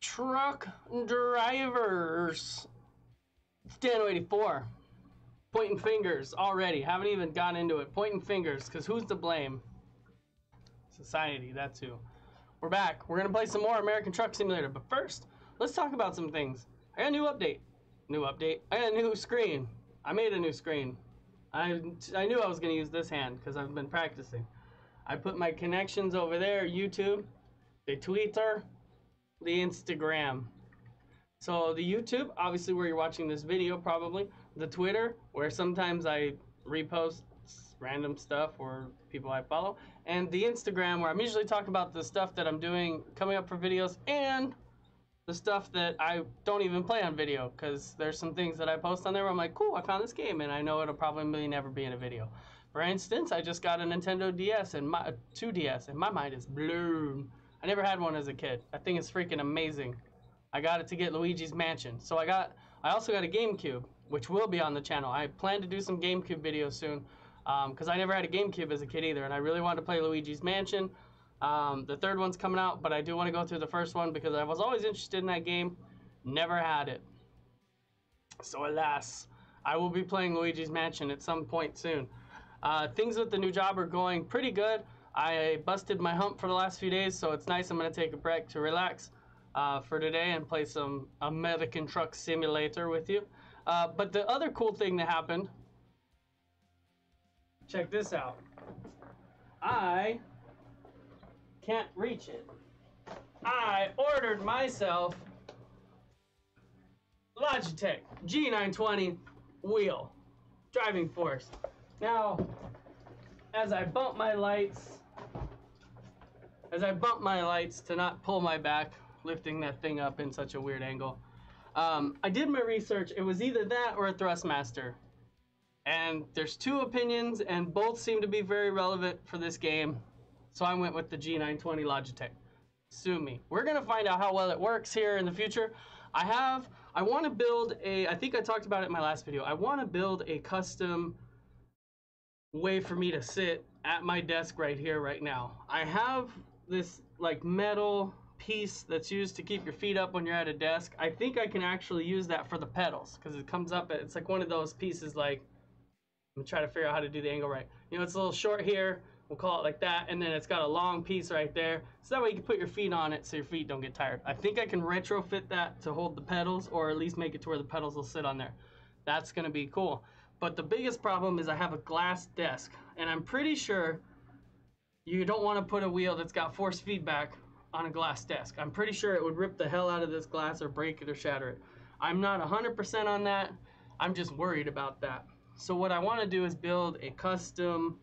Truck drivers. Dano84. Pointing fingers already. Haven't even gotten into it. Pointing fingers, because who's to blame? Society, that's who. We're back. We're going to play some more American Truck Simulator. But first, let's talk about some things. I got a new update. New update. I got a new screen. I made a new screen. I, I knew I was going to use this hand because I've been practicing. I put my connections over there, YouTube, the Twitter, the Instagram. So the YouTube, obviously where you're watching this video probably. The Twitter, where sometimes I repost random stuff or people I follow. And the Instagram, where I'm usually talking about the stuff that I'm doing coming up for videos and the stuff that I don't even play on video because there's some things that I post on there where I'm like, cool, I found this game and I know it'll probably never be in a video. For instance, I just got a Nintendo DS and my 2DS and my mind is blown. I never had one as a kid. That thing is freaking amazing. I got it to get Luigi's Mansion. So I got, I also got a GameCube, which will be on the channel. I plan to do some GameCube videos soon, because um, I never had a GameCube as a kid either, and I really wanted to play Luigi's Mansion. Um, the third one's coming out, but I do want to go through the first one because I was always interested in that game. Never had it. So alas, I will be playing Luigi's Mansion at some point soon. Uh, things with the new job are going pretty good. I busted my hump for the last few days, so it's nice. I'm going to take a break to relax uh, for today and play some American Truck Simulator with you. Uh, but the other cool thing that happened, check this out. I can't reach it. I ordered myself Logitech G920 wheel driving force. Now, as I bump my lights, as I bump my lights to not pull my back, lifting that thing up in such a weird angle, um, I did my research. It was either that or a Thrustmaster. And there's two opinions, and both seem to be very relevant for this game. So I went with the G920 Logitech. Sue me. We're gonna find out how well it works here in the future. I have, I wanna build a, I think I talked about it in my last video. I wanna build a custom way for me to sit at my desk right here, right now. I have this like metal piece that's used to keep your feet up when you're at a desk. I think I can actually use that for the pedals because it comes up, it's like one of those pieces like, I'm trying to figure out how to do the angle right. You know, it's a little short here, we'll call it like that, and then it's got a long piece right there. So that way you can put your feet on it so your feet don't get tired. I think I can retrofit that to hold the pedals or at least make it to where the pedals will sit on there. That's gonna be cool. But the biggest problem is I have a glass desk, and I'm pretty sure you don't want to put a wheel that's got force feedback on a glass desk. I'm pretty sure it would rip the hell out of this glass or break it or shatter it. I'm not 100% on that. I'm just worried about that. So what I want to do is build a custom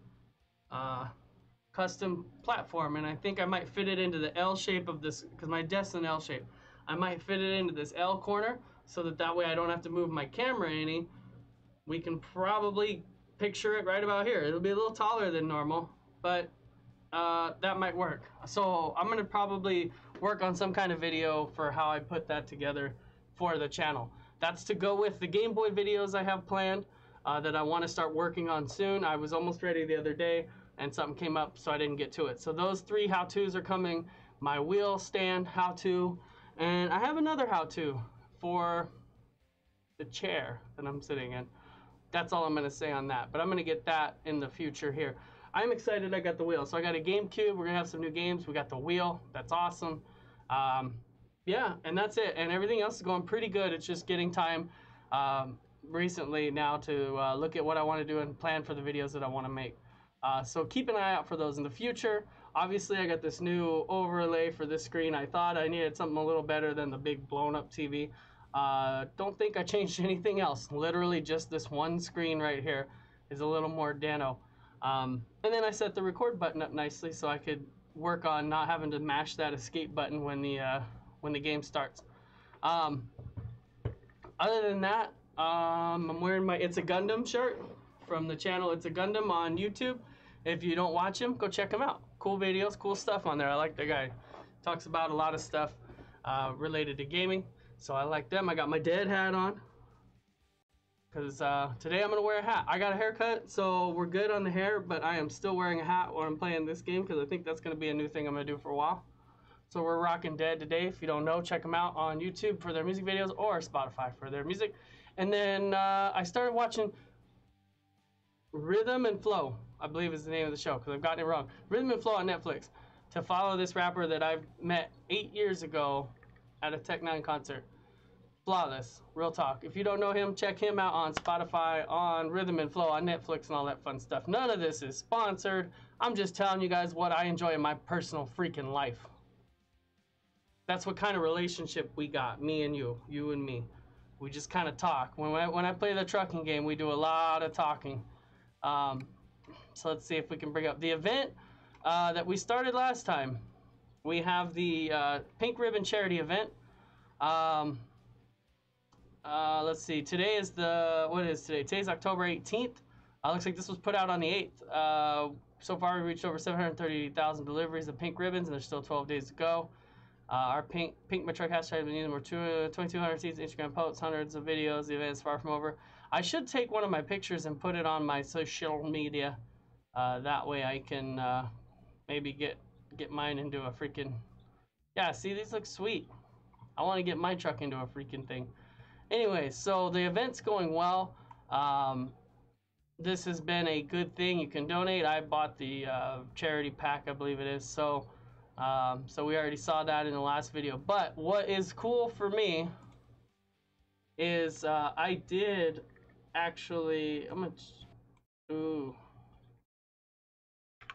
uh, custom platform and I think I might fit it into the L shape of this because my desk's an L shape. I might fit it into this L corner so that that way I don't have to move my camera any we can probably picture it right about here. It'll be a little taller than normal, but uh, that might work. So I'm gonna probably work on some kind of video for how I put that together for the channel. That's to go with the Game Boy videos I have planned uh, that I wanna start working on soon. I was almost ready the other day and something came up so I didn't get to it. So those three how-tos are coming. My wheel stand how-to, and I have another how-to for the chair that I'm sitting in that's all I'm going to say on that. But I'm going to get that in the future here. I'm excited I got the wheel. So I got a GameCube. We're going to have some new games. We got the wheel. That's awesome. Um, yeah, and that's it. And everything else is going pretty good. It's just getting time um, recently now to uh, look at what I want to do and plan for the videos that I want to make. Uh, so keep an eye out for those in the future. Obviously, I got this new overlay for this screen. I thought I needed something a little better than the big blown up TV. Uh, don't think I changed anything else. Literally just this one screen right here is a little more Dano. Um, and then I set the record button up nicely so I could work on not having to mash that escape button when the uh, when the game starts. Um, other than that, um, I'm wearing my It's a Gundam shirt from the channel It's a Gundam on YouTube. If you don't watch him, go check him out. Cool videos, cool stuff on there. I like the guy. Talks about a lot of stuff uh, related to gaming. So I like them. I got my dead hat on. because uh, today I'm gonna wear a hat. I got a haircut, so we're good on the hair, but I am still wearing a hat when I'm playing this game because I think that's gonna be a new thing I'm gonna do for a while. So we're rocking Dead today. If you don't know, check them out on YouTube for their music videos or Spotify for their music. And then uh, I started watching Rhythm and Flow, I believe is the name of the show because I've gotten it wrong. Rhythm and Flow on Netflix to follow this rapper that I've met eight years ago at a Tech N9ne concert. Flawless, real talk. If you don't know him, check him out on Spotify, on Rhythm and Flow, on Netflix, and all that fun stuff. None of this is sponsored. I'm just telling you guys what I enjoy in my personal freaking life. That's what kind of relationship we got, me and you, you and me. We just kind of talk. When I, when I play the trucking game, we do a lot of talking. Um, so let's see if we can bring up the event uh, that we started last time. We have the uh, Pink Ribbon Charity event. Um, uh, let's see. Today is the what is today? Today's October 18th. Uh, looks like this was put out on the 8th. Uh, so far, we reached over 730,000 deliveries of pink ribbons, and there's still 12 days to go. Uh, our pink pink truck hashtag has been using more 2,200 seats, Instagram posts, hundreds of videos. The event is far from over. I should take one of my pictures and put it on my social media. Uh, that way, I can uh, maybe get get mine into a freaking. Yeah, see, these look sweet. I want to get my truck into a freaking thing. Anyway, so the event's going well. Um, this has been a good thing. You can donate. I bought the uh, charity pack, I believe it is. So, um, so we already saw that in the last video. But what is cool for me is uh, I did actually. I'm gonna. Ooh.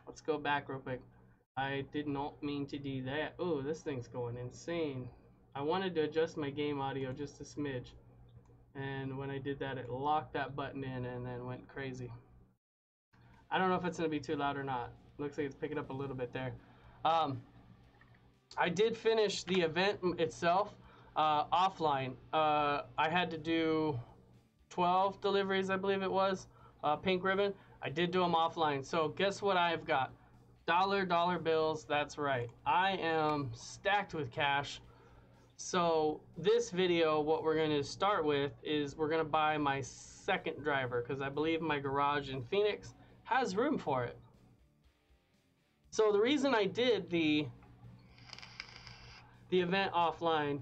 Let's go back real quick. I did not mean to do that. Oh, this thing's going insane. I wanted to adjust my game audio just a smidge and when I did that it locked that button in and then went crazy. I don't know if it's going to be too loud or not. Looks like it's picking up a little bit there. Um, I did finish the event itself uh, offline. Uh, I had to do 12 deliveries, I believe it was, uh, pink ribbon. I did do them offline. So guess what I've got? Dollar, dollar bills, that's right. I am stacked with cash. So this video, what we're going to start with is we're going to buy my second driver because I believe my garage in Phoenix has room for it. So the reason I did the the event offline,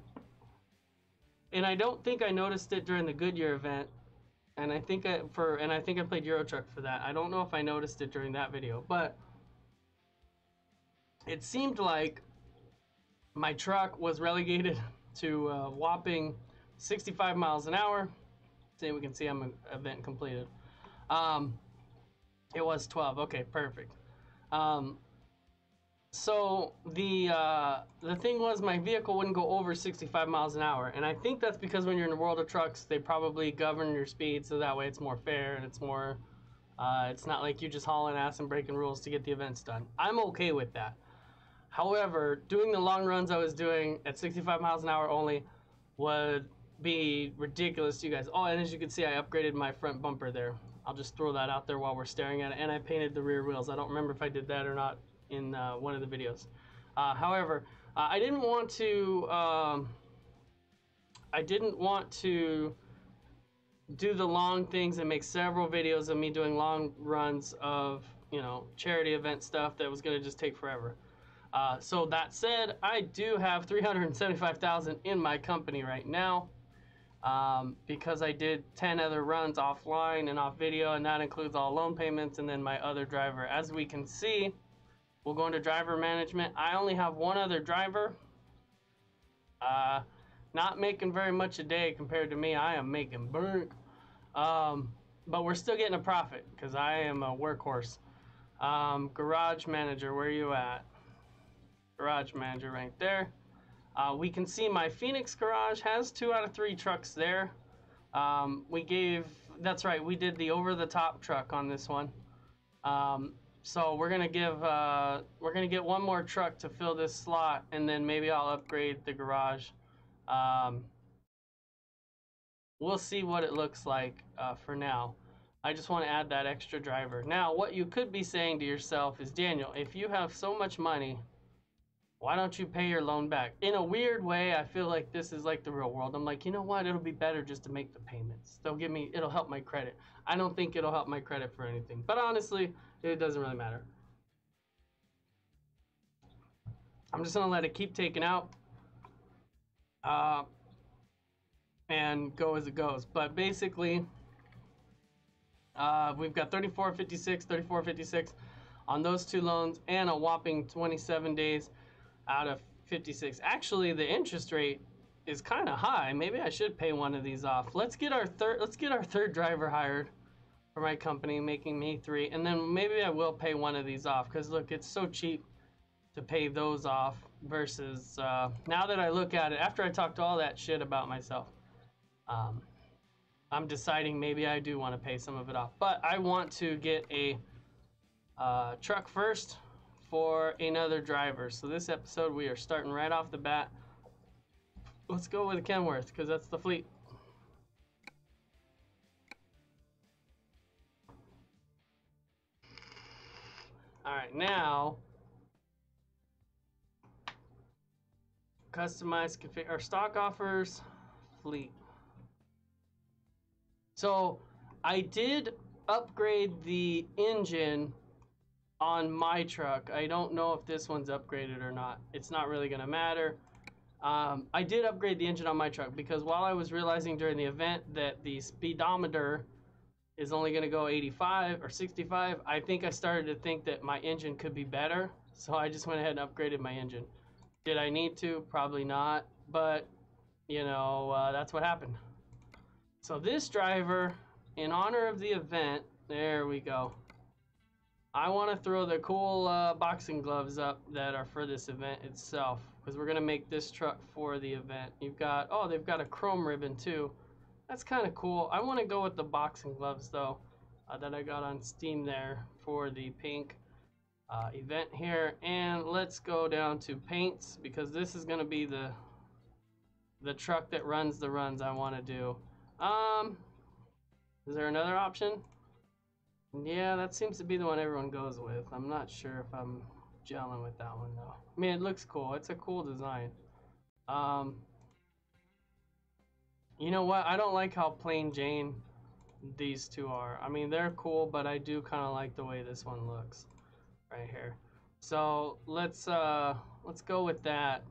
and I don't think I noticed it during the Goodyear event, and I think I for and I think I played Euro Truck for that. I don't know if I noticed it during that video, but it seemed like my truck was relegated to a whopping 65 miles an hour. See, we can see I'm an event completed. Um, it was 12. Okay, perfect. Um, so the uh, the thing was, my vehicle wouldn't go over 65 miles an hour, and I think that's because when you're in the world of trucks, they probably govern your speed so that way it's more fair and it's more. Uh, it's not like you're just hauling ass and breaking rules to get the events done. I'm okay with that. However, doing the long runs I was doing at 65 miles an hour only would be ridiculous to you guys. Oh, and as you can see, I upgraded my front bumper there. I'll just throw that out there while we're staring at it. And I painted the rear wheels. I don't remember if I did that or not in uh, one of the videos. Uh, however, uh, I didn't want to. Um, I didn't want to do the long things and make several videos of me doing long runs of you know charity event stuff that was going to just take forever. Uh, so that said, I do have 375,000 in my company right now um, because I did 10 other runs offline and off video, and that includes all loan payments and then my other driver. As we can see, we'll go into driver management. I only have one other driver. Uh, not making very much a day compared to me. I am making burnt. Um, but we're still getting a profit because I am a workhorse. Um, garage manager, where are you at? garage manager right there. Uh, we can see my Phoenix garage has two out of three trucks there. Um, we gave, that's right, we did the over-the-top truck on this one. Um, so we're gonna give, uh, we're gonna get one more truck to fill this slot, and then maybe I'll upgrade the garage. Um, we'll see what it looks like uh, for now. I just want to add that extra driver. Now, what you could be saying to yourself is, Daniel, if you have so much money why don't you pay your loan back? In a weird way, I feel like this is like the real world. I'm like, you know what? It'll be better just to make the payments. They'll give me, it'll help my credit. I don't think it'll help my credit for anything. But honestly, it doesn't really matter. I'm just gonna let it keep taking out. Uh, and go as it goes. But basically, uh, we've got 3456, 3456 on those two loans and a whopping 27 days out of 56. Actually, the interest rate is kind of high. Maybe I should pay one of these off. Let's get our third let's get our third driver hired for my company, making me 3, and then maybe I will pay one of these off cuz look, it's so cheap to pay those off versus uh, now that I look at it after I talked all that shit about myself. Um, I'm deciding maybe I do want to pay some of it off, but I want to get a uh, truck first for another driver. So this episode we are starting right off the bat. Let's go with Kenworth because that's the fleet. All right, now customize config or stock offers fleet. So I did upgrade the engine on my truck. I don't know if this one's upgraded or not. It's not really gonna matter. Um, I did upgrade the engine on my truck because while I was realizing during the event that the speedometer is only gonna go 85 or 65, I think I started to think that my engine could be better. So I just went ahead and upgraded my engine. Did I need to? Probably not, but you know, uh, that's what happened. So this driver, in honor of the event, there we go. I want to throw the cool uh, boxing gloves up that are for this event itself because we're going to make this truck for the event. You've got, oh, they've got a chrome ribbon too. That's kind of cool. I want to go with the boxing gloves though uh, that I got on Steam there for the pink uh, event here. And let's go down to paints because this is going to be the the truck that runs the runs I want to do. Um, is there another option? Yeah, that seems to be the one everyone goes with. I'm not sure if I'm gelling with that one though. I mean, it looks cool. It's a cool design. Um, you know what? I don't like how plain Jane these two are. I mean, they're cool, but I do kind of like the way this one looks right here. So let's uh, let's go with that.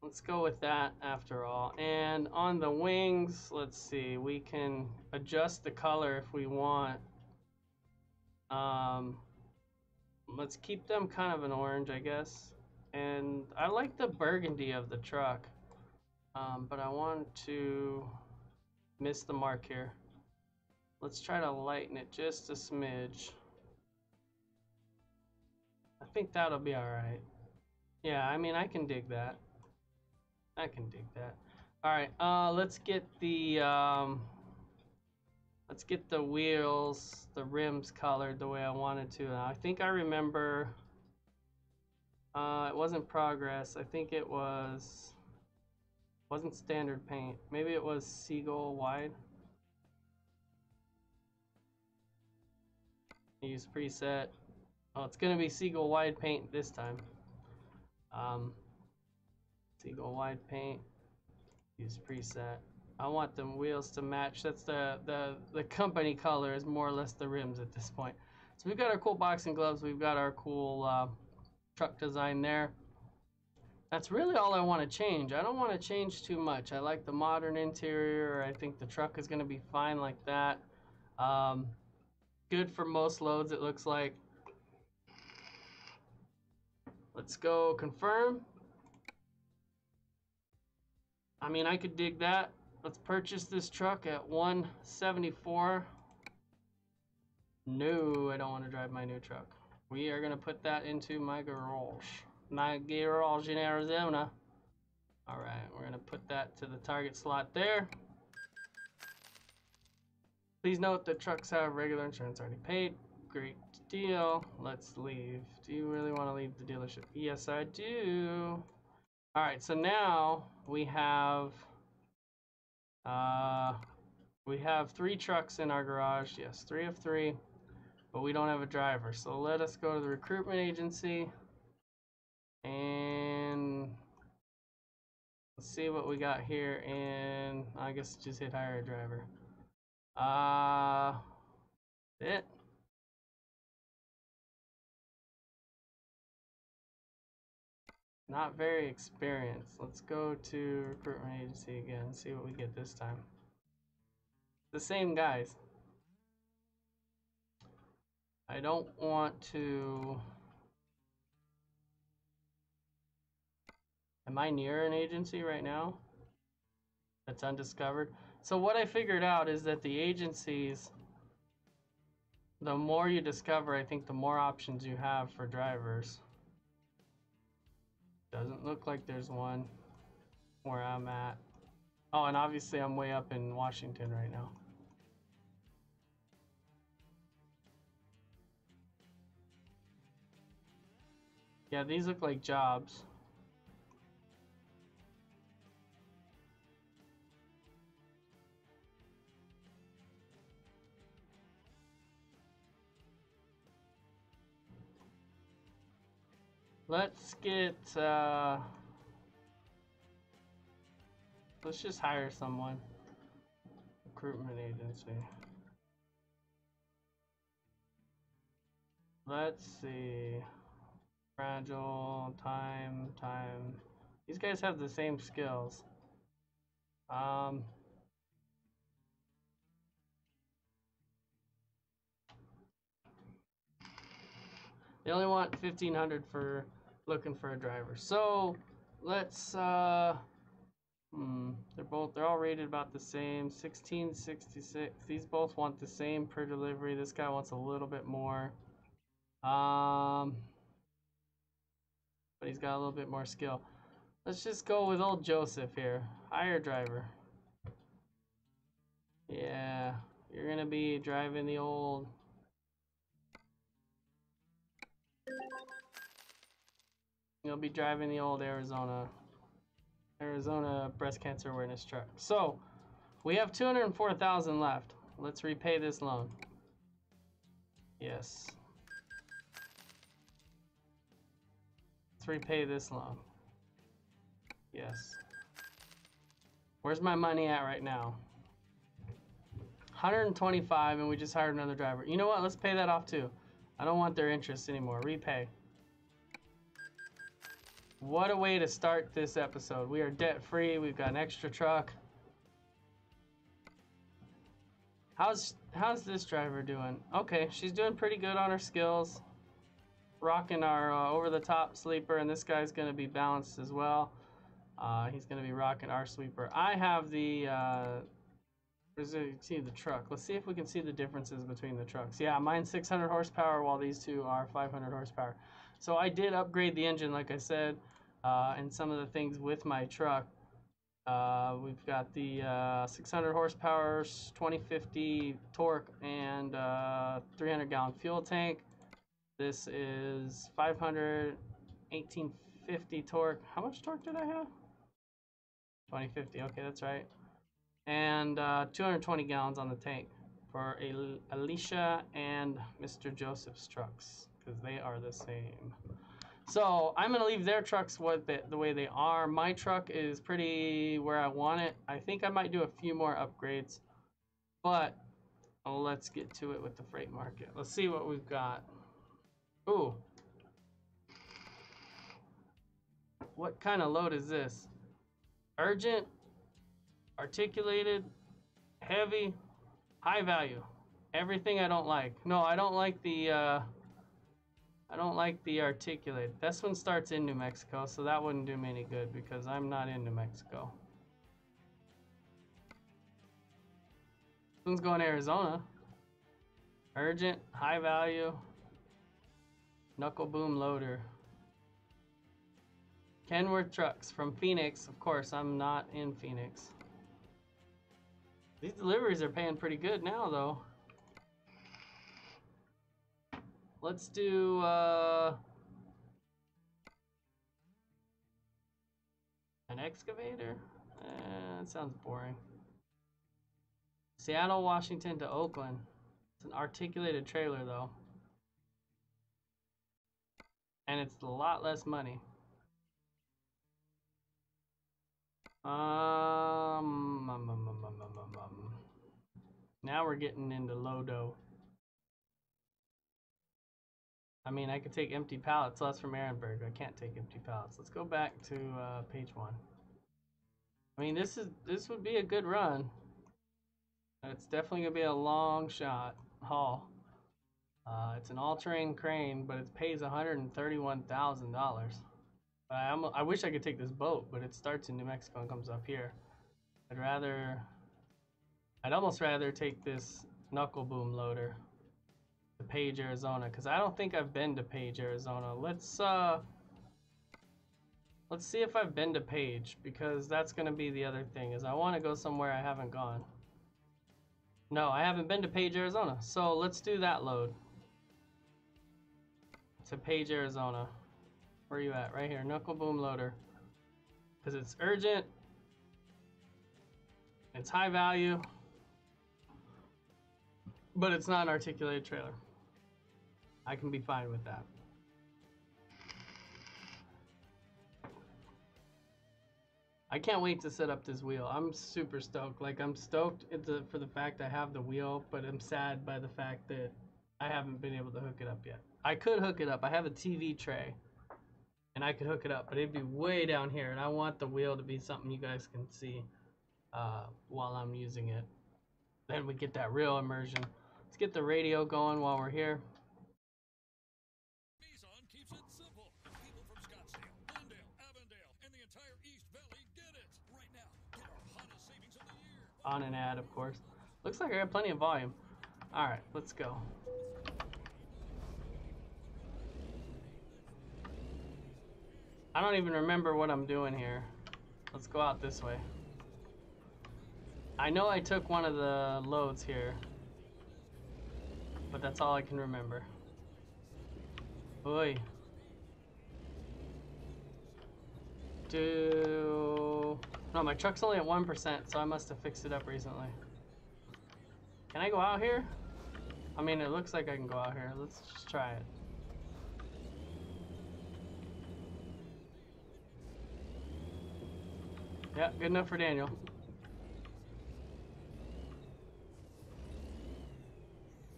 Let's go with that after all. And on the wings, let's see, we can adjust the color if we want. Um, let's keep them kind of an orange, I guess. And I like the burgundy of the truck, um, but I want to miss the mark here. Let's try to lighten it just a smidge. I think that'll be all right. Yeah, I mean, I can dig that. I can dig that. All right, uh, let's get the um, let's get the wheels, the rims colored the way I wanted to. I think I remember. Uh, it wasn't progress. I think it was wasn't standard paint. Maybe it was seagull wide. Use preset. Oh, it's gonna be seagull wide paint this time. Um, Seagull wide paint. Use preset. I want them wheels to match. That's the, the, the company color is more or less the rims at this point. So we've got our cool boxing gloves. We've got our cool uh, truck design there. That's really all I want to change. I don't want to change too much. I like the modern interior. I think the truck is going to be fine like that. Um, good for most loads, it looks like. Let's go confirm. I mean, I could dig that. Let's purchase this truck at 174. No, I don't want to drive my new truck. We are going to put that into my garage. My garage in Arizona. All right, we're going to put that to the target slot there. Please note that trucks have regular insurance already paid. Great deal. Let's leave. Do you really want to leave the dealership? Yes, I do. All right, so now we have uh, we have three trucks in our garage. Yes, three of three, but we don't have a driver. So let us go to the recruitment agency and let's see what we got here. And I guess just hit hire a driver. Uh, it. Not very experienced. Let's go to recruitment agency again, see what we get this time. The same guys. I don't want to. Am I near an agency right now? That's undiscovered. So what I figured out is that the agencies, the more you discover, I think the more options you have for drivers. Doesn't look like there's one where I'm at. Oh, and obviously I'm way up in Washington right now. Yeah, these look like jobs. Let's get, uh, let's just hire someone. Recruitment agency. Let's see. Fragile, time, time. These guys have the same skills. Um, they only want 1500 for looking for a driver. So let's uh hmm, they're both they're all rated about the same. 1666 these both want the same per delivery. This guy wants a little bit more. Um but he's got a little bit more skill. Let's just go with old joseph here hire driver. Yeah you're gonna be driving the old You'll be driving the old Arizona Arizona breast cancer awareness truck. So we have 204,000 left. Let's repay this loan. Yes. Let's repay this loan. Yes. Where's my money at right now? 125 and we just hired another driver. You know what? Let's pay that off too. I don't want their interest anymore. Repay. What a way to start this episode. We are debt free. We've got an extra truck. How's how's this driver doing? Okay, she's doing pretty good on her skills. Rocking our uh, over the top sleeper, and this guy's gonna be balanced as well. Uh, he's gonna be rocking our sweeper. I have the. Uh, see the truck. Let's see if we can see the differences between the trucks. Yeah, mine's 600 horsepower, while these two are 500 horsepower. So I did upgrade the engine, like I said, uh, and some of the things with my truck. Uh, we've got the uh, 600 horsepower, 2050 torque, and uh, 300 gallon fuel tank. This is 500, 1850 torque. How much torque did I have? 2050, okay, that's right. And uh, 220 gallons on the tank for Alicia and Mr. Joseph's trucks because they are the same. So I'm gonna leave their trucks what the, the way they are. My truck is pretty where I want it. I think I might do a few more upgrades, but let's get to it with the freight market. Let's see what we've got. Ooh. What kind of load is this? Urgent, articulated, heavy, high value. Everything I don't like. No, I don't like the uh, I don't like the articulate. This one starts in New Mexico, so that wouldn't do me any good because I'm not in New Mexico. This one's going Arizona. Urgent, high value, knuckle boom loader. Kenworth Trucks from Phoenix. Of course, I'm not in Phoenix. These deliveries are paying pretty good now, though. Let's do, uh, an excavator? Eh, that sounds boring. Seattle, Washington to Oakland. It's an articulated trailer, though. And it's a lot less money. Um, um, um, um, um, um, um, um. Now we're getting into Lodo. I mean, I could take empty pallets. Less from Ehrenberg. I can't take empty pallets. Let's go back to uh, page one. I mean, this is this would be a good run. It's definitely gonna be a long shot haul. Uh, it's an all-terrain crane, but it pays one hundred and thirty-one thousand dollars. I, I wish I could take this boat, but it starts in New Mexico and comes up here. I'd rather, I'd almost rather take this knuckle boom loader to Page, Arizona, because I don't think I've been to Page, Arizona. Let's uh, let's see if I've been to Page, because that's gonna be the other thing. Is I want to go somewhere I haven't gone. No, I haven't been to Page, Arizona. So let's do that load to Page, Arizona. Where are you at? Right here, knuckle boom loader. Because it's urgent. It's high value. But it's not an articulated trailer. I can be fine with that. I can't wait to set up this wheel. I'm super stoked. Like I'm stoked the, for the fact I have the wheel, but I'm sad by the fact that I haven't been able to hook it up yet. I could hook it up. I have a TV tray and I could hook it up, but it'd be way down here, and I want the wheel to be something you guys can see uh, while I'm using it. Then we get that real immersion. Let's get the radio going while we're here. On an ad, of course. Looks like I got plenty of volume. All right, let's go. I don't even remember what I'm doing here. Let's go out this way. I know I took one of the loads here, but that's all I can remember. Oi. Do... No, my truck's only at 1%, so I must have fixed it up recently. Can I go out here? I mean, it looks like I can go out here. Let's just try it. Yeah, good enough for Daniel.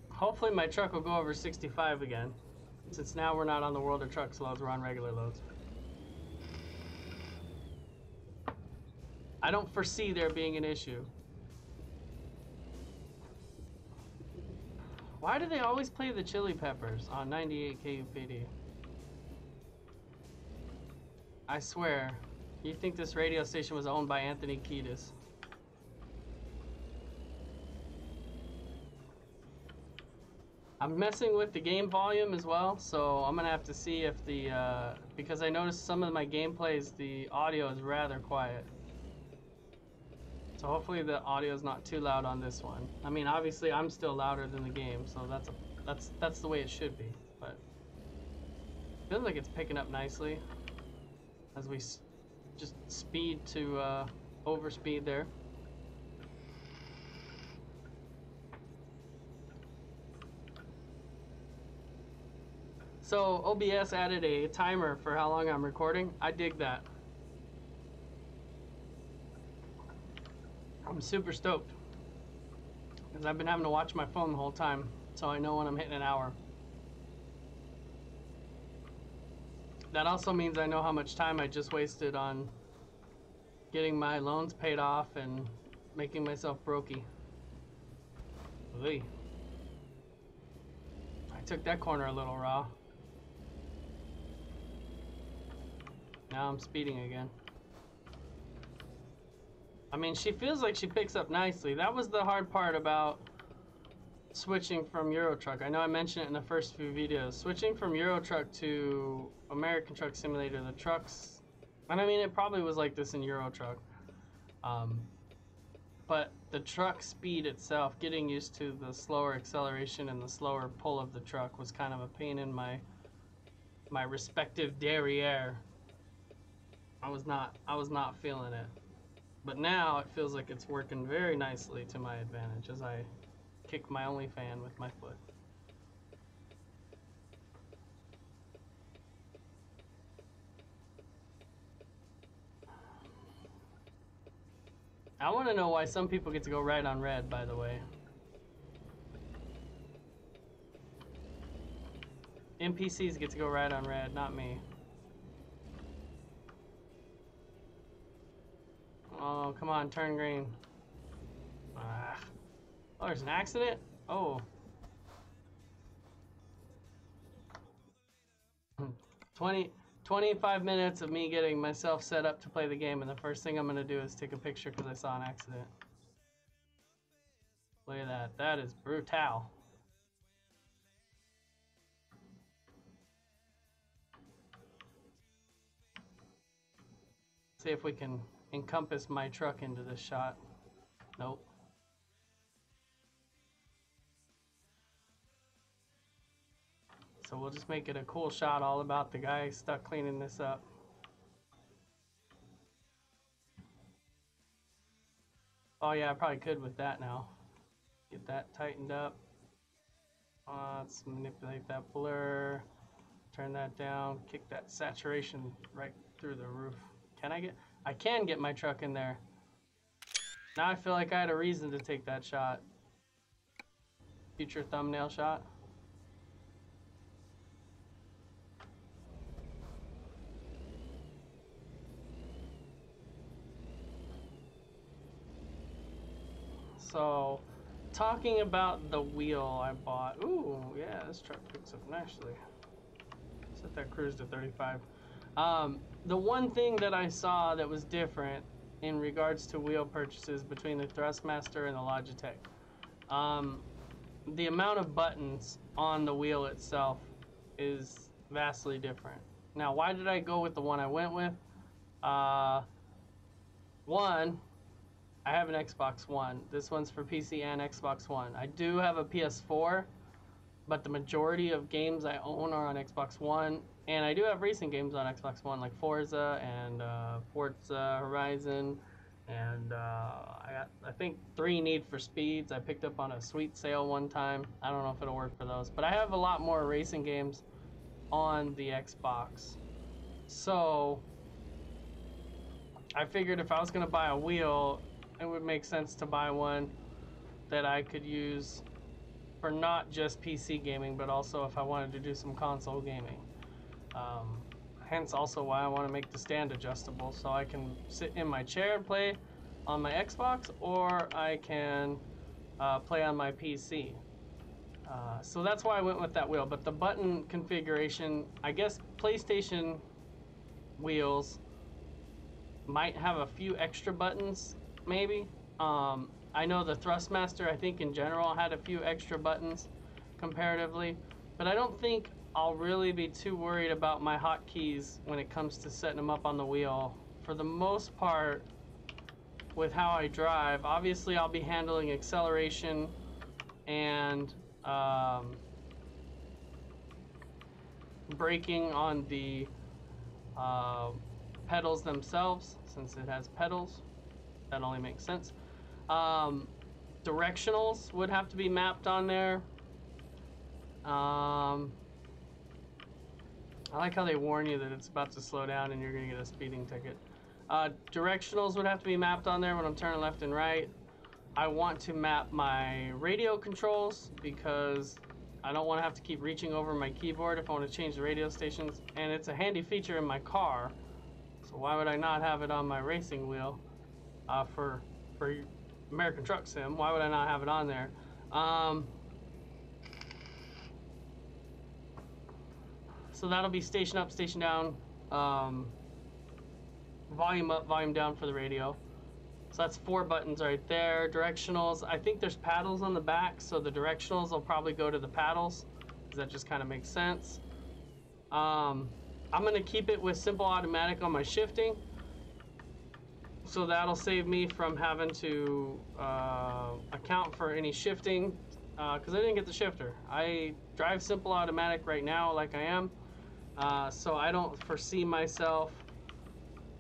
Hopefully my truck will go over 65 again. Since now we're not on the World of Trucks loads, we're on regular loads. I don't foresee there being an issue. Why do they always play the Chili Peppers on 98 KUPD? I swear, you think this radio station was owned by Anthony Kiedis? I'm messing with the game volume as well, so I'm gonna have to see if the, uh, because I noticed some of my gameplays, the audio is rather quiet. So hopefully the audio is not too loud on this one. I mean, obviously I'm still louder than the game, so that's a, that's that's the way it should be. But feels like it's picking up nicely as we just speed to uh, overspeed there. So OBS added a timer for how long I'm recording. I dig that. I'm super stoked because I've been having to watch my phone the whole time, so I know when I'm hitting an hour. That also means I know how much time I just wasted on getting my loans paid off and making myself brokey. I took that corner a little raw. Now I'm speeding again. I mean, she feels like she picks up nicely. That was the hard part about switching from Euro Truck. I know I mentioned it in the first few videos. Switching from Euro Truck to American Truck Simulator, the trucks, and I mean, it probably was like this in Euro Truck. Um, but the truck speed itself, getting used to the slower acceleration and the slower pull of the truck was kind of a pain in my my respective derriere. I was not I was not feeling it. But now it feels like it's working very nicely to my advantage as I kick my only fan with my foot. I want to know why some people get to go right on red, by the way. NPCs get to go right on red, not me. Oh, come on, turn green. Ah. Oh, there's an accident? Oh. 20, 25 minutes of me getting myself set up to play the game, and the first thing I'm going to do is take a picture because I saw an accident. Look at that. That is brutal. See if we can encompass my truck into this shot. Nope. So we'll just make it a cool shot all about the guy stuck cleaning this up. Oh yeah, I probably could with that now. Get that tightened up. Uh, let's manipulate that blur. Turn that down. Kick that saturation right through the roof. Can I get? I can get my truck in there. Now I feel like I had a reason to take that shot. Future thumbnail shot. So, talking about the wheel I bought. Ooh, yeah, this truck picks up nicely. Set that cruise to 35. Um, the one thing that I saw that was different in regards to wheel purchases between the Thrustmaster and the Logitech, um, the amount of buttons on the wheel itself is vastly different. Now, why did I go with the one I went with? Uh, one, I have an Xbox One. This one's for PC and Xbox One. I do have a PS4, but the majority of games I own are on Xbox One, and I do have recent games on Xbox One like Forza and uh, Forza Horizon, and uh, I got I think three Need for Speeds. I picked up on a sweet sale one time. I don't know if it'll work for those, but I have a lot more racing games on the Xbox. So I figured if I was gonna buy a wheel, it would make sense to buy one that I could use for not just PC gaming, but also if I wanted to do some console gaming. Um, hence also why I want to make the stand adjustable so I can sit in my chair and play on my Xbox or I can uh, play on my PC. Uh, so that's why I went with that wheel. But the button configuration, I guess PlayStation wheels might have a few extra buttons maybe. Um, I know the Thrustmaster, I think in general, had a few extra buttons comparatively, but I don't think I'll really be too worried about my hotkeys when it comes to setting them up on the wheel. For the most part, with how I drive, obviously I'll be handling acceleration and um, braking on the uh, pedals themselves, since it has pedals that only makes sense. Um, directionals would have to be mapped on there. Um, I like how they warn you that it's about to slow down and you're going to get a speeding ticket. Uh, directionals would have to be mapped on there when I'm turning left and right. I want to map my radio controls because I don't want to have to keep reaching over my keyboard if I want to change the radio stations. And it's a handy feature in my car, so why would I not have it on my racing wheel? uh, for for American Truck Sim. Why would I not have it on there? Um, so that'll be station up, station down, um, volume up, volume down for the radio. So that's four buttons right there. Directionals, I think there's paddles on the back, so the directionals will probably go to the paddles. That just kind of makes sense. Um, I'm gonna keep it with simple automatic on my shifting so that'll save me from having to uh, account for any shifting because uh, I didn't get the shifter. I drive simple automatic right now like I am, uh, so I don't foresee myself,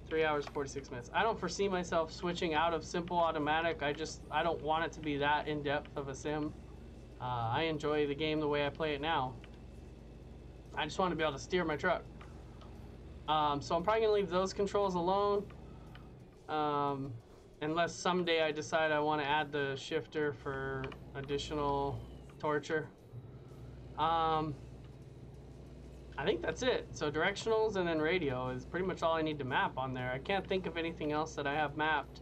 three hours, 46 minutes. I don't foresee myself switching out of simple automatic. I just, I don't want it to be that in-depth of a sim. Uh, I enjoy the game the way I play it now. I just want to be able to steer my truck. Um, so I'm probably going to leave those controls alone. Um, unless someday I decide I want to add the shifter for additional torture. Um, I think that's it. So directionals and then radio is pretty much all I need to map on there. I can't think of anything else that I have mapped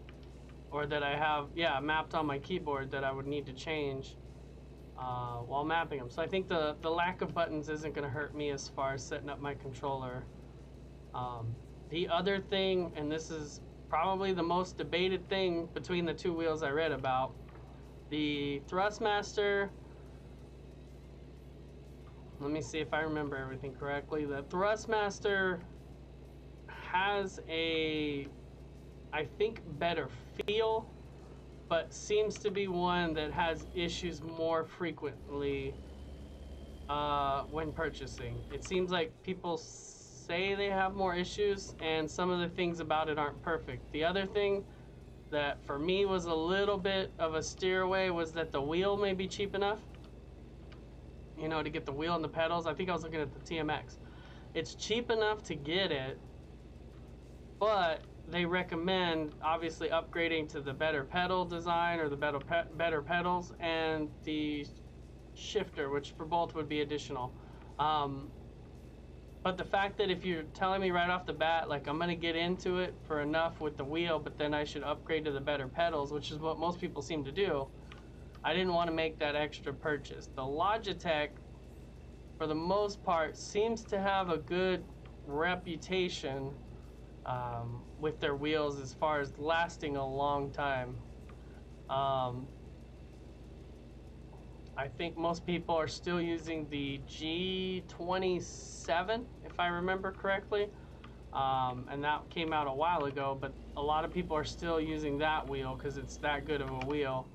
or that I have, yeah, mapped on my keyboard that I would need to change uh, while mapping them. So I think the, the lack of buttons isn't going to hurt me as far as setting up my controller. Um, the other thing, and this is probably the most debated thing between the two wheels I read about, the Thrustmaster let me see if I remember everything correctly. The Thrustmaster has a, I think, better feel, but seems to be one that has issues more frequently uh, when purchasing. It seems like people say they have more issues, and some of the things about it aren't perfect. The other thing that for me was a little bit of a steer away was that the wheel may be cheap enough you know, to get the wheel and the pedals. I think I was looking at the TMX. It's cheap enough to get it, but they recommend obviously upgrading to the better pedal design or the better pe better pedals and the shifter, which for both would be additional. Um, but the fact that if you're telling me right off the bat, like I'm gonna get into it for enough with the wheel, but then I should upgrade to the better pedals, which is what most people seem to do. I didn't want to make that extra purchase. The Logitech, for the most part, seems to have a good reputation um, with their wheels as far as lasting a long time. Um, I think most people are still using the G27, if I remember correctly. Um, and that came out a while ago, but a lot of people are still using that wheel because it's that good of a wheel.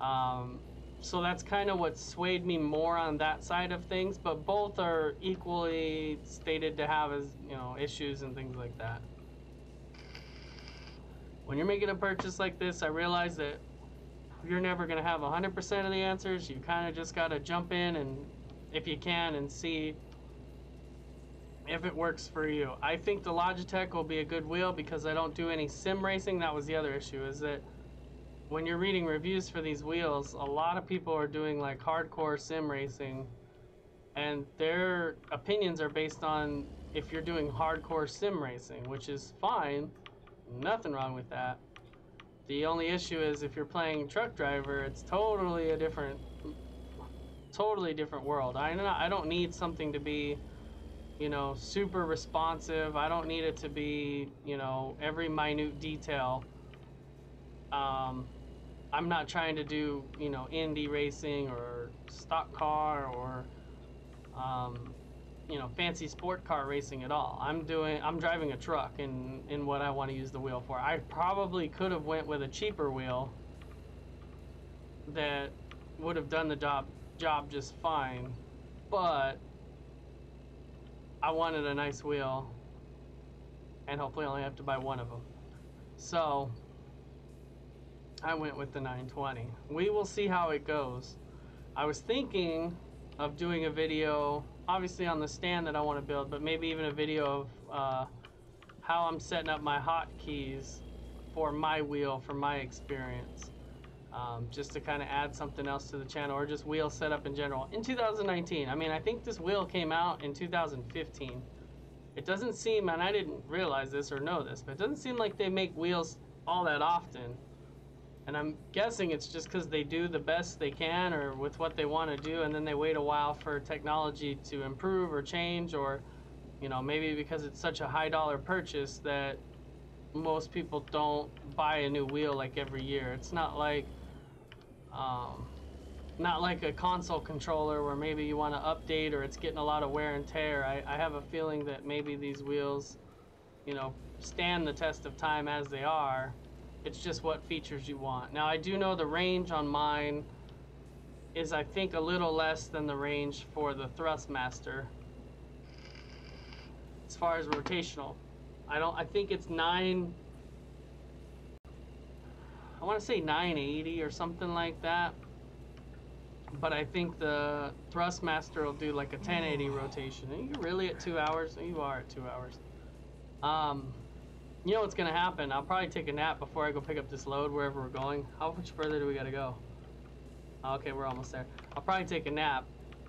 Um, so that's kind of what swayed me more on that side of things, but both are equally stated to have as, you know, issues and things like that. When you're making a purchase like this, I realize that you're never going to have 100% of the answers. You kind of just got to jump in and if you can and see if it works for you. I think the Logitech will be a good wheel because I don't do any sim racing. That was the other issue is that when you're reading reviews for these wheels, a lot of people are doing like hardcore sim racing, and their opinions are based on if you're doing hardcore sim racing, which is fine, nothing wrong with that. The only issue is if you're playing truck driver, it's totally a different, totally different world. I I don't need something to be, you know, super responsive. I don't need it to be, you know, every minute detail. Um, I'm not trying to do, you know, Indy racing or stock car or, um, you know, fancy sport car racing at all. I'm doing, I'm driving a truck in, in what I want to use the wheel for. I probably could have went with a cheaper wheel that would have done the job, job just fine, but I wanted a nice wheel and hopefully I only have to buy one of them. So, I went with the 920. We will see how it goes. I was thinking of doing a video, obviously on the stand that I want to build, but maybe even a video of uh, how I'm setting up my hotkeys for my wheel, for my experience. Um, just to kind of add something else to the channel, or just wheel setup in general. In 2019, I mean, I think this wheel came out in 2015. It doesn't seem, and I didn't realize this or know this, but it doesn't seem like they make wheels all that often. And I'm guessing it's just because they do the best they can or with what they want to do, and then they wait a while for technology to improve or change, or, you know, maybe because it's such a high dollar purchase that most people don't buy a new wheel like every year. It's not like, um, not like a console controller where maybe you want to update or it's getting a lot of wear and tear. I, I have a feeling that maybe these wheels, you know, stand the test of time as they are it's just what features you want. Now I do know the range on mine is I think a little less than the range for the Thrustmaster as far as rotational. I don't I think it's 9 I want to say 980 or something like that. But I think the Thrustmaster will do like a 1080 rotation. Are you really at 2 hours? You are at 2 hours. Um You know what's gonna happen? I'll probably take a nap before I go pick up this load wherever we're going. How much further do we gotta go? Okay, we're almost there. I'll probably take a nap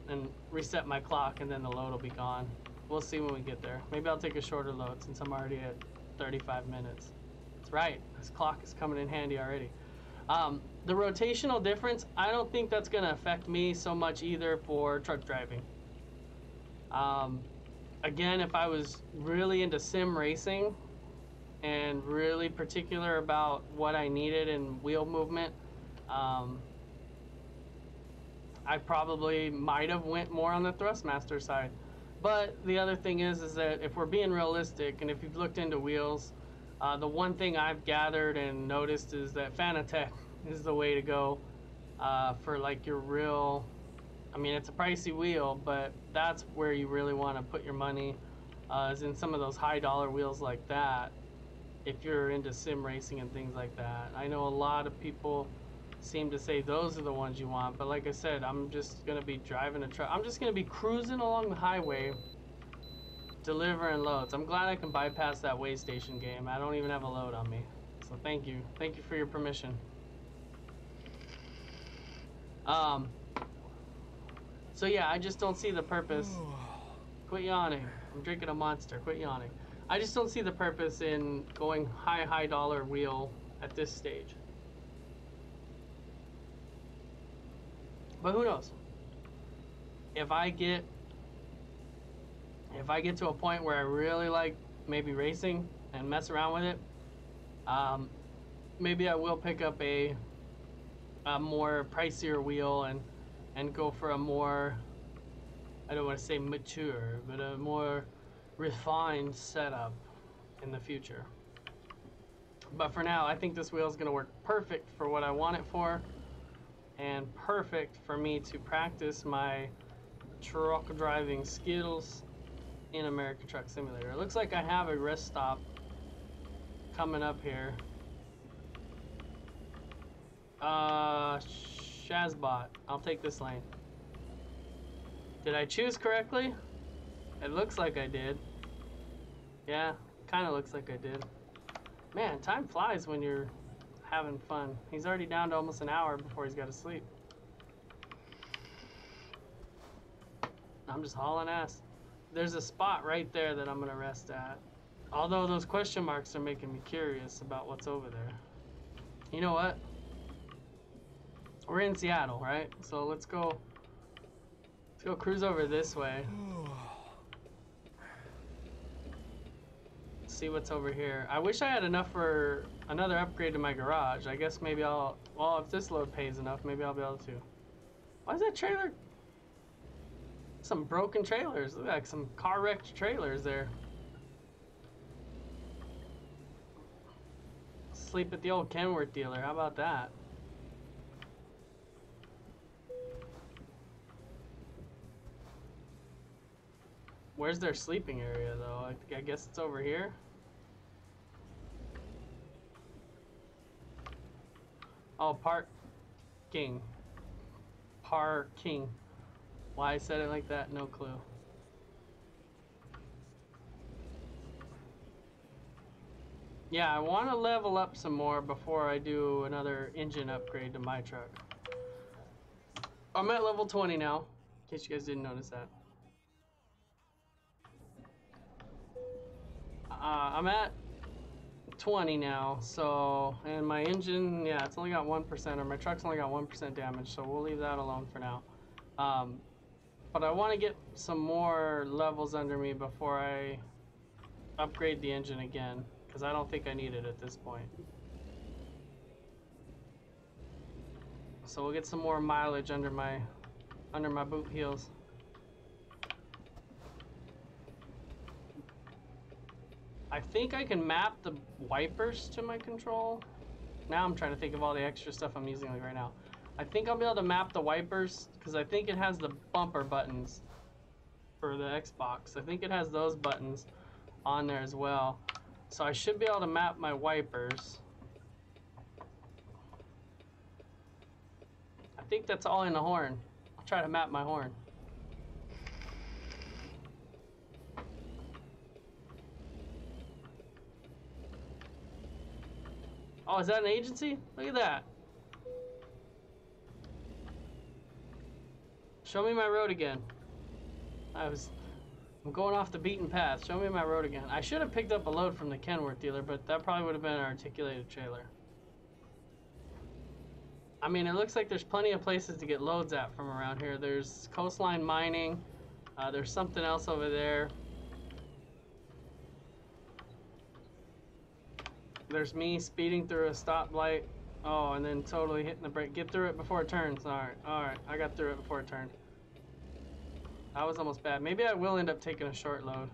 and reset my clock, and then the load will be gone. We'll see when we get there. Maybe I'll take a shorter load since I'm already at 35 minutes. That's right. This clock is coming in handy already. Um, the rotational difference, I don't think that's to affect me so much either for truck driving. Um, again, if I was really into sim racing and really particular about what I needed in wheel movement, um, I probably might have went more on the Thrustmaster side. But the other thing is, is that if we're being realistic, and if you've looked into wheels, uh, the one thing I've gathered and noticed is that Fanatec is the way to go uh, for like your real. I mean, it's a pricey wheel, but that's where you really want to put your money. Uh, is in some of those high dollar wheels like that. If you're into sim racing and things like that, I know a lot of people seem to say those are the ones you want. But like I said, I'm just gonna be driving a truck. I'm just gonna be cruising along the highway, delivering loads. I'm glad I can bypass that way station game. I don't even have a load on me. So thank you. Thank you for your permission. Um. So yeah, I just don't see the purpose. Quit yawning. I'm drinking a monster. Quit yawning. I just don't see the purpose in going high, high dollar wheel at this stage. But who knows? If I get if I get to a point where I really like maybe racing and mess around with it, um, maybe I will pick up a a more pricier wheel and and go for a more I don't want to say mature, but a more refined setup in the future. But for now, I think this wheel is going to work perfect for what I want it for and perfect for me to practice my truck driving skills in American Truck Simulator. It looks like I have a rest stop coming up here. Uh, Shazbot. I'll take this lane. Did I choose correctly? It looks like I did. Yeah, kind of looks like I did. Man, time flies when you're having fun. He's already down to almost an hour before he's got to sleep. I'm just hauling ass. There's a spot right there that I'm going to rest at. Although those question marks are making me curious about what's over there. You know what? We're in Seattle, right? So let's go let's go cruise over this way. See what's over here. I wish I had enough for another upgrade to my garage. I guess maybe I'll well if this load pays enough, maybe I'll be able to. Why is that trailer some broken trailers. Look like some car wrecked trailers there. Sleep at the old Kenworth dealer. How about that? Where's their sleeping area though? I, I guess it's over here. Oh, parking. Parking. Why I said it like that, no clue. Yeah, I want to level up some more before I do another engine upgrade to my truck. I'm at level 20 now, in case you guys didn't notice that. Uh, I'm at 20 now, so, and my engine, yeah, it's only got 1%, or my truck's only got 1% damage, so we'll leave that alone for now. Um, but I want to get some more levels under me before I upgrade the engine again, because I don't think I need it at this point. So we'll get some more mileage under my under my boot heels. I think I can map the wipers to my control. Now I'm trying to think of all the extra stuff I'm using like right now. I think I'll be able to map the wipers because I think it has the bumper buttons for the Xbox. I think it has those buttons on there as well. So I should be able to map my wipers. I think that's all in the horn. I'll try to map my horn. Oh, is that an agency? Look at that. Show me my road again. I was I'm going off the beaten path. Show me my road again. I should have picked up a load from the Kenworth dealer, but that probably would have been an articulated trailer. I mean, it looks like there's plenty of places to get loads at from around here. There's coastline mining. Uh, there's something else over there. There's me speeding through a stoplight. Oh, and then totally hitting the brake. Get through it before it turns. Alright, alright. I got through it before it turned. That was almost bad. Maybe I will end up taking a short load.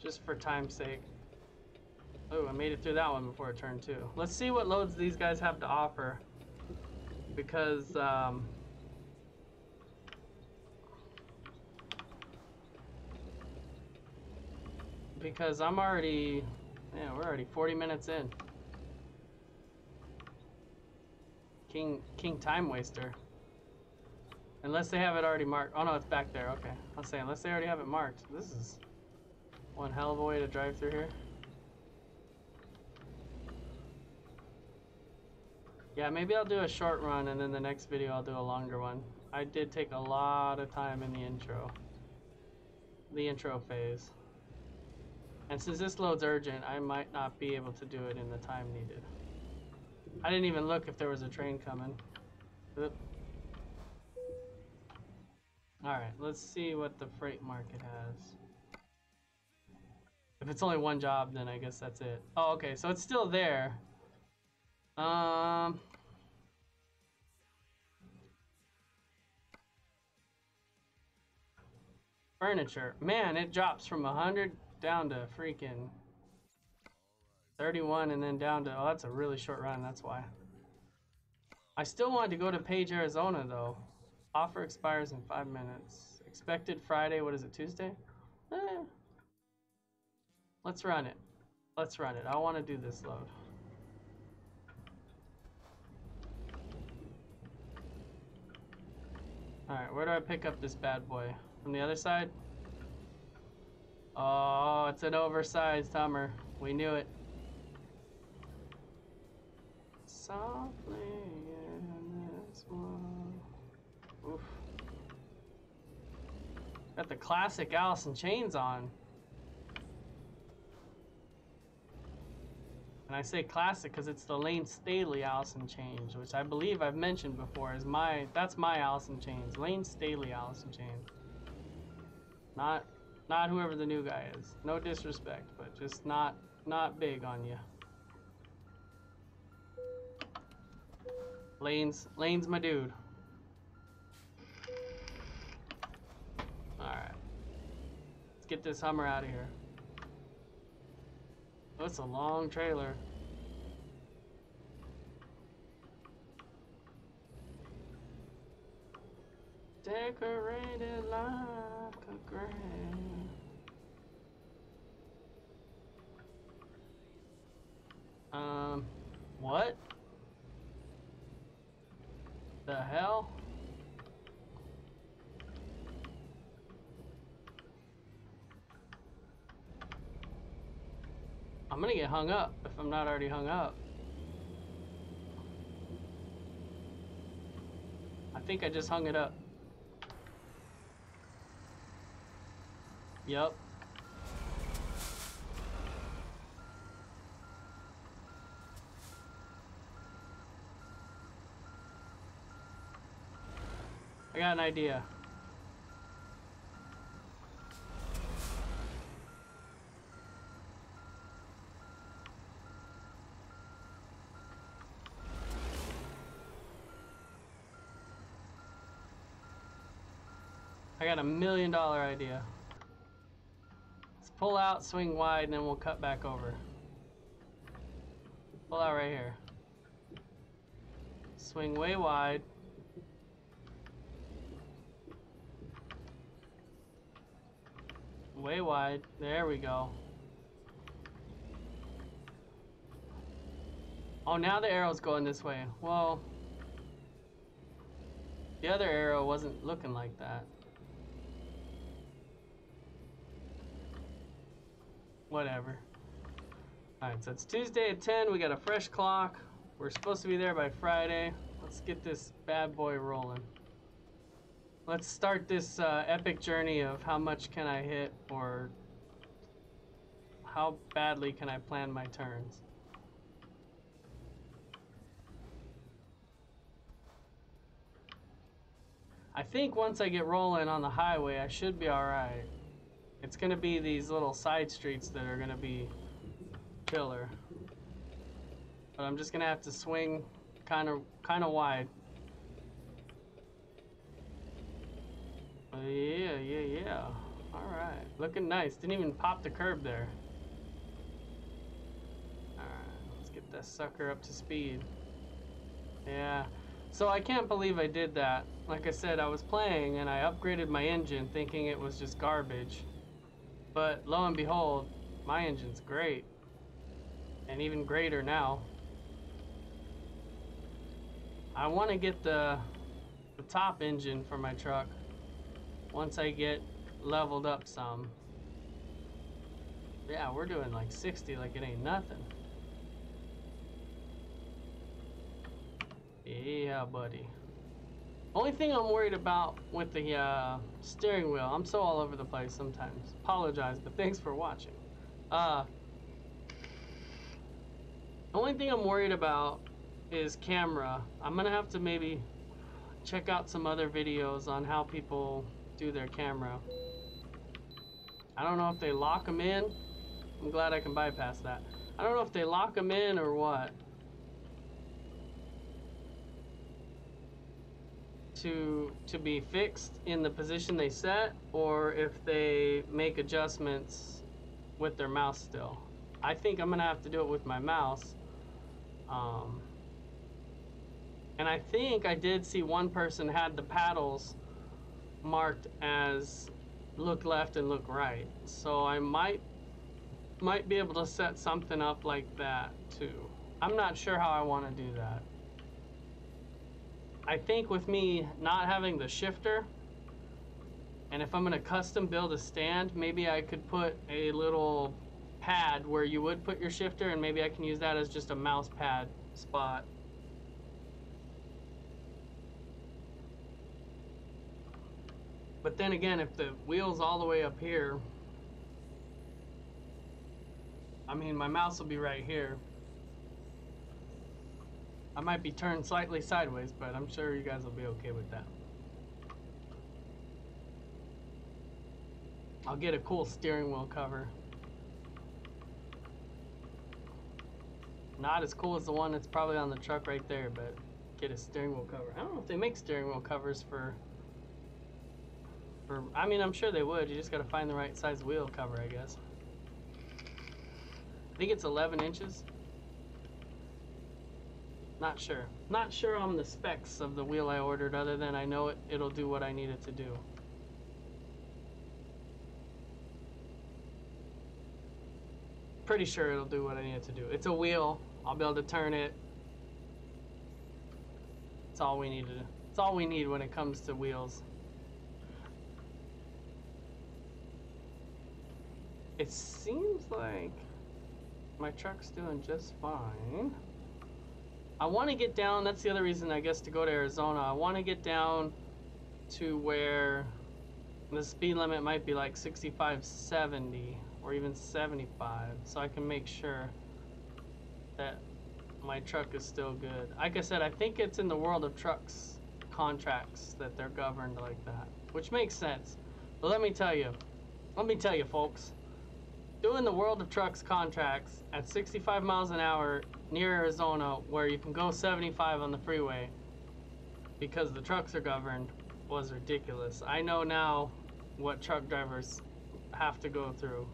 Just for time's sake. Oh, I made it through that one before it turned too. Let's see what loads these guys have to offer. Because, um... Because I'm already... Yeah, we're already 40 minutes in. King, King Time Waster. Unless they have it already marked. Oh no, it's back there. Okay. I'll say unless they already have it marked. This is one hell of a way to drive through here. Yeah, maybe I'll do a short run and then the next video I'll do a longer one. I did take a lot of time in the intro. The intro phase. And since this load's urgent, I might not be able to do it in the time needed. I didn't even look if there was a train coming. Alright, let's see what the freight market has. If it's only one job, then I guess that's it. Oh, okay, so it's still there. Um... Furniture. Man, it drops from 100 down to freaking 31 and then down to... Oh, that's a really short run, that's why. I still wanted to go to Page, Arizona, though. Offer expires in five minutes. Expected Friday, what is it, Tuesday? Eh. Let's run it. Let's run it. I want to do this load. Alright, where do I pick up this bad boy? From the other side? Oh, it's an oversized Hummer. We knew it. Softly in this one. Oof. Got the classic Alice in Chains on. And I say classic because it's the Lane Staley Alice in Chains, which I believe I've mentioned before is my that's my Alice in Chains. Lane Staley Alice in Chains. Not not whoever the new guy is. No disrespect, but just not not big on you. Lane's Lane's my dude. Alright. Let's get this Hummer out of here. Oh, it's a long trailer. Decorated like a grave. Um, what? The hell? I'm gonna get hung up if I'm not already hung up. I think I just hung it up. Yep. I got an idea. I got a million dollar idea. Let's pull out, swing wide, and then we'll cut back over. Pull out right here. Swing way wide. Way wide. There we go. Oh, now the arrow's going this way. Well, the other arrow wasn't looking like that. Whatever. Alright, so it's Tuesday at 10. We got a fresh clock. We're supposed to be there by Friday. Let's get this bad boy rolling. Let's start this uh, epic journey of how much can I hit or how badly can I plan my turns. I think once I get rolling on the highway, I should be alright. It's gonna be these little side streets that are gonna be killer. But I'm just gonna have to swing kind of kind of wide. Uh, yeah, yeah, yeah. All right, looking nice. Didn't even pop the curb there. All right, let's get that sucker up to speed. Yeah. So I can't believe I did that. Like I said, I was playing and I upgraded my engine thinking it was just garbage. But lo and behold, my engine's great. And even greater now. I want to get the, the top engine for my truck once I get leveled up some. Yeah, we're doing like 60 like it ain't nothing. Yeah, buddy. Only thing I'm worried about with the uh, steering wheel, I'm so all over the place sometimes. Apologize, but thanks for watching. Uh, only thing I'm worried about is camera. I'm gonna have to maybe check out some other videos on how people their camera. I don't know if they lock them in. I'm glad I can bypass that. I don't know if they lock them in or what. To, to be fixed in the position they set or if they make adjustments with their mouse still. I think I'm gonna have to do it with my mouse. Um, and I think I did see one person had the paddles marked as look left and look right. So I might might be able to set something up like that too. I'm not sure how I want to do that. I think with me not having the shifter, and if I'm going to custom build a stand, maybe I could put a little pad where you would put your shifter, and maybe I can use that as just a mouse pad spot. But then again, if the wheel's all the way up here, I mean, my mouse will be right here. I might be turned slightly sideways, but I'm sure you guys will be okay with that. I'll get a cool steering wheel cover. Not as cool as the one that's probably on the truck right there, but get a steering wheel cover. I don't know if they make steering wheel covers for for I mean I'm sure they would. You just gotta find the right size wheel cover, I guess. I think it's 11 inches. Not sure. Not sure on the specs of the wheel I ordered other than I know it, it'll do what I need it to do. Pretty sure it'll do what I need it to do. It's a wheel. I'll be able to turn it. It's all we need to It's all we need when it comes to wheels. It seems like my truck's doing just fine. I want to get down, that's the other reason I guess to go to Arizona. I want to get down to where the speed limit might be like 65, 70 or even 75 so I can make sure that my truck is still good. Like I said, I think it's in the world of trucks contracts that they're governed like that, which makes sense. But let me tell you, let me tell you folks, doing the World of Trucks contracts at 65 miles an hour near Arizona where you can go 75 on the freeway because the trucks are governed was ridiculous. I know now what truck drivers have to go through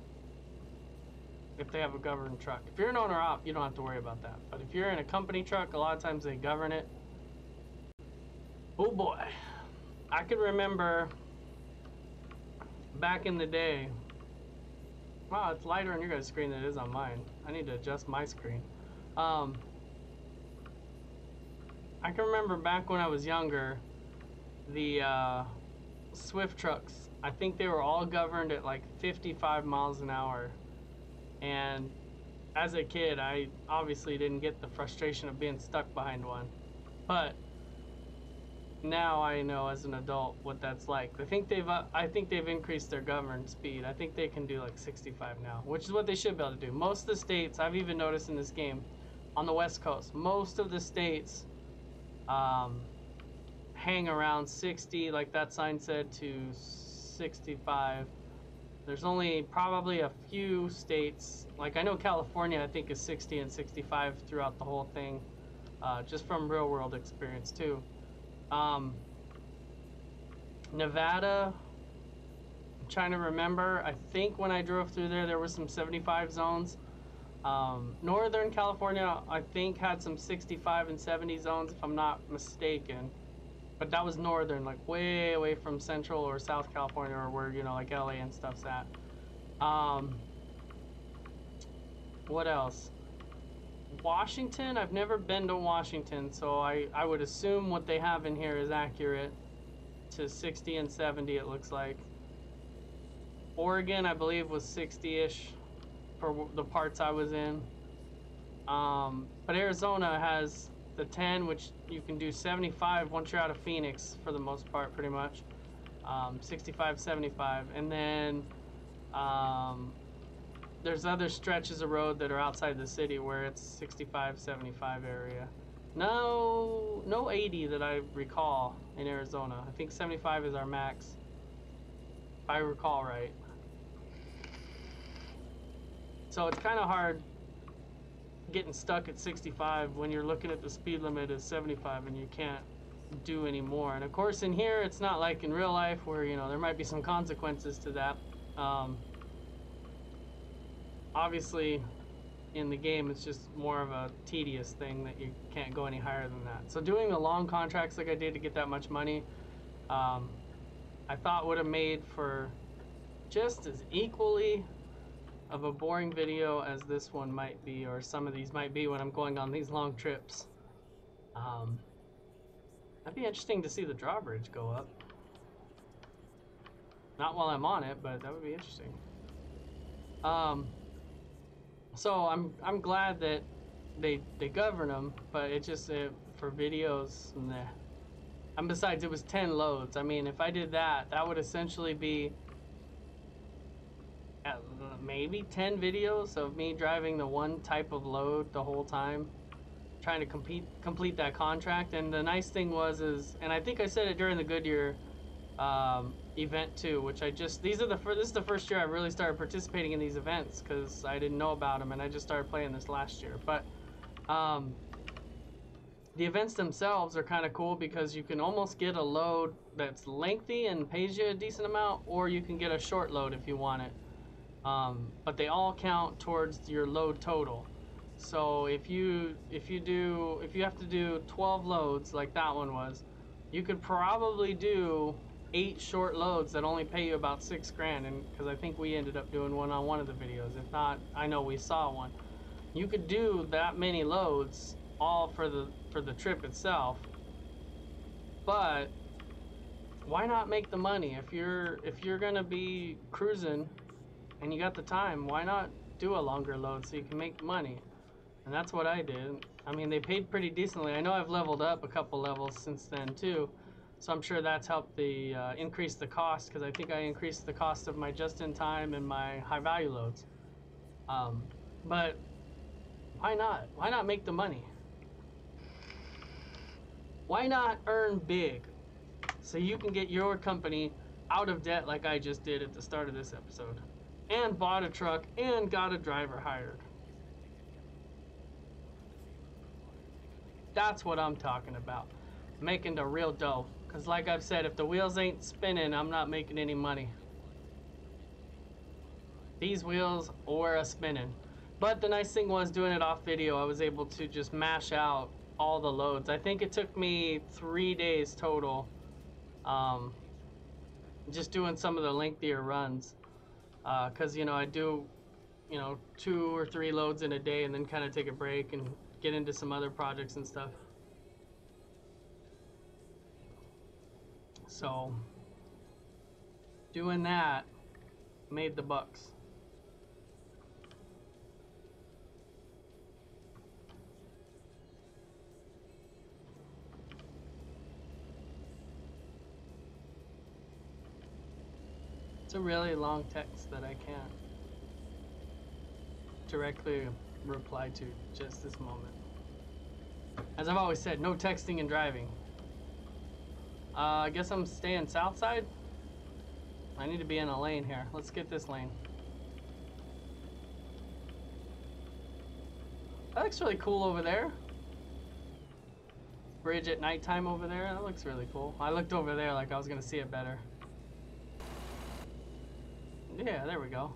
if they have a governed truck. If you're an owner op, you don't have to worry about that. But if you're in a company truck, a lot of times they govern it. Oh boy. I can remember back in the day Wow, it's lighter on your guys' screen than it is on mine. I need to adjust my screen. Um, I can remember back when I was younger, the uh, Swift trucks, I think they were all governed at like 55 miles an hour. And as a kid, I obviously didn't get the frustration of being stuck behind one. But now I know as an adult what that's like. I think they've uh, I think they've increased their governed speed. I think they can do like 65 now, which is what they should be able to do. Most of the states I've even noticed in this game on the West Coast, most of the states um, hang around 60, like that sign said, to 65. There's only probably a few states, like I know California, I think is 60 and 65 throughout the whole thing, uh, just from real world experience too. Um, Nevada, I'm trying to remember. I think when I drove through there, there was some 75 zones. Um, Northern California, I think, had some 65 and 70 zones, if I'm not mistaken. But that was northern, like way away from Central or South California, or where you know, like LA and stuff's at. Um, what else? Washington, I've never been to Washington, so I, I would assume what they have in here is accurate to 60 and 70, it looks like. Oregon, I believe, was 60 ish for the parts I was in. Um, but Arizona has the 10, which you can do 75 once you're out of Phoenix for the most part, pretty much. Um, 65, 75. And then um, there's other stretches of road that are outside the city where it's 65, 75 area. No, no 80 that I recall in Arizona. I think 75 is our max, if I recall right. So it's kind of hard getting stuck at 65 when you're looking at the speed limit as 75 and you can't do any more. And of course, in here, it's not like in real life where you know there might be some consequences to that. Um, obviously, in the game, it's just more of a tedious thing that you can't go any higher than that. So doing the long contracts like I did to get that much money, um, I thought would have made for just as equally of a boring video as this one might be, or some of these might be when I'm going on these long trips. Um, that'd be interesting to see the drawbridge go up. Not while I'm on it, but that would be interesting. Um, so I'm I'm glad that they they govern them, but it just uh, for videos, nah. And besides, it was 10 loads. I mean, if I did that, that would essentially be maybe 10 videos of me driving the one type of load the whole time trying to complete complete that contract and the nice thing was is and I think I said it during the Goodyear um, event too which I just these are the first this is the first year I really started participating in these events because I didn't know about them and I just started playing this last year but um, the events themselves are kind of cool because you can almost get a load that's lengthy and pays you a decent amount or you can get a short load if you want it um, but they all count towards your load total. So if you if you do if you have to do 12 loads like that one was, you could probably do eight short loads that only pay you about six grand. And because I think we ended up doing one on one of the videos. If not, I know we saw one. You could do that many loads all for the for the trip itself. But why not make the money if you're if you're gonna be cruising and you got the time, why not do a longer load so you can make money? And that's what I did. I mean, they paid pretty decently. I know I've leveled up a couple levels since then too, so I'm sure that's helped the uh, increase the cost because I think I increased the cost of my just-in-time and my high-value loads. Um, but why not? Why not make the money? Why not earn big so you can get your company out of debt like I just did at the start of this episode? and bought a truck and got a driver hired. That's what I'm talking about. Making the real dough. Because, like I've said, if the wheels ain't spinning, I'm not making any money. These wheels or a spinning. But the nice thing was, doing it off video, I was able to just mash out all the loads. I think it took me three days total. Um, just doing some of the lengthier runs because uh, you know I do you know two or three loads in a day and then kind of take a break and get into some other projects and stuff So doing that made the bucks. It's a really long text that I can't directly reply to just this moment. As I've always said, no texting and driving. Uh, I guess I'm staying south side. I need to be in a lane here. Let's get this lane. That looks really cool over there. Bridge at nighttime over there. That looks really cool. I looked over there like I was gonna see it better. Yeah, there we go.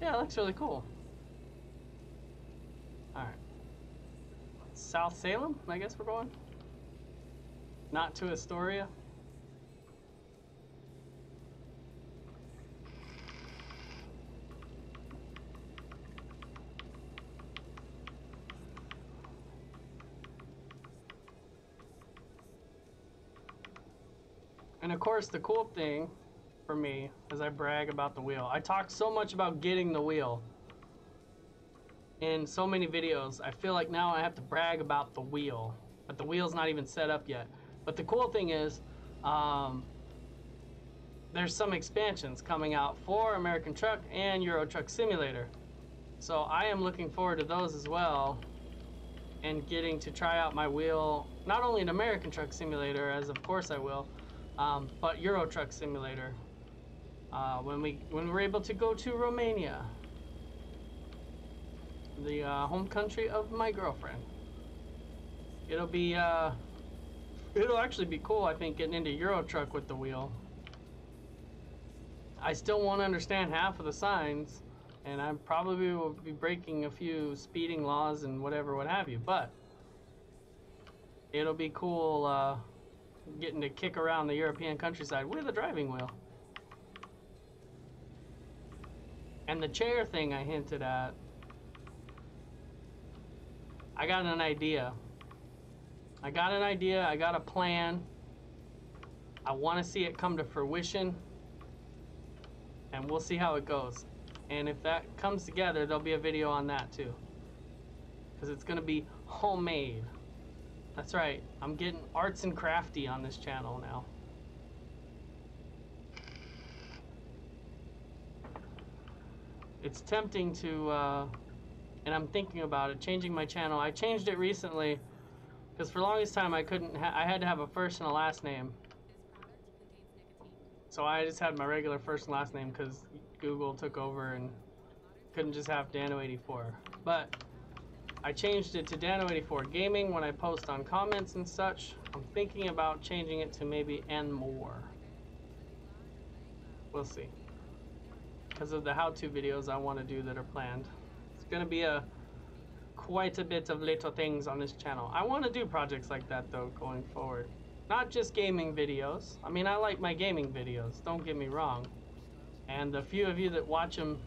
Yeah, it looks really cool. Alright. South Salem, I guess we're going. Not to Astoria. And of course, the cool thing for me is I brag about the wheel. I talk so much about getting the wheel in so many videos. I feel like now I have to brag about the wheel, but the wheel's not even set up yet. But the cool thing is, um, there's some expansions coming out for American Truck and Euro Truck Simulator. So I am looking forward to those as well and getting to try out my wheel, not only in American Truck Simulator, as of course I will, um, but Euro Truck Simulator. Uh, when we when we're able to go to Romania, the uh, home country of my girlfriend. It'll be uh, it'll actually be cool. I think getting into Euro Truck with the wheel. I still won't understand half of the signs, and I probably will be breaking a few speeding laws and whatever, what have you. But it'll be cool uh, getting to kick around the European countryside with a driving wheel. And the chair thing I hinted at, I got an idea. I got an idea, I got a plan. I want to see it come to fruition. And we'll see how it goes. And if that comes together, there'll be a video on that too. Because it's going to be homemade. That's right, I'm getting arts and crafty on this channel now. It's tempting to, uh, and I'm thinking about it, changing my channel. I changed it recently because for the longest time I couldn't, I had to have a first and a last name. So I just had my regular first and last name because Google took over and couldn't just have Dano84. But I changed it to Dano84 Gaming when I post on comments and such. I'm thinking about changing it to maybe N more. We'll see. Because of the how-to videos I want to do that are planned. It's going to be a quite a bit of little things on this channel. I want to do projects like that though going forward. Not just gaming videos. I mean, I like my gaming videos, don't get me wrong. And the few of you that watch them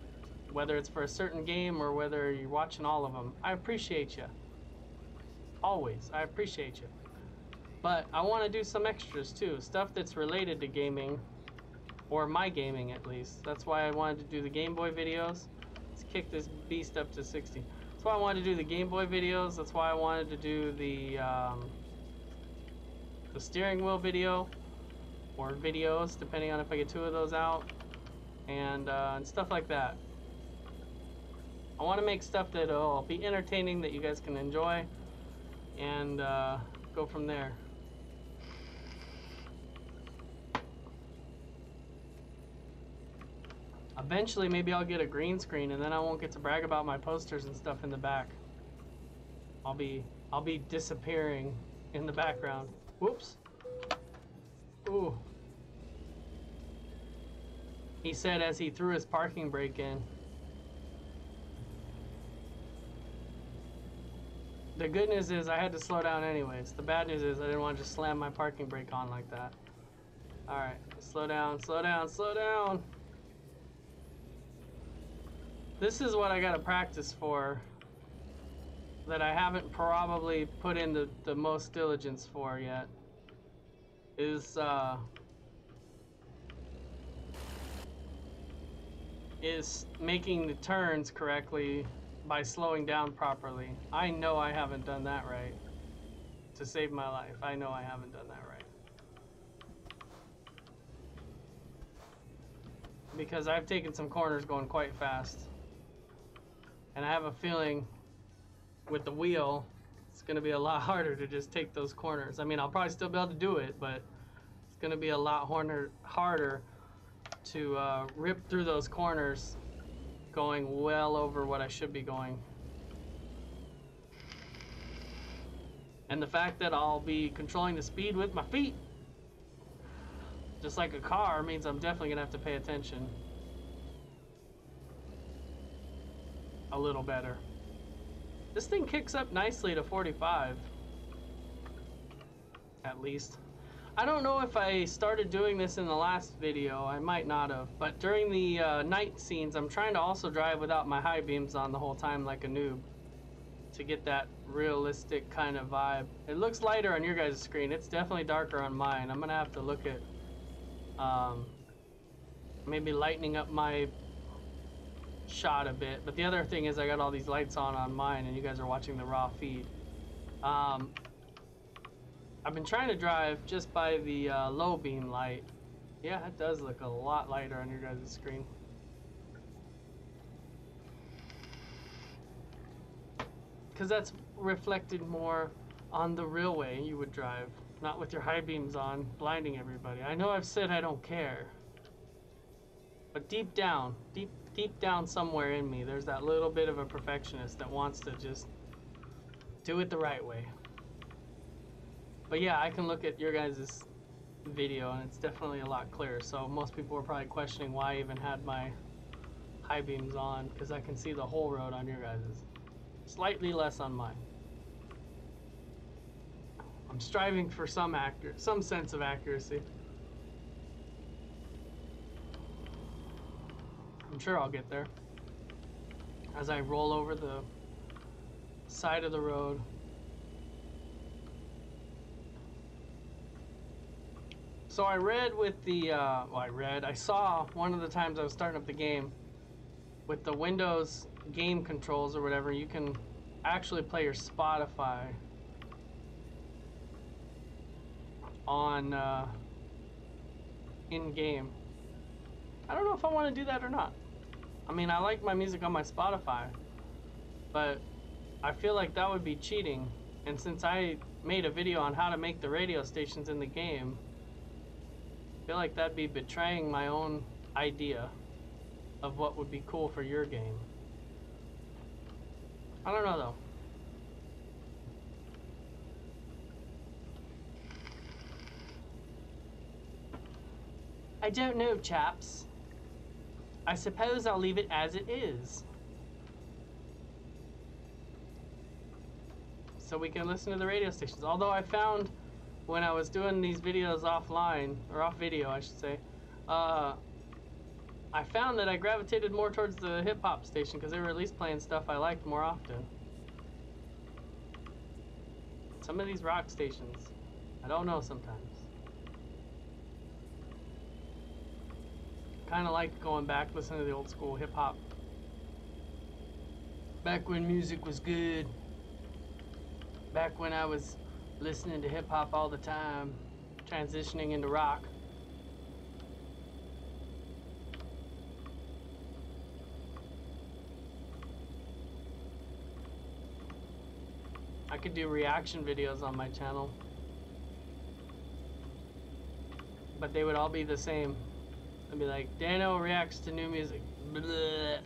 whether it's for a certain game or whether you're watching all of them. I appreciate you. Always, I appreciate you. But I want to do some extras too, stuff that's related to gaming, or my gaming at least. That's why I wanted to do the Game Boy videos. Let's kick this beast up to 60. That's why I wanted to do the Game Boy videos. That's why I wanted to do the um, the steering wheel video, or videos, depending on if I get two of those out, and, uh, and stuff like that. I want to make stuff that'll be entertaining that you guys can enjoy and uh, go from there. Eventually, maybe I'll get a green screen and then I won't get to brag about my posters and stuff in the back. I'll be I'll be disappearing in the background. Whoops. Ooh. He said as he threw his parking brake in. The good news is I had to slow down anyways. The bad news is I didn't want to just slam my parking brake on like that. Alright, slow down, slow down, slow down. This is what I gotta practice for that I haven't probably put in the, the most diligence for yet. Is, uh, is making the turns correctly by slowing down properly. I know I haven't done that right. To save my life, I know I haven't done that right. because I've taken some corners going quite fast. And I have a feeling with the wheel, it's going to be a lot harder to just take those corners. I mean, I'll probably still be able to do it, but it's going to be a lot harder, harder to uh, rip through those corners going well over what I should be going. And the fact that I'll be controlling the speed with my feet, just like a car, means I'm definitely gonna have to pay attention. A little better. This thing kicks up nicely to 45. At least. I don't know if I started doing this in the last video, I might not have, but during the uh, night scenes, I'm trying to also drive without my high beams on the whole time like a noob to get that realistic kind of vibe. It looks lighter on your guys' screen. It's definitely darker on mine. I'm gonna have to look at um, maybe lightening up my shot a bit. But the other thing is I got all these lights on on mine and you guys are watching the raw feed. Um, I've been trying to drive just by the uh, low beam light. Yeah, it does look a lot lighter on your guys' screen. Because that's reflected more on the real way you would drive, not with your high beams on, blinding everybody. I know I've said I don't care. But deep down, deep deep down somewhere in me, there's that little bit of a perfectionist that wants to just do it the right way. But yeah, I can look at your guys' video and it's definitely a lot clearer. So most people are probably questioning why I even had my high beams on because I can see the whole road on your guys'. Slightly less on mine. I'm striving for some accurate, some sense of accuracy. I'm sure I'll get there. As I roll over the side of the road. So I read with the, uh, well, I read, I saw one of the times I was starting up the game with the Windows game controls or whatever, you can actually play your Spotify on uh, in game. I don't know if I want to do that or not. I mean, I like my music on my Spotify, but I feel like that would be cheating. And since I made a video on how to make the radio stations in the game, I feel like that'd be betraying my own idea of what would be cool for your game. I don't know though. I don't know, chaps. I suppose I'll leave it as it is. So we can listen to the radio stations. Although I found when I was doing these videos offline, or off video I should say, uh, I found that I gravitated more towards the hip hop station because they were at least playing stuff I liked more often. Some of these rock stations, I don't know sometimes. Kind of like going back, listening to the old school hip hop. Back when music was good. Back when I was listening to hip hop all the time, transitioning into rock. I could do reaction videos on my channel. But they would all be the same. I'd be like, Dano reacts to new music. Bleh.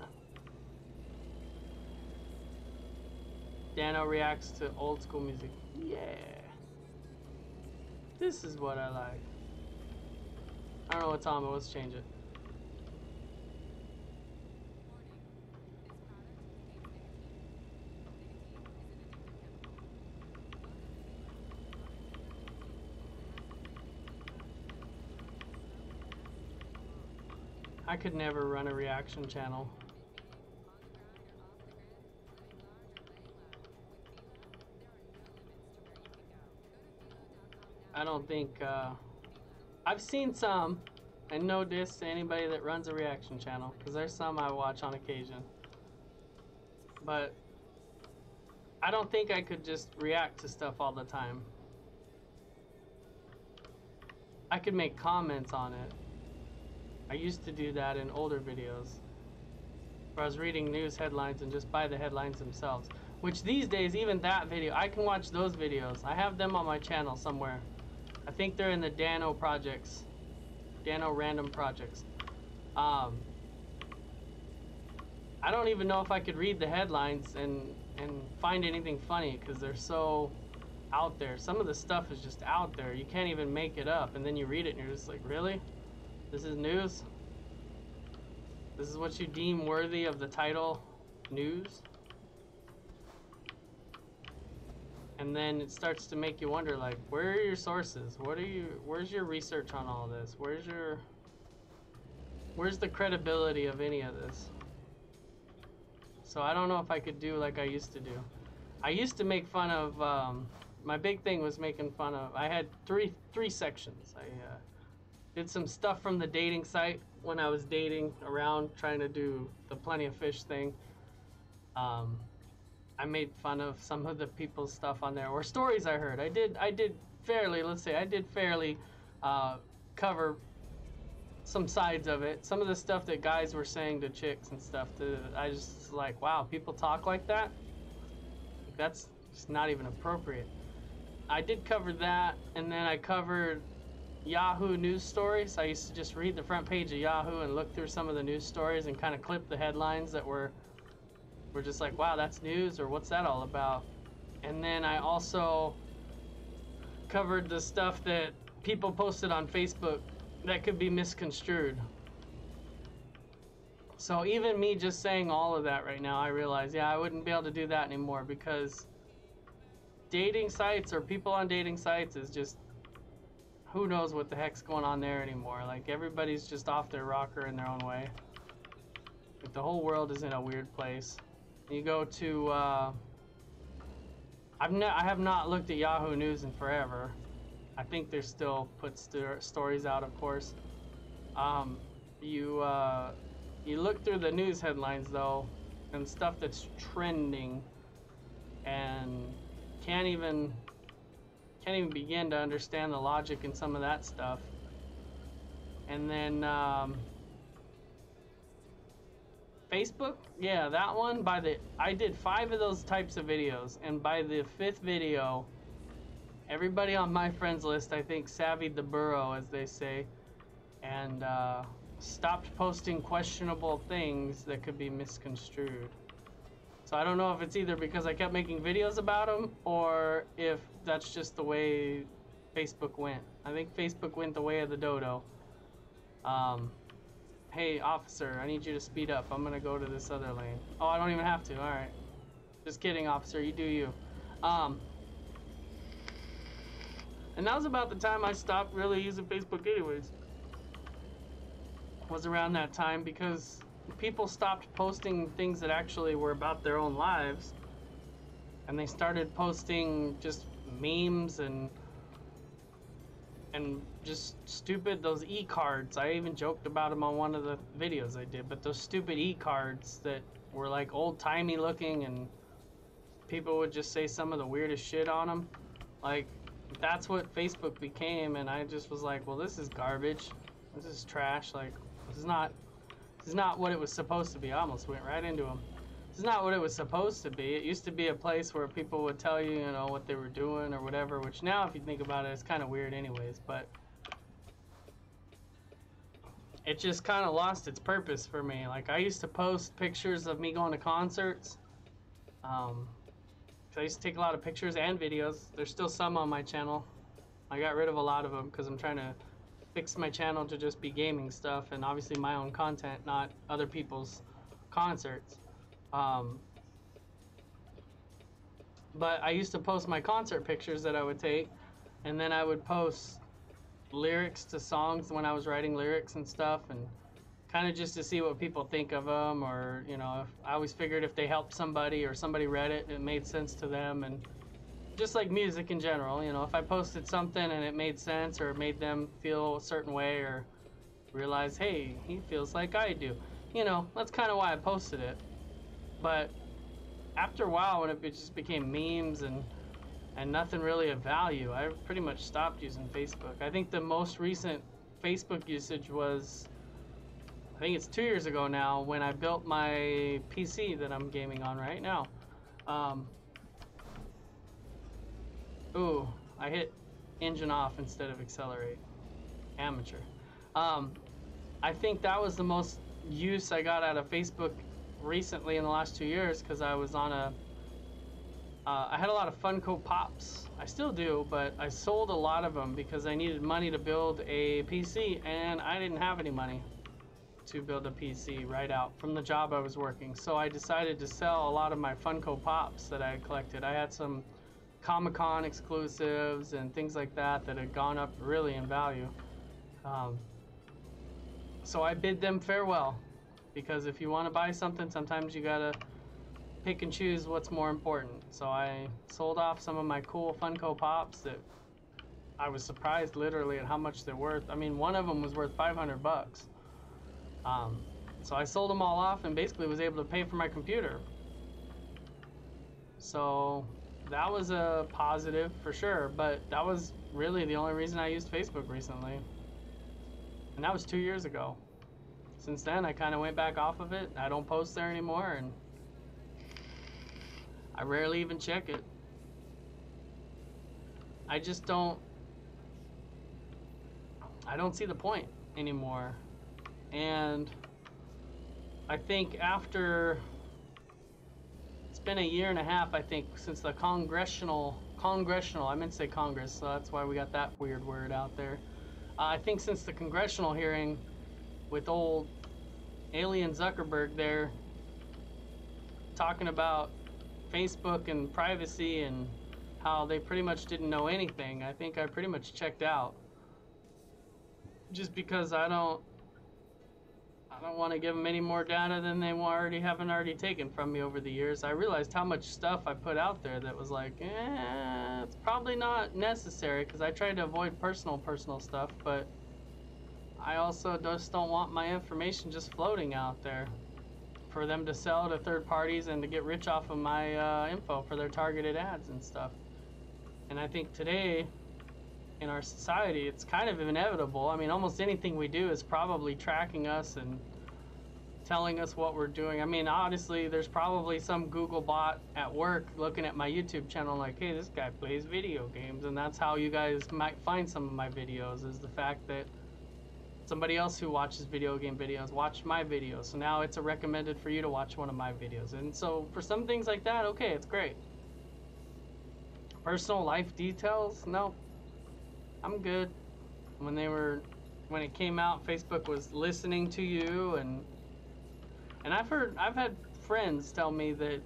Dano reacts to old school music. Yeah. This is what I like. I don't know what time, but let's change it. I could never run a reaction channel. I don't think, uh, I've seen some, and no diss to anybody that runs a reaction channel, because there's some I watch on occasion. But I don't think I could just react to stuff all the time. I could make comments on it, I used to do that in older videos. Where I was reading news headlines and just by the headlines themselves. Which these days, even that video, I can watch those videos. I have them on my channel somewhere. I think they're in the Dano projects. Dano random projects. Um, I don't even know if I could read the headlines and and find anything funny because they're so out there. Some of the stuff is just out there. You can't even make it up. And then you read it and you're just like, really? This is news? This is what you deem worthy of the title news? And then it starts to make you wonder like, where are your sources? What are you where's your research on all this? Where's your where's the credibility of any of this? So I don't know if I could do like I used to do. I used to make fun of. Um, my big thing was making fun of. I had three three sections. I uh, did some stuff from the dating site when I was dating around, trying to do the plenty of fish thing. Um, I made fun of some of the people's stuff on there or stories I heard. I did I did fairly. Let's say I did fairly uh, cover some sides of it. Some of the stuff that guys were saying to chicks and stuff. To, I just like, wow, people talk like that. That's just not even appropriate. I did cover that, and then I covered Yahoo news stories. I used to just read the front page of Yahoo and look through some of the news stories and kind of clip the headlines that were were just like, wow, that's news, or what's that all about? And then I also covered the stuff that people posted on Facebook that could be misconstrued. So even me just saying all of that right now, I realize, yeah, I wouldn't be able to do that anymore because dating sites or people on dating sites is just who knows what the heck's going on there anymore. Like everybody's just off their rocker in their own way. Like the whole world is in a weird place. You go to uh, I've ne- I have not looked at Yahoo News in forever. I think they're still put st- stories out, of course. Um, you uh, you look through the news headlines though, and stuff that's trending, and can't even can't even begin to understand the logic in some of that stuff. And then um, Facebook, yeah, that one. By the I did five of those types of videos, and by the fifth video, everybody on my friends list, I think, savvied the burrow, as they say, and uh, stopped posting questionable things that could be misconstrued. So I don't know if it's either because I kept making videos about them or if that's just the way Facebook went. I think Facebook went the way of the dodo. Um, hey, officer, I need you to speed up. I'm gonna go to this other lane. Oh, I don't even have to. All right. Just kidding, officer. You do you. Um, and that was about the time I stopped really using Facebook anyways. Was around that time because people stopped posting things that actually were about their own lives. And they started posting just memes and and just stupid those e-cards. I even joked about them on one of the videos I did, but those stupid e-cards that were like old-timey looking and people would just say some of the weirdest shit on them. Like that's what Facebook became, and I just was like, well, this is garbage. This is trash. Like, this is not, this is not what it was supposed to be. I almost went right into them. This is not what it was supposed to be. It used to be a place where people would tell you, you know, what they were doing or whatever. Which now, if you think about it, it's kind of weird, anyways. But it just kind of lost its purpose for me. Like, I used to post pictures of me going to concerts. Um, I used to take a lot of pictures and videos. There's still some on my channel. I got rid of a lot of them because I'm trying to fix my channel to just be gaming stuff and obviously my own content, not other people's concerts. Um, but I used to post my concert pictures that I would take, and then I would post lyrics to songs when I was writing lyrics and stuff, and kind of just to see what people think of them, or you know, I always figured if they helped somebody or somebody read it, it made sense to them, and just like music in general, you know, if I posted something and it made sense or made them feel a certain way or realize, hey, he feels like I do, you know, that's kind of why I posted it. But after a while, when it just became memes and and nothing really of value, I pretty much stopped using Facebook. I think the most recent Facebook usage was I think it's two years ago now when I built my PC that I'm gaming on right now. Um, ooh, I hit engine off instead of accelerate. Amateur. Um, I think that was the most use I got out of Facebook recently in the last two years because I was on a. Uh, I had a lot of Funko Pops. I still do, but I sold a lot of them because I needed money to build a PC and I didn't have any money to build a PC right out from the job I was working. So I decided to sell a lot of my Funko Pops that I had collected. I had some Comic Con exclusives and things like that that had gone up really in value. Um, so I bid them farewell because if you want to buy something, sometimes you gotta pick and choose what's more important. So I sold off some of my cool Funko Pops that I was surprised literally at how much they're worth. I mean, one of them was worth 500 bucks. Um, so I sold them all off and basically was able to pay for my computer. So that was a positive for sure, but that was really the only reason I used Facebook recently. And that was two years ago. Since then, I kind of went back off of it. I don't post there anymore, and I rarely even check it. I just don't. I don't see the point anymore. And I think after been a year and a half, I think, since the congressional congressional I meant to say Congress, so that's why we got that weird word out there. Uh, I think since the congressional hearing with old alien Zuckerberg there talking about Facebook and privacy and how they pretty much didn't know anything, I think I pretty much checked out. Just because I don't I don't want to give them any more data than they already haven't already taken from me over the years. I realized how much stuff I put out there that was like, eh, it's probably not necessary because I tried to avoid personal, personal stuff, but I also just don't want my information just floating out there for them to sell to third parties and to get rich off of my uh, info for their targeted ads and stuff. And I think today, in our society, it's kind of inevitable. I mean, almost anything we do is probably tracking us and telling us what we're doing. I mean, honestly, there's probably some Google bot at work looking at my YouTube channel like, hey, this guy plays video games. And that's how you guys might find some of my videos is the fact that somebody else who watches video game videos watched my videos. So now it's a recommended for you to watch one of my videos. And so for some things like that, okay, it's great. Personal life details, no, I'm good. When they were, when it came out, Facebook was listening to you, and and I've heard, I've had friends tell me that,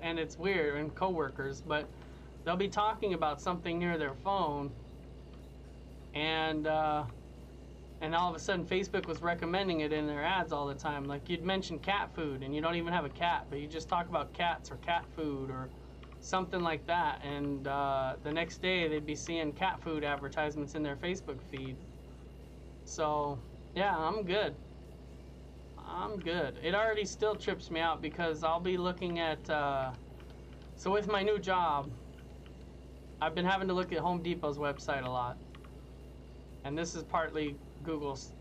and it's weird, and coworkers, but they'll be talking about something near their phone, and uh, and all of a sudden Facebook was recommending it in their ads all the time. Like you'd mention cat food, and you don't even have a cat, but you just talk about cats or cat food or something like that. And uh, the next day they'd be seeing cat food advertisements in their Facebook feed. So, yeah, I'm good. I'm good. It already still trips me out because I'll be looking at. Uh, so, with my new job, I've been having to look at Home Depot's website a lot. And this is partly Google's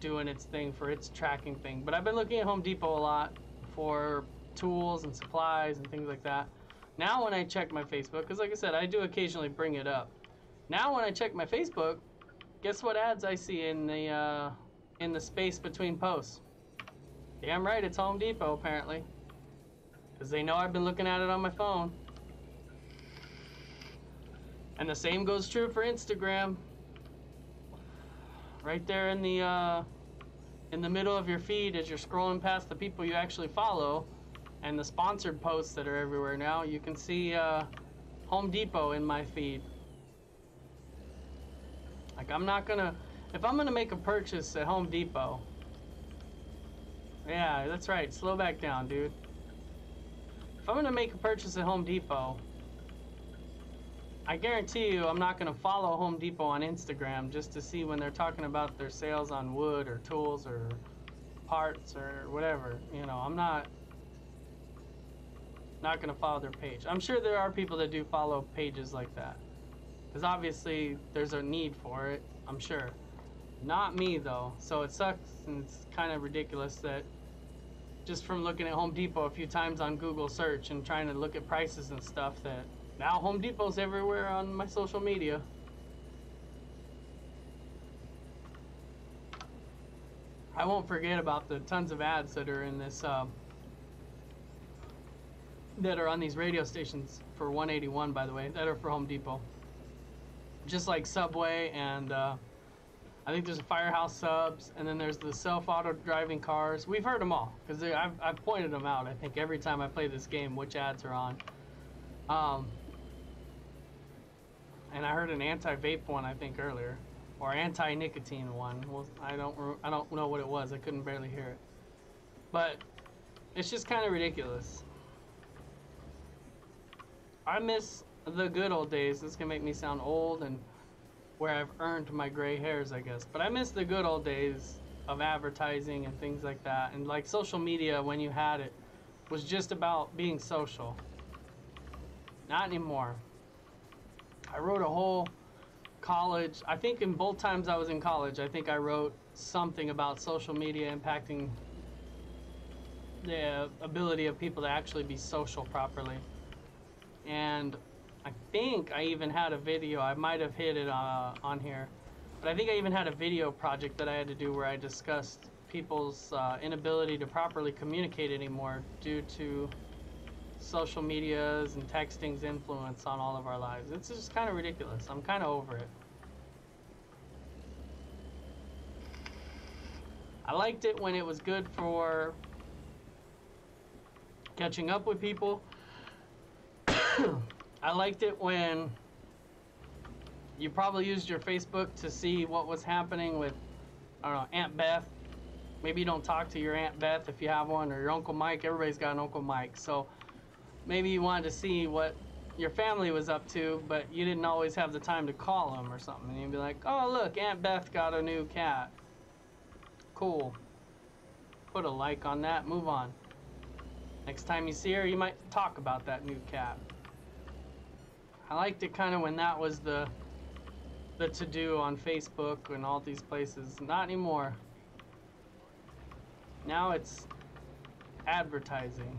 doing its thing for its tracking thing. But I've been looking at Home Depot a lot for tools and supplies and things like that. Now when I check my Facebook, because like I said, I do occasionally bring it up. Now when I check my Facebook, guess what ads I see in the uh, in the space between posts? Damn right, it's Home Depot apparently, because they know I've been looking at it on my phone. And the same goes true for Instagram. Right there in the uh, in the middle of your feed as you're scrolling past the people you actually follow and the sponsored posts that are everywhere now, you can see uh, Home Depot in my feed. Like I'm not gonna, if I'm gonna make a purchase at Home Depot, yeah, that's right, slow back down, dude. If I'm gonna make a purchase at Home Depot, I guarantee you I'm not gonna follow Home Depot on Instagram just to see when they're talking about their sales on wood or tools or parts or whatever. You know, I'm not not going to follow their page. I'm sure there are people that do follow pages like that. Because obviously there's a need for it, I'm sure. Not me though. So it sucks and it's kind of ridiculous that just from looking at Home Depot a few times on Google search and trying to look at prices and stuff that now Home Depot's everywhere on my social media. I won't forget about the tons of ads that are in this uh, that are on these radio stations for 181 by the way that are for Home Depot. Just like Subway and uh, I think there's a Firehouse Subs and then there's the self-auto driving cars. We've heard them all because I've, I've pointed them out I think every time I play this game which ads are on. Um, and I heard an anti-vape one I think earlier or anti-nicotine one. Well, I don't I don't know what it was. I couldn't barely hear it. But it's just kind of ridiculous. I miss the good old days. This can make me sound old and where I've earned my gray hairs, I guess. But I miss the good old days of advertising and things like that. And like social media when you had it was just about being social. Not anymore. I wrote a whole college. I think in both times I was in college, I think I wrote something about social media impacting the ability of people to actually be social properly. And I think I even had a video. I might have hit it uh, on here, but I think I even had a video project that I had to do where I discussed people's uh, inability to properly communicate anymore due to social medias and texting's influence on all of our lives. It's just kind of ridiculous. I'm kind of over it. I liked it when it was good for catching up with people. I liked it when you probably used your Facebook to see what was happening with, I don't know, Aunt Beth. Maybe you don't talk to your Aunt Beth if you have one, or your Uncle Mike. Everybody's got an Uncle Mike. So maybe you wanted to see what your family was up to, but you didn't always have the time to call them or something. And you'd be like, oh, look, Aunt Beth got a new cat. Cool. Put a like on that, move on. Next time you see her, you might talk about that new cat. I liked it kind of when that was the the to do on Facebook and all these places. Not anymore. Now it's advertising.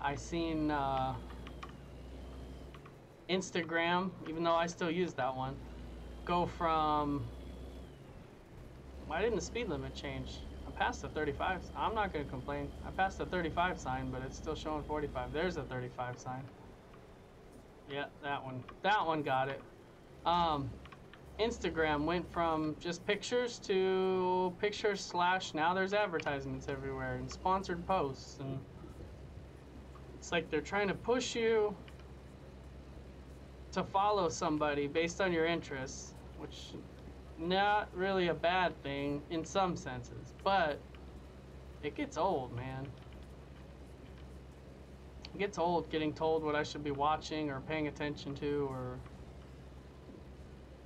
I seen uh, Instagram, even though I still use that one, go from. Why didn't the speed limit change? I passed the 35. I'm not gonna complain. I passed the 35 sign, but it's still showing 45. There's a 35 sign. Yeah, that one. That one got it. Um, Instagram went from just pictures to pictures slash now there's advertisements everywhere and sponsored posts and it's like they're trying to push you to follow somebody based on your interests, which not really a bad thing in some senses, but it gets old, man. It gets old getting told what I should be watching or paying attention to or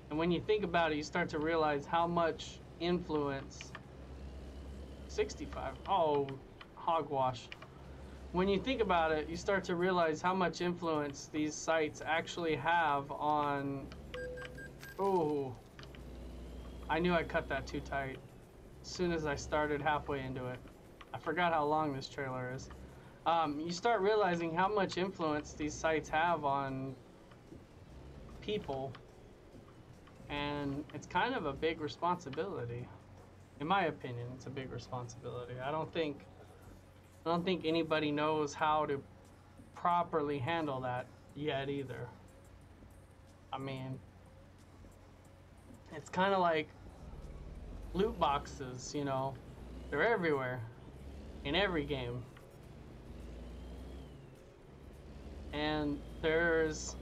and when you think about it, you start to realize how much influence 65 oh hogwash. When you think about it you start to realize how much influence these sites actually have on oh I knew I cut that too tight. As soon as I started halfway into it I forgot how long this trailer is um, you start realizing how much influence these sites have on people. And it's kind of a big responsibility. In my opinion it's a big responsibility. I don't think i don't think anybody knows how to properly handle that yet either. I mean it's kind of like loot boxes you know? They're everywhere. In every game and there's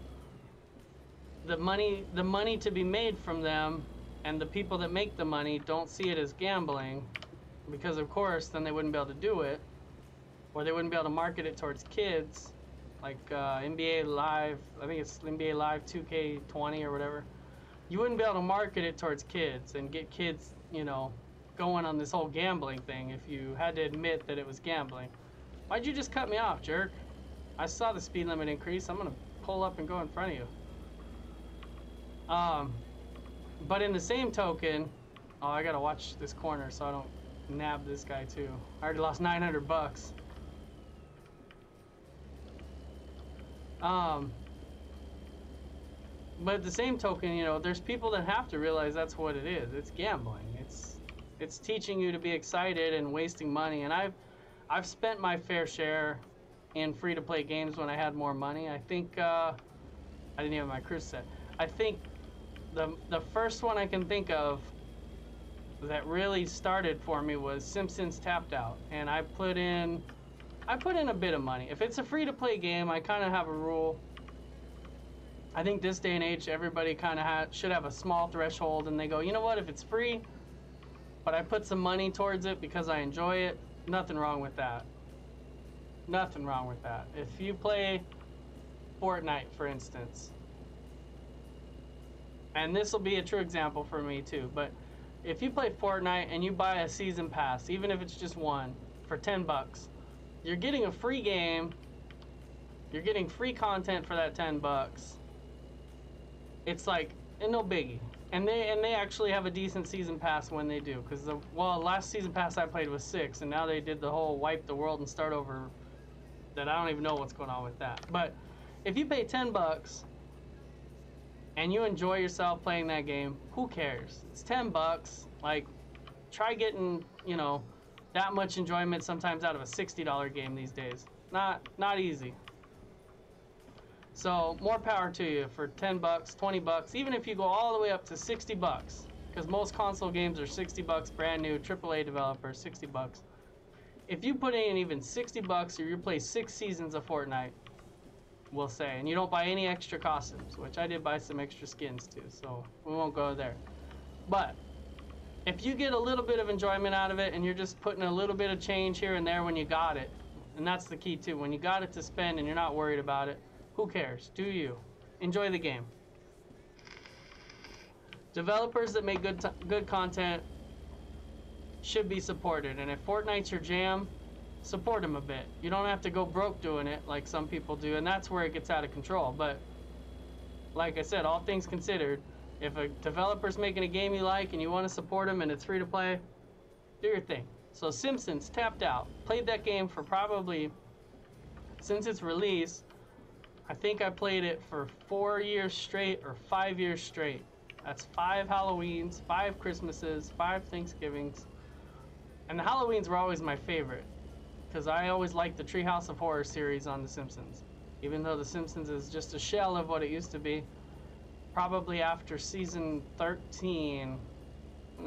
the money the money to be made from them and the people that make the money don't see it as gambling because of course then they wouldn't be able to do it. Or they wouldn't be able to market it towards kids like uh, NBA Live I think it's NBA Live 2K20 or whatever. You wouldn't be able to market it towards kids and get kids you know going on this whole gambling thing if you had to admit that it was gambling. Why'd you just cut me off jerk I saw the speed limit increase I'm gonna pull up and go in front of you um, but in the same token, oh, I gotta watch this corner so I don't nab this guy too. I already lost 900 bucks. Um, but at the same token, you know, there's people that have to realize that's what it is. It's gambling. It's it's teaching you to be excited and wasting money. And I've I've spent my fair share in free to play games when I had more money. I think uh, I didn't even have my cruise set. I think the the first one I can think of that really started for me was Simpsons Tapped Out, and I put in I put in a bit of money. If it's a free to play game, I kind of have a rule. I think this day and age, everybody kind of ha- should have a small threshold, and they go, you know what? If it's free, but I put some money towards it because I enjoy it, nothing wrong with that. Nothing wrong with that. If you play Fortnite, for instance, and this will be a true example for me too, but if you play Fortnite and you buy a season pass, even if it's just one, for 10 bucks, you're getting a free game, you're getting free content for that 10 bucks. It's like, and no biggie. And they and they actually have a decent season pass when they do, because the well last season pass I played was six, and now they did the whole wipe the world and start over. That I don't even know what's going on with that. But if you pay 10 bucks and you enjoy yourself playing that game, who cares? It's 10 bucks. Like, try getting, you know, that much enjoyment sometimes out of a $60 game these days. Not not easy. So, more power to you for 10 bucks, 20 bucks, even if you go all the way up to 60 bucks. Because most console games are 60 bucks, brand new, AAA developer, 60 bucks. If you put in even 60 bucks or you play six seasons of Fortnite, we'll say, and you don't buy any extra costumes, which I did buy some extra skins too, so we won't go there. But if you get a little bit of enjoyment out of it and you're just putting a little bit of change here and there when you got it, and that's the key too, when you got it to spend and you're not worried about it, who cares? Do you? Enjoy the game. Developers that make good good content should be supported, and if Fortnite's your jam, support them a bit. You don't have to go broke doing it like some people do, and that's where it gets out of control. But like I said, all things considered, if a developer's making a game you like and you want to support them and it's free to play, do your thing. So Simpsons tapped out. Played that game for probably since its release. I think I played it for four years straight or five years straight. That's five Halloweens, five Christmases, five Thanksgivings. And the Halloweens were always my favorite because I always liked the Treehouse of Horror series on The Simpsons. Even though The Simpsons is just a shell of what it used to be, probably after season 13, uh,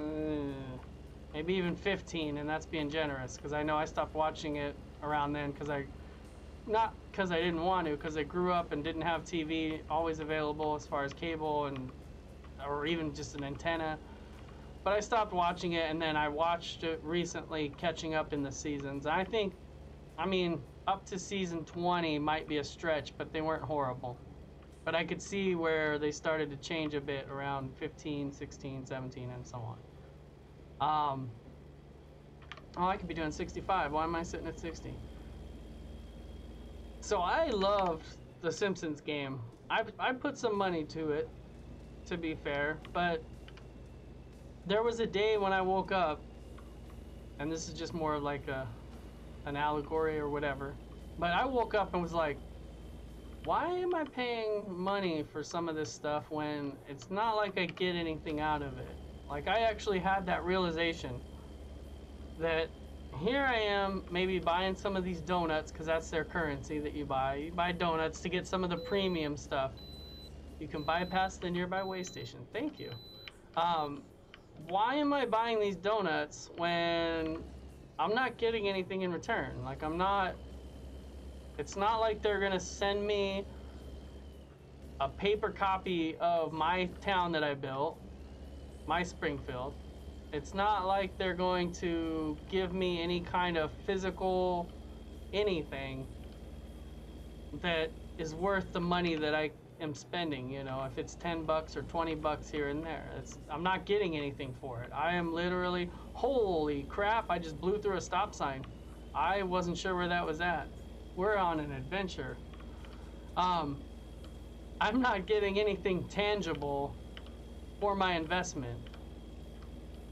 maybe even 15, and that's being generous because I know I stopped watching it around then because I, not because I didn't want to, because I grew up and didn't have TV always available as far as cable and, or even just an antenna. But I stopped watching it and then I watched it recently, catching up in the seasons. I think, I mean, up to season 20 might be a stretch, but they weren't horrible. But I could see where they started to change a bit around 15, 16, 17, and so on. Um, oh, I could be doing 65. Why am I sitting at 60? So I loved the Simpsons game. I, I put some money to it, to be fair, but there was a day when I woke up, and this is just more of like a an allegory or whatever. But I woke up and was like, why am I paying money for some of this stuff when it's not like I get anything out of it? Like I actually had that realization that here I am maybe buying some of these donuts because that's their currency that you buy. You buy donuts to get some of the premium stuff. You can bypass the nearby way station. Thank you. Um, why am I buying these donuts when I'm not getting anything in return? Like, I'm not. It's not like they're gonna send me a paper copy of my town that I built, my Springfield. It's not like they're going to give me any kind of physical anything that is worth the money that I am spending, you know, if it's 10 bucks or 20 bucks here and there. It's I'm not getting anything for it. I am literally holy crap, I just blew through a stop sign. I wasn't sure where that was at. We're on an adventure. Um I'm not getting anything tangible for my investment.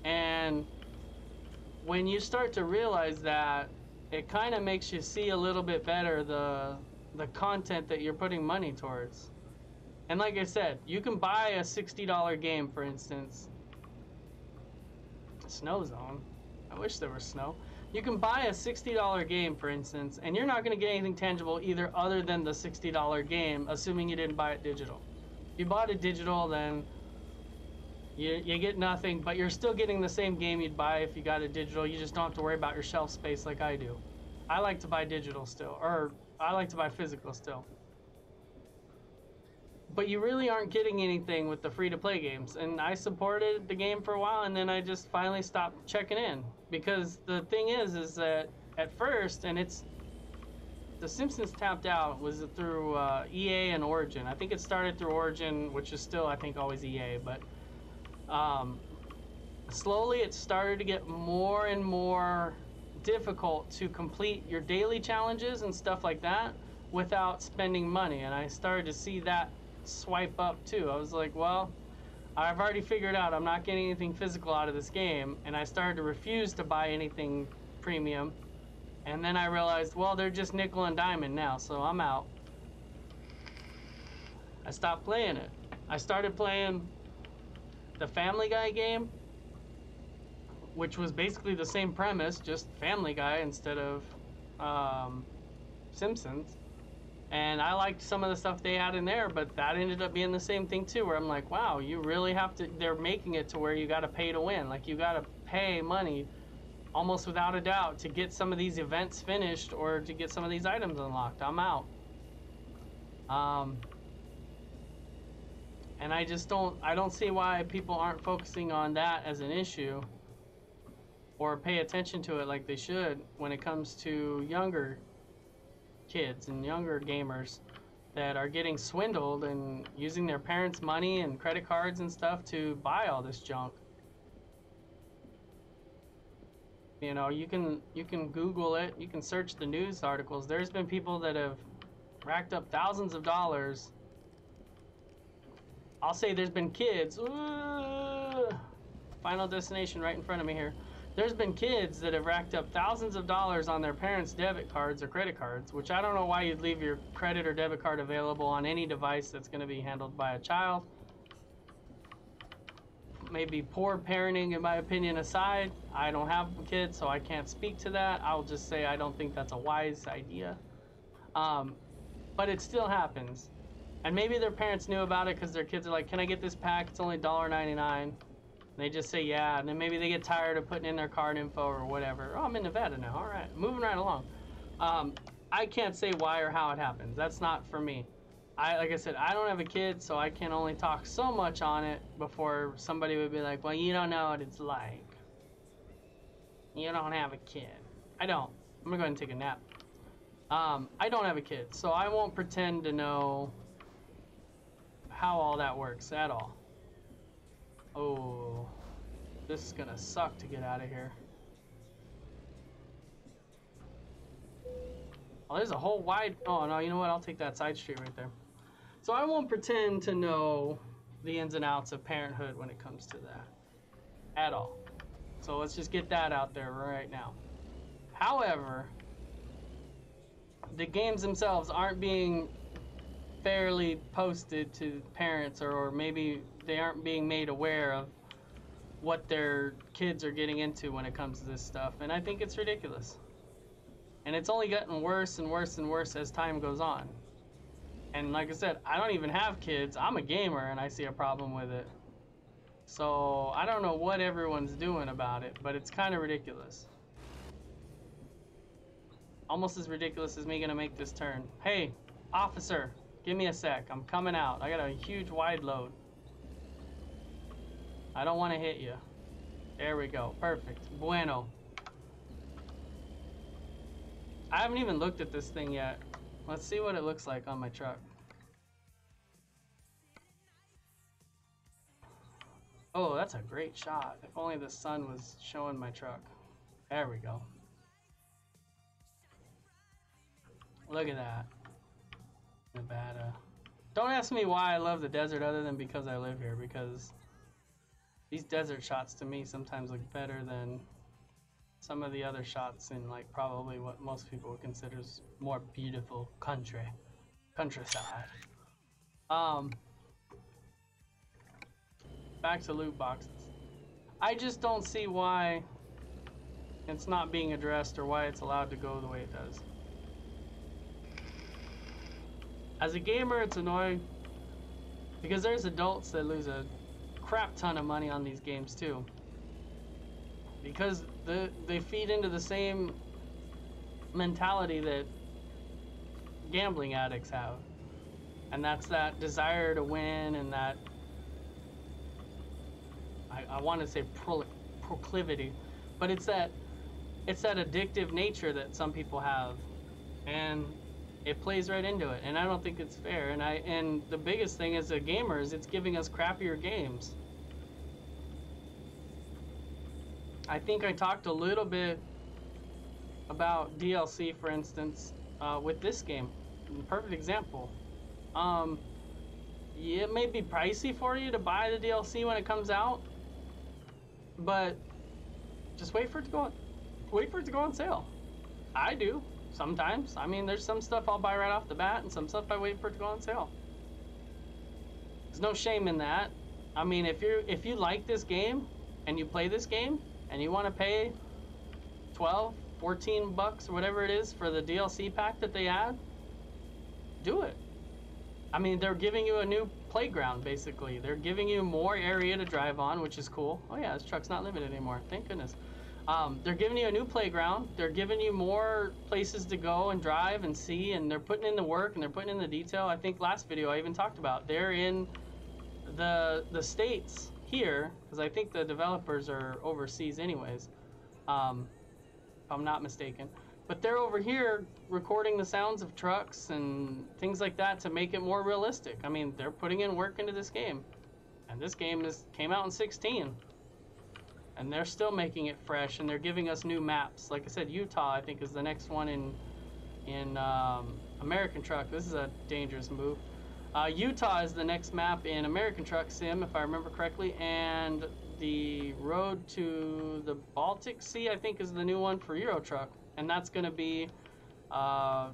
And when you start to realize that, it kind of makes you see a little bit better the the content that you're putting money towards. And like I said, you can buy a $60 game, for instance. Snow zone. I wish there was snow. You can buy a $60 game, for instance, and you're not going to get anything tangible either other than the $60 game, assuming you didn't buy it digital. If you bought it digital, then you, you get nothing, but you're still getting the same game you'd buy if you got it digital. You just don't have to worry about your shelf space like I do. I like to buy digital still, or I like to buy physical still. But you really aren't getting anything with the free to play games. And I supported the game for a while and then I just finally stopped checking in. Because the thing is, is that at first, and it's the Simpsons tapped out was through uh, EA and Origin. I think it started through Origin, which is still, I think, always EA. But um, slowly it started to get more and more difficult to complete your daily challenges and stuff like that without spending money. And I started to see that swipe up too. I was like, well, I've already figured out I'm not getting anything physical out of this game. And I started to refuse to buy anything premium. And then I realized, well, they're just nickel and diamond now, so I'm out. I stopped playing it. I started playing the Family Guy game which was basically the same premise, just Family Guy instead of um, Simpsons. And I liked some of the stuff they had in there, but that ended up being the same thing too, where I'm like, wow, you really have to, they're making it to where you gotta pay to win. Like, you gotta pay money almost without a doubt to get some of these events finished or to get some of these items unlocked. I'm out. Um, and I just don't, I don't see why people aren't focusing on that as an issue or pay attention to it like they should when it comes to younger kids and younger gamers that are getting swindled and using their parents' money and credit cards and stuff to buy all this junk. You know, you can you can Google it, you can search the news articles. There's been people that have racked up thousands of dollars. I'll say there's been kids. Ooh, Final destination right in front of me here there's been kids that have racked up thousands of dollars on their parents' debit cards or credit cards, which I don't know why you'd leave your credit or debit card available on any device that's going to be handled by a child. Maybe poor parenting, in my opinion, aside. I don't have kids, so I can't speak to that. I'll just say I don't think that's a wise idea. Um, but it still happens. And maybe their parents knew about it because their kids are like, can I get this pack? It's only $1.99. They just say yeah, and then maybe they get tired of putting in their card info or whatever. Oh, I'm in Nevada now. All right, moving right along. Um, I can't say why or how it happens. That's not for me. I like I said, I don't have a kid, so I can only talk so much on it before somebody would be like, "Well, you don't know what it's like. You don't have a kid." I don't. I'm gonna go ahead and take a nap. Um, I don't have a kid, so I won't pretend to know how all that works at all. Oh, this is gonna suck to get out of here. Oh, there's a whole wide, oh no, you know what, I'll take that side street right there. So I won't pretend to know the ins and outs of parenthood when it comes to that, at all. So let's just get that out there right now. However, the games themselves aren't being fairly posted to parents or, or maybe they aren't being made aware of what their kids are getting into when it comes to this stuff. And I think it's ridiculous. And it's only gotten worse and worse and worse as time goes on. And like I said, I don't even have kids. I'm a gamer and I see a problem with it. So I don't know what everyone's doing about it, but it's kind of ridiculous. Almost as ridiculous as me gonna make this turn. Hey, officer, give me a sec. I'm coming out. I got a huge wide load. I don't want to hit you. There we go. Perfect. Bueno. I haven't even looked at this thing yet. Let's see what it looks like on my truck. Oh, that's a great shot. If only the sun was showing my truck. There we go. Look at that. Nevada. Don't ask me why I love the desert other than because I live here, because these desert shots to me sometimes look better than some of the other shots in like probably what most people would consider more beautiful country countryside. Um back to loot boxes. I just don't see why it's not being addressed or why it's allowed to go the way it does. As a gamer it's annoying because there's adults that lose a crap ton of money on these games too. Because the they feed into the same mentality that gambling addicts have. And that's that desire to win and that I, I want to say pro, proclivity, but it's that it's that addictive nature that some people have. And it plays right into it, and I don't think it's fair. And I and the biggest thing as a gamer is it's giving us crappier games. I think I talked a little bit about DLC, for instance, uh, with this game. Perfect example. Um, yeah, it may be pricey for you to buy the DLC when it comes out, but just wait for it to go. On, wait for it to go on sale. I do sometimes. I mean, there's some stuff I'll buy right off the bat, and some stuff I wait for it to go on sale. There's no shame in that. I mean, if you if you like this game and you play this game and you want to pay 12, 14 bucks or whatever it is for the DLC pack that they add, do it. I mean, they're giving you a new playground basically. They're giving you more area to drive on, which is cool. Oh yeah, this truck's not limited anymore. Thank goodness. Um, they're giving you a new playground. They're giving you more places to go and drive and see, and they're putting in the work and they're putting in the detail. I think last video I even talked about. They're in the the states here because I think the developers are overseas anyways, um, if I'm not mistaken. But they're over here recording the sounds of trucks and things like that to make it more realistic. I mean, they're putting in work into this game, and this game is came out in 16 and they're still making it fresh and they're giving us new maps. Like i said utah i think is the next one in in um, american truck. This is a dangerous move. Uh, utah is the next map in american truck sim if i remember correctly. And the road to the baltic sea i think is the new one for euro truck. And that's going to be uh,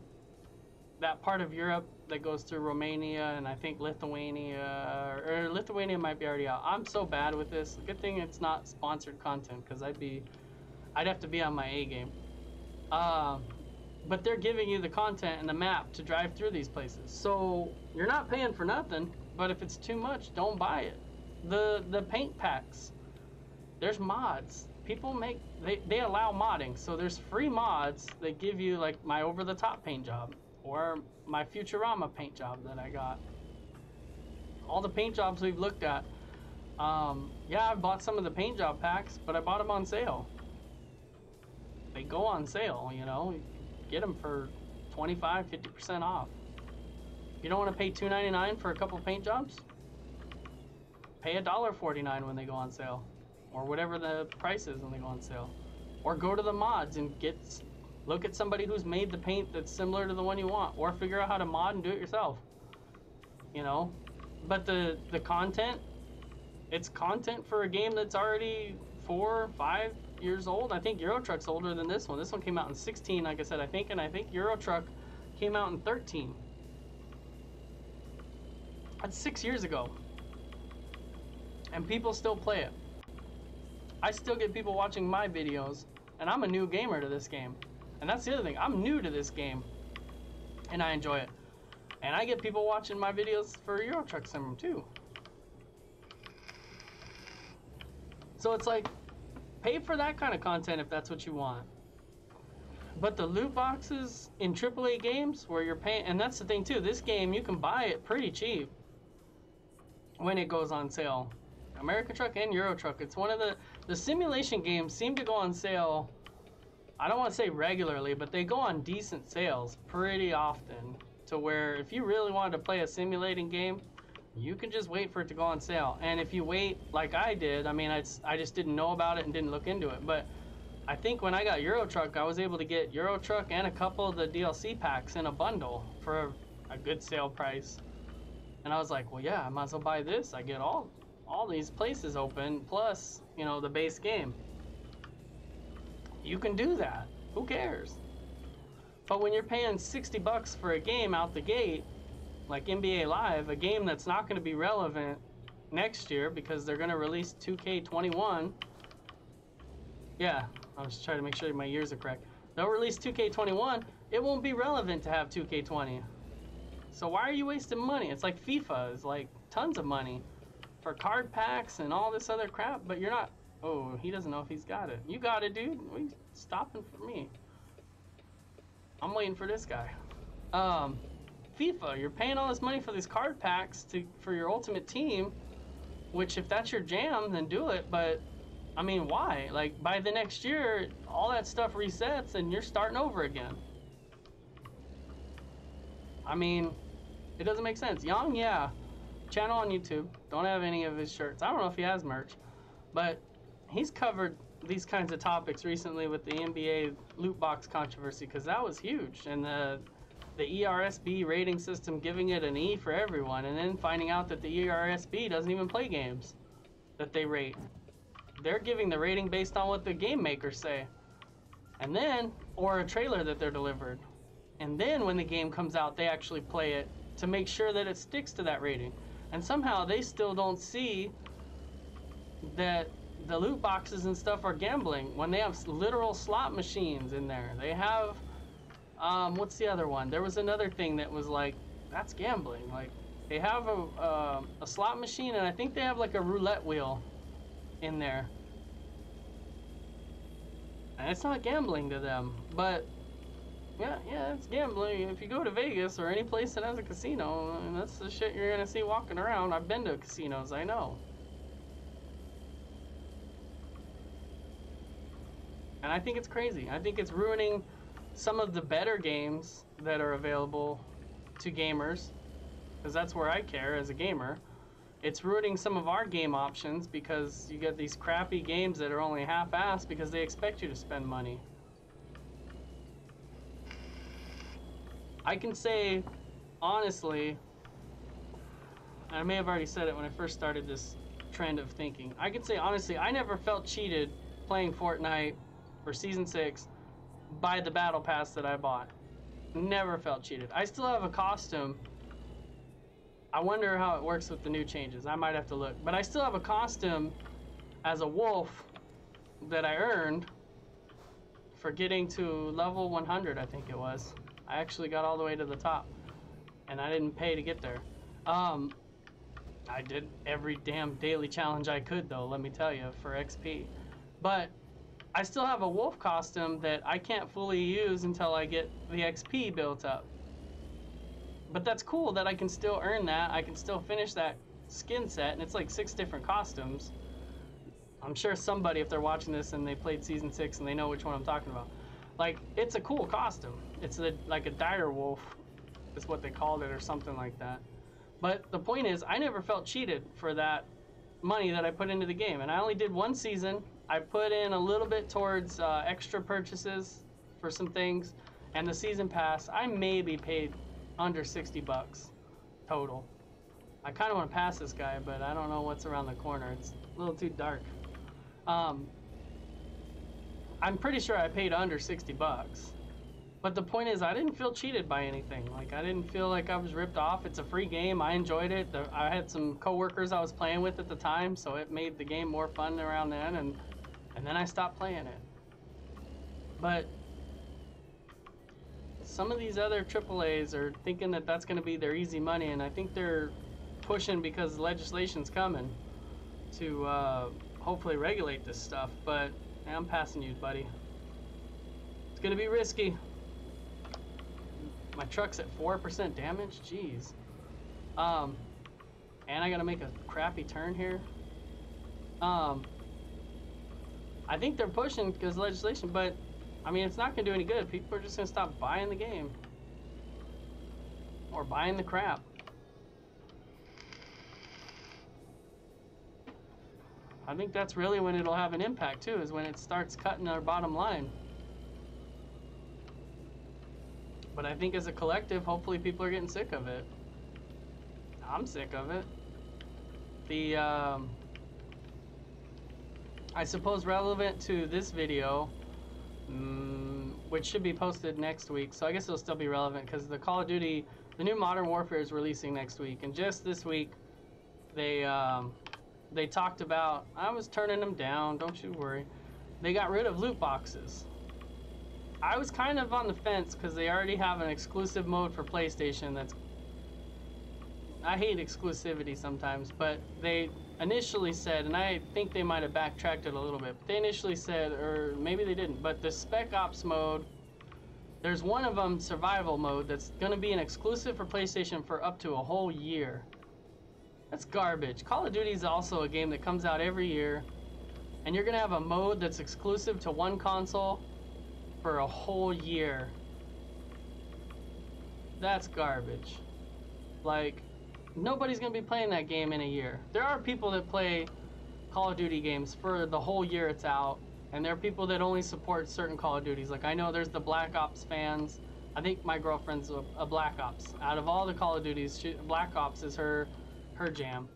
that part of europe that goes through Romania and I think Lithuania, or Lithuania might be already out. I'm so bad with this. Good thing it's not sponsored content because I'd be, I'd have to be on my A game. Uh, but they're giving you the content and the map to drive through these places. So you're not paying for nothing. But if it's too much, don't buy it. The the paint packs, there's mods. People make they, they allow modding. So there's free mods that give you like my over the top paint job or my Futurama paint job that I got. All the paint jobs we've looked at. Um, yeah, I bought some of the paint job packs, but I bought them on sale. They go on sale, you know. Get them for 25, 50% off. You don't want to pay $2.99 for a couple paint jobs? Pay $1.49 when they go on sale. Or whatever the price is when they go on sale. Or go to the mods and get Look at somebody who's made the paint that's similar to the one you want, or figure out how to mod and do it yourself. You know, but the the content, it's content for a game that's already four, five years old. I think Euro Truck's older than this one. This one came out in 16, like I said, I think, and I think Euro Truck came out in 13. That's six years ago. And people still play it. I still get people watching my videos, and I'm a new gamer to this game. And that's the other thing. I'm new to this game, and I enjoy it. And I get people watching my videos for Euro Truck Sim too. So it's like, pay for that kind of content if that's what you want. But the loot boxes in AAA games where you're paying, and that's the thing too, this game you can buy it pretty cheap when it goes on sale. American Truck and Euro Truck, it's one of the, the simulation games seem to go on sale I don't want to say regularly, but they go on decent sales pretty often to where if you really wanted to play a simulating game, you can just wait for it to go on sale. And if you wait like I did, I mean, I, I just didn't know about it and didn't look into it. But I think when I got Euro Truck, I was able to get Euro Truck and a couple of the DLC packs in a bundle for a, a good sale price. And I was like, well, yeah, I might as well buy this. I get all all these places open, plus, you know, the base game. You can do that. Who cares? But when you're paying 60 bucks for a game out the gate, like NBA Live, a game that's not going to be relevant next year because they're going to release 2K21. Yeah, I was trying to make sure my years are correct. They'll release 2K21. It won't be relevant to have 2K20. So why are you wasting money? It's like FIFA is like tons of money for card packs and all this other crap, but you're not. Oh, he doesn't know if he's got it. You got it, dude. What are you stopping for me? I'm waiting for this guy. Um, FIFA, you're paying all this money for these card packs to for your ultimate team, which if that's your jam, then do it. But I mean, why? Like by the next year, all that stuff resets and you're starting over again. I mean, it doesn't make sense. YongYea, channel on YouTube. Don't have any of his shirts. I don't know if he has merch, but he's covered these kinds of topics recently with the NBA loot box controversy because that was huge, and the the ERSB rating system giving it an E for everyone, and then finding out that the ERSB doesn't even play games that they rate. They're giving the rating based on what the game makers say, and then or a trailer that they're delivered, and then when the game comes out, they actually play it to make sure that it sticks to that rating. And somehow they still don't see that the loot boxes and stuff are gambling when they have literal slot machines in there. They have, um, what's the other one? There was another thing that was like, that's gambling. Like, they have a, uh, a slot machine and I think they have like a roulette wheel in there. And it's not gambling to them, but yeah, yeah, it's gambling. If you go to Vegas or any place that has a casino, that's the shit you're gonna see walking around. I've been to casinos, I know. And I think it's crazy. I think it's ruining some of the better games that are available to gamers, because that's where I care as a gamer. It's ruining some of our game options because you get these crappy games that are only half-assed because they expect you to spend money. I can say, honestly, I may have already said it when I first started this trend of thinking. I can say honestly, I never felt cheated playing Fortnite or Season 6 by the Battle Pass that I bought. Never felt cheated. I still have a costume. I wonder how it works with the new changes. I might have to look. But I still have a costume as a wolf that I earned for getting to level 100, I think it was. I actually got all the way to the top, and I didn't pay to get there. Um, I did every damn daily challenge I could, though, let me tell you, for XP. But I still have a wolf costume that I can't fully use until I get the XP built up. But that's cool that I can still earn that. I can still finish that skin set, and it's like six different costumes. I'm sure somebody, if they're watching this and they played season six and they know which one I'm talking about, like it's a cool costume. It's a, like a dire wolf, is what they called it, or something like that. But the point is, I never felt cheated for that money that I put into the game, and I only did one season. I put in a little bit towards uh, extra purchases for some things, and the season pass. I maybe paid under 60 bucks total. I kind of want to pass this guy, but I don't know what's around the corner. It's a little too dark. Um, I'm pretty sure I paid under 60 bucks. But the point is, I didn't feel cheated by anything. Like, I didn't feel like I was ripped off. It's a free game. I enjoyed it. I had some coworkers I was playing with at the time, so it made the game more fun around then. And, and then I stopped playing it. But some of these other AAAs are thinking that that's going to be their easy money, and I think they're pushing because legislation's coming to uh, hopefully regulate this stuff. But I'm passing you, buddy. It's going to be risky. My truck's at 4% damage? Jeez. Um, and I gotta make a crappy turn here. Um, I think they're pushing because legislation, but I mean, it's not gonna do any good. People are just gonna stop buying the game or buying the crap. I think that's really when it'll have an impact too, is when it starts cutting our bottom line. But I think as a collective, hopefully people are getting sick of it. I'm sick of it. The um, I suppose relevant to this video, mm, which should be posted next week. So I guess it'll still be relevant because the Call of Duty, the new Modern Warfare is releasing next week, and just this week, they um, they talked about. I was turning them down. Don't you worry. They got rid of loot boxes. I was kind of on the fence because they already have an exclusive mode for PlayStation that's I hate exclusivity sometimes, but they initially said, and I think they might have backtracked it a little bit. But they initially said, or maybe they didn't, but the Spec Ops mode, there's one of them, survival mode, that's going to be an exclusive for PlayStation for up to a whole year. That's garbage. Call of Duty is also a game that comes out every year, and you're going to have a mode that's exclusive to one console for a whole year. That's garbage. Like, nobody's going to be playing that game in a year. There are people that play Call of Duty games for the whole year it's out, and there are people that only support certain Call of Duties. Like I know there's the Black Ops fans. I think my girlfriend's a, a Black Ops. Out of all the Call of Duties, she, Black Ops is her her jam.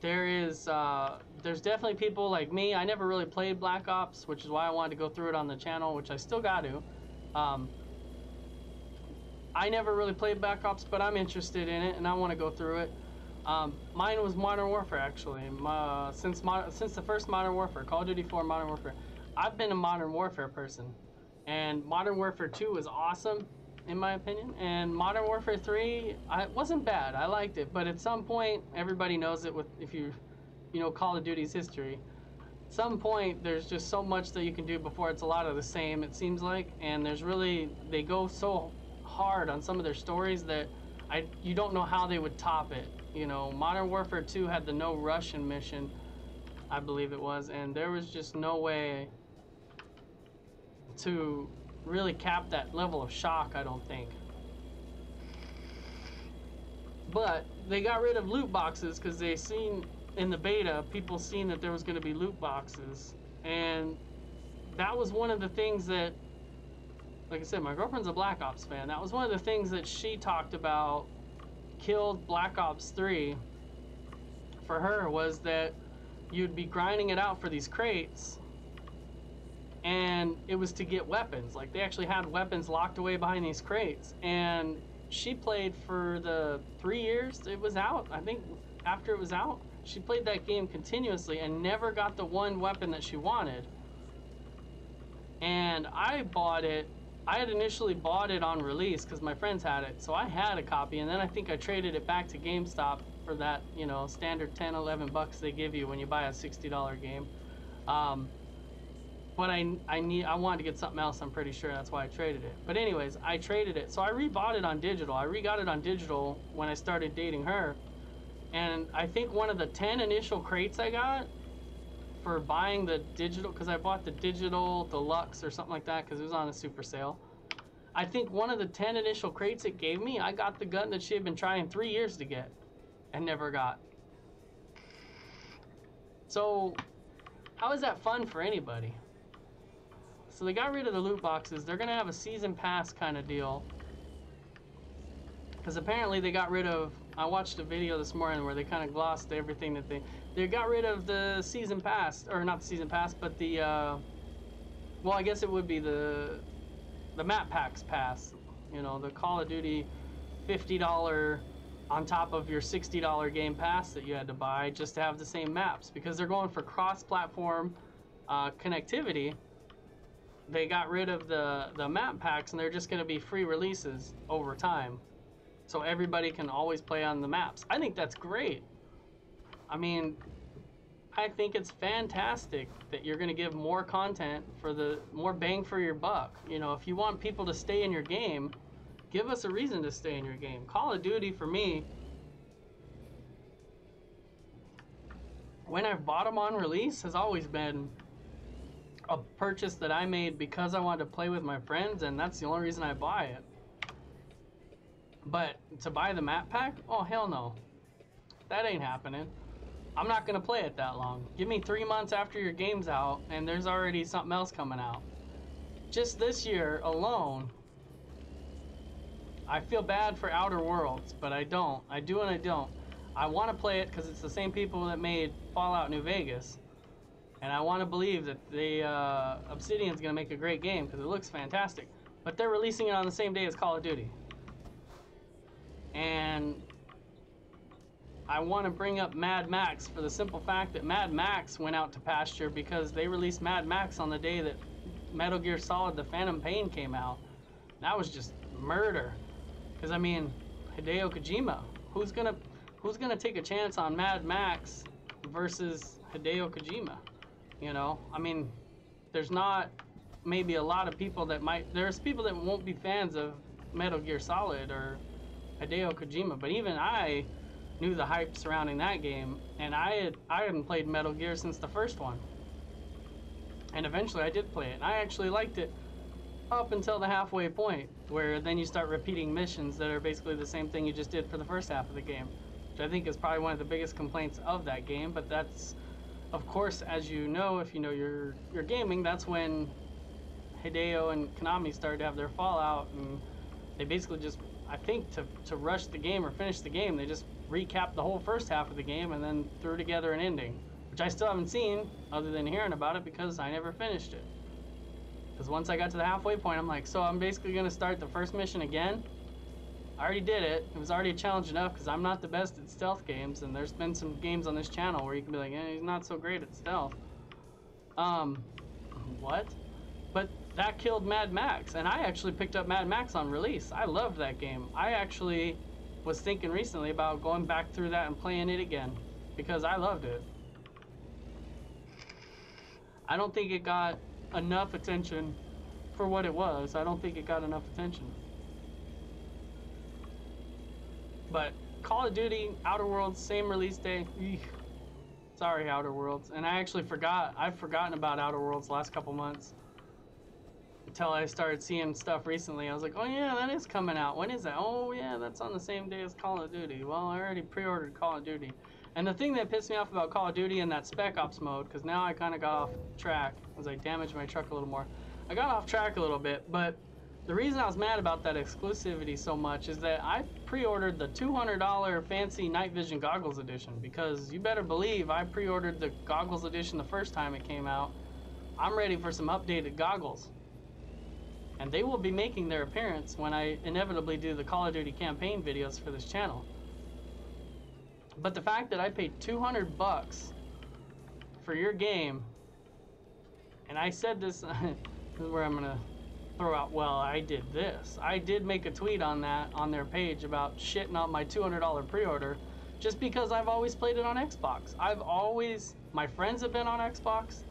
There is uh, there's definitely people like me. I never really played Black Ops, which is why I wanted to go through it on the channel, which I still got to. Um, I never really played Black Ops, but I'm interested in it and I want to go through it. Um, mine was Modern Warfare actually. My, since since the first Modern Warfare, Call of Duty 4 Modern Warfare, I've been a Modern Warfare person, and Modern Warfare 2 was awesome in my opinion. And Modern Warfare 3, I, wasn't bad. I liked it, but at some point, everybody knows it with if you, you know, Call of Duty's history. At some point, there's just so much that you can do before it's a lot of the same. It seems like, and there's really they go so hard on some of their stories that I you don't know how they would top it. You know, Modern Warfare 2 had the no Russian mission, I believe it was, and there was just no way to really cap that level of shock, I don't think. But they got rid of loot boxes because they seen in the beta, people seen that there was going to be loot boxes. And that was one of the things that like I said, my girlfriend's a Black Ops fan. That was one of the things that she talked about killed Black Ops 3 for her was that you'd be grinding it out for these crates and it was to get weapons. Like they actually had weapons locked away behind these crates and she played for the 3 years it was out. I think after it was out, she played that game continuously and never got the one weapon that she wanted. And I bought it I had initially bought it on release because my friends had it, so I had a copy, and then I think I traded it back to GameStop for that, you know, standard 10, 11 bucks they give you when you buy a $60 game. Um, but I, I need I wanted to get something else. I'm pretty sure that's why I traded it. But anyways, I traded it, so I rebought it on digital. I re-got it on digital when I started dating her, and I think one of the 10 initial crates I got for buying the digital because I bought the digital deluxe or something like that because it was on a super sale. I think one of the 10 initial crates it gave me, I got the gun that she had been trying three years to get and never got. So, how is that fun for anybody? So they got rid of the loot boxes. They're going to have a season pass kind of deal. Because apparently they got rid of I watched a video this morning where they kind of glossed everything that they they got rid of the season pass or not the season pass, but the uh, well, I guess it would be the the map packs pass. You know, the Call of Duty fifty dollar on top of your sixty dollar game pass that you had to buy just to have the same maps because they're going for cross-platform uh, connectivity. They got rid of the the map packs and they're just going to be free releases over time so everybody can always play on the maps. I think that's great. I mean, I think it's fantastic that you're going to give more content for the more bang for your buck. You know, if you want people to stay in your game, give us a reason to stay in your game. Call of Duty for me, when I've bought them on release, has always been a purchase that I made because I wanted to play with my friends, and that's the only reason I buy it. But to buy the map pack? Oh, hell no. That ain't happening. I'm not going to play it that long. Give me three months after your game's out, and there's already something else coming out. Just this year alone, I feel bad for Outer Worlds, but I don't. I do and I don't. I want to play it because it's the same people that made Fallout New Vegas, and I want to believe that the uh, Obsidian's gonna make a great game because it looks fantastic. But they're releasing it on the same day as Call of Duty, and I want to bring up Mad Max for the simple fact that Mad Max went out to pasture because they released Mad Max on the day that Metal Gear Solid: The Phantom Pain came out. That was just murder. Because I mean, Hideo Kojima, who's gonna who's gonna take a chance on Mad Max versus Hideo Kojima? You know, I mean, there's not maybe a lot of people that might. There's people that won't be fans of Metal Gear Solid or Hideo Kojima, but even I knew the hype surrounding that game, and I had I hadn't played Metal Gear since the first one. And eventually I did play it, and I actually liked it up until the halfway point, where then you start repeating missions that are basically the same thing you just did for the first half of the game, which I think is probably one of the biggest complaints of that game. But that's, of course, as you know, if you know your your gaming, that's when Hideo and Konami started to have their fallout, and they basically just, I think, to to rush the game or finish the game, they just recapped the whole first half of the game and then threw together an ending, which I still haven't seen other than hearing about it because I never finished it. Because once I got to the halfway point, I'm like, so I'm basically going to start the first mission again? I already did it. It was already a challenge enough because I'm not the best at stealth games, and there's been some games on this channel where you can be like, eh, he's not so great at stealth. Um, what? But that killed Mad Max, and I actually picked up Mad Max on release. I loved that game. I actually was thinking recently about going back through that and playing it again because I loved it. I don't think it got enough attention for what it was. I don't think it got enough attention. But Call of Duty, Outer Worlds, same release day. Eek. Sorry, Outer Worlds. And I actually forgot. I've forgotten about Outer Worlds last couple months until I started seeing stuff recently. I was like, oh yeah, that is coming out. When is that? Oh yeah, that's on the same day as Call of Duty. Well, I already pre-ordered Call of Duty. And the thing that pissed me off about Call of Duty in that Spec Ops mode, because now I kind of got off track, as I damaged my truck a little more. I got off track a little bit, but the reason I was mad about that exclusivity so much is that I pre-ordered the $200 fancy night vision goggles edition because you better believe I pre-ordered the goggles edition the first time it came out. I'm ready for some updated goggles and they will be making their appearance when I inevitably do the Call of Duty campaign videos for this channel. But the fact that I paid 200 bucks for your game, and I said this, this is where I'm gonna throw out, well, I did this. I did make a tweet on that on their page about shitting on my $200 pre-order just because I've always played it on Xbox. I've always, my friends have been on Xbox,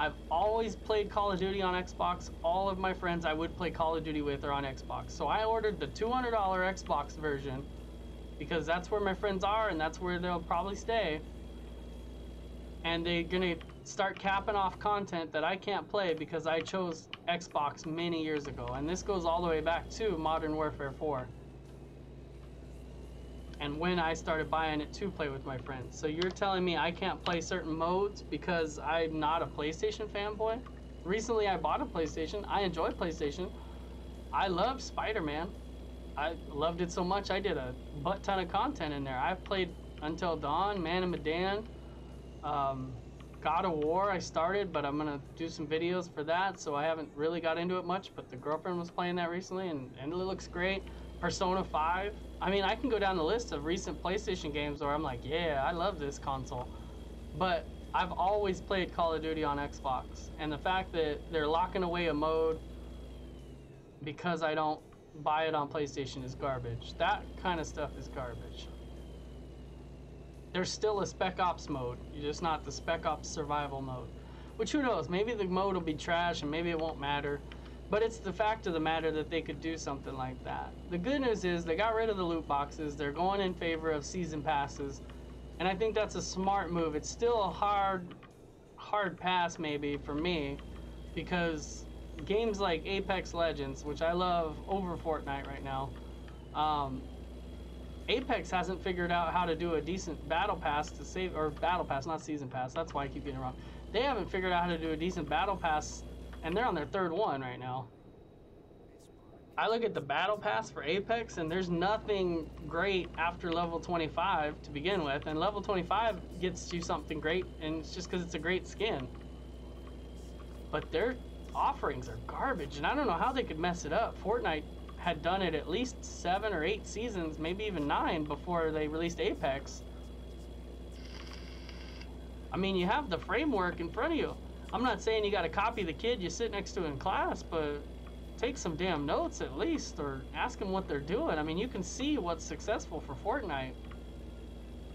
I've always played Call of Duty on Xbox. All of my friends I would play Call of Duty with are on Xbox. So I ordered the $200 Xbox version because that's where my friends are and that's where they'll probably stay. And they're gonna start capping off content that I can't play because I chose Xbox many years ago. And this goes all the way back to Modern Warfare 4 and when I started buying it to play with my friends. So you're telling me I can't play certain modes because I'm not a PlayStation fanboy? Recently I bought a PlayStation. I enjoy PlayStation. I love Spider-Man. I loved it so much I did a butt ton of content in there. I've played Until Dawn, Man of Medan, um, God of War I started, but I'm gonna do some videos for that, so I haven't really got into it much, but the girlfriend was playing that recently and, and it looks great. Persona 5. I mean, I can go down the list of recent PlayStation games where I'm like, yeah, I love this console. But I've always played Call of Duty on Xbox. And the fact that they're locking away a mode because I don't buy it on PlayStation is garbage. That kind of stuff is garbage. There's still a Spec Ops mode, you're just not the Spec Ops survival mode. Which who knows, maybe the mode will be trash and maybe it won't matter. But it's the fact of the matter that they could do something like that. The good news is they got rid of the loot boxes. They're going in favor of season passes. And I think that's a smart move. It's still a hard hard pass maybe for me because games like Apex Legends, which I love over Fortnite right now, um, Apex hasn't figured out how to do a decent battle pass to save, or battle pass, not season pass. That's why I keep getting it wrong. They haven't figured out how to do a decent battle pass and they're on their third one right now. I look at the battle pass for Apex, and there's nothing great after level 25 to begin with, and level 25 gets you something great, and it's just because it's a great skin. But their offerings are garbage, and I don't know how they could mess it up. Fortnite had done it at least seven or eight seasons, maybe even nine, before they released Apex. I mean, you have the framework in front of you. I'm not saying you got to copy the kid you sit next to in class, but take some damn notes at least, or ask them what they're doing. I mean, you can see what's successful for Fortnite,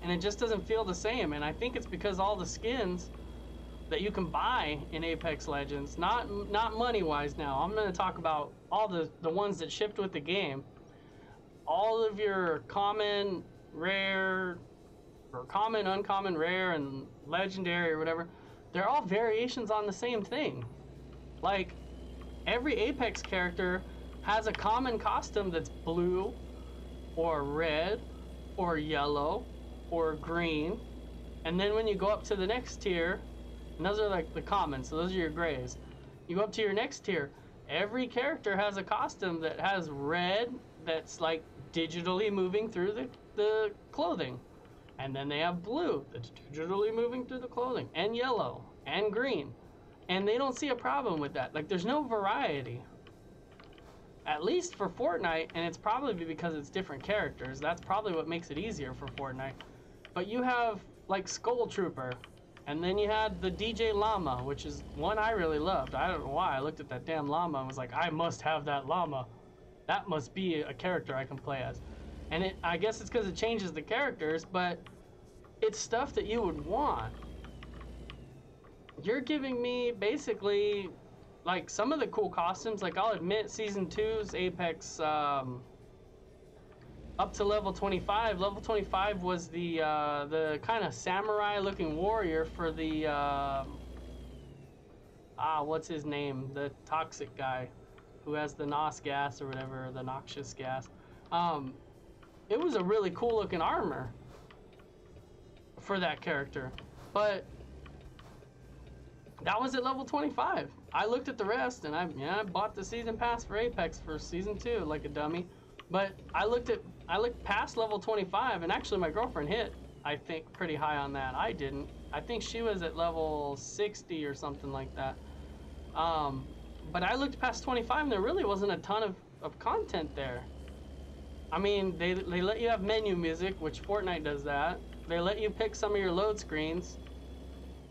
and it just doesn't feel the same. And I think it's because all the skins that you can buy in Apex Legends, not not money wise. Now, I'm going to talk about all the the ones that shipped with the game. All of your common, rare, or common, uncommon, rare, and legendary or whatever, they're all variations on the same thing. Like every Apex character has a common costume that's blue or red or yellow or green. And then when you go up to the next tier, and those are like the common, so those are your grays. You go up to your next tier, every character has a costume that has red that's like digitally moving through the, the clothing. And then they have blue that's digitally moving through the clothing, and yellow, and green. And they don't see a problem with that. Like, there's no variety. At least for Fortnite, and it's probably because it's different characters. That's probably what makes it easier for Fortnite. But you have, like, Skull Trooper, and then you had the DJ Llama, which is one I really loved. I don't know why. I looked at that damn llama and was like, I must have that llama. That must be a character I can play as. And it, I guess it's because it changes the characters, but it's stuff that you would want. You're giving me basically like some of the cool costumes. Like I'll admit, season two's Apex um, up to level 25. Level 25 was the uh, the kind of samurai-looking warrior for the uh, ah, what's his name? The toxic guy who has the NOS gas or whatever, the noxious gas. Um, it was a really cool looking armor for that character. But that was at level 25. I looked at the rest and I yeah, I bought the season pass for Apex for season 2 like a dummy. But I looked at I looked past level 25 and actually my girlfriend hit I think pretty high on that. I didn't. I think she was at level 60 or something like that. Um, but I looked past 25 and there really wasn't a ton of, of content there. I mean, they, they let you have menu music, which Fortnite does that. They let you pick some of your load screens,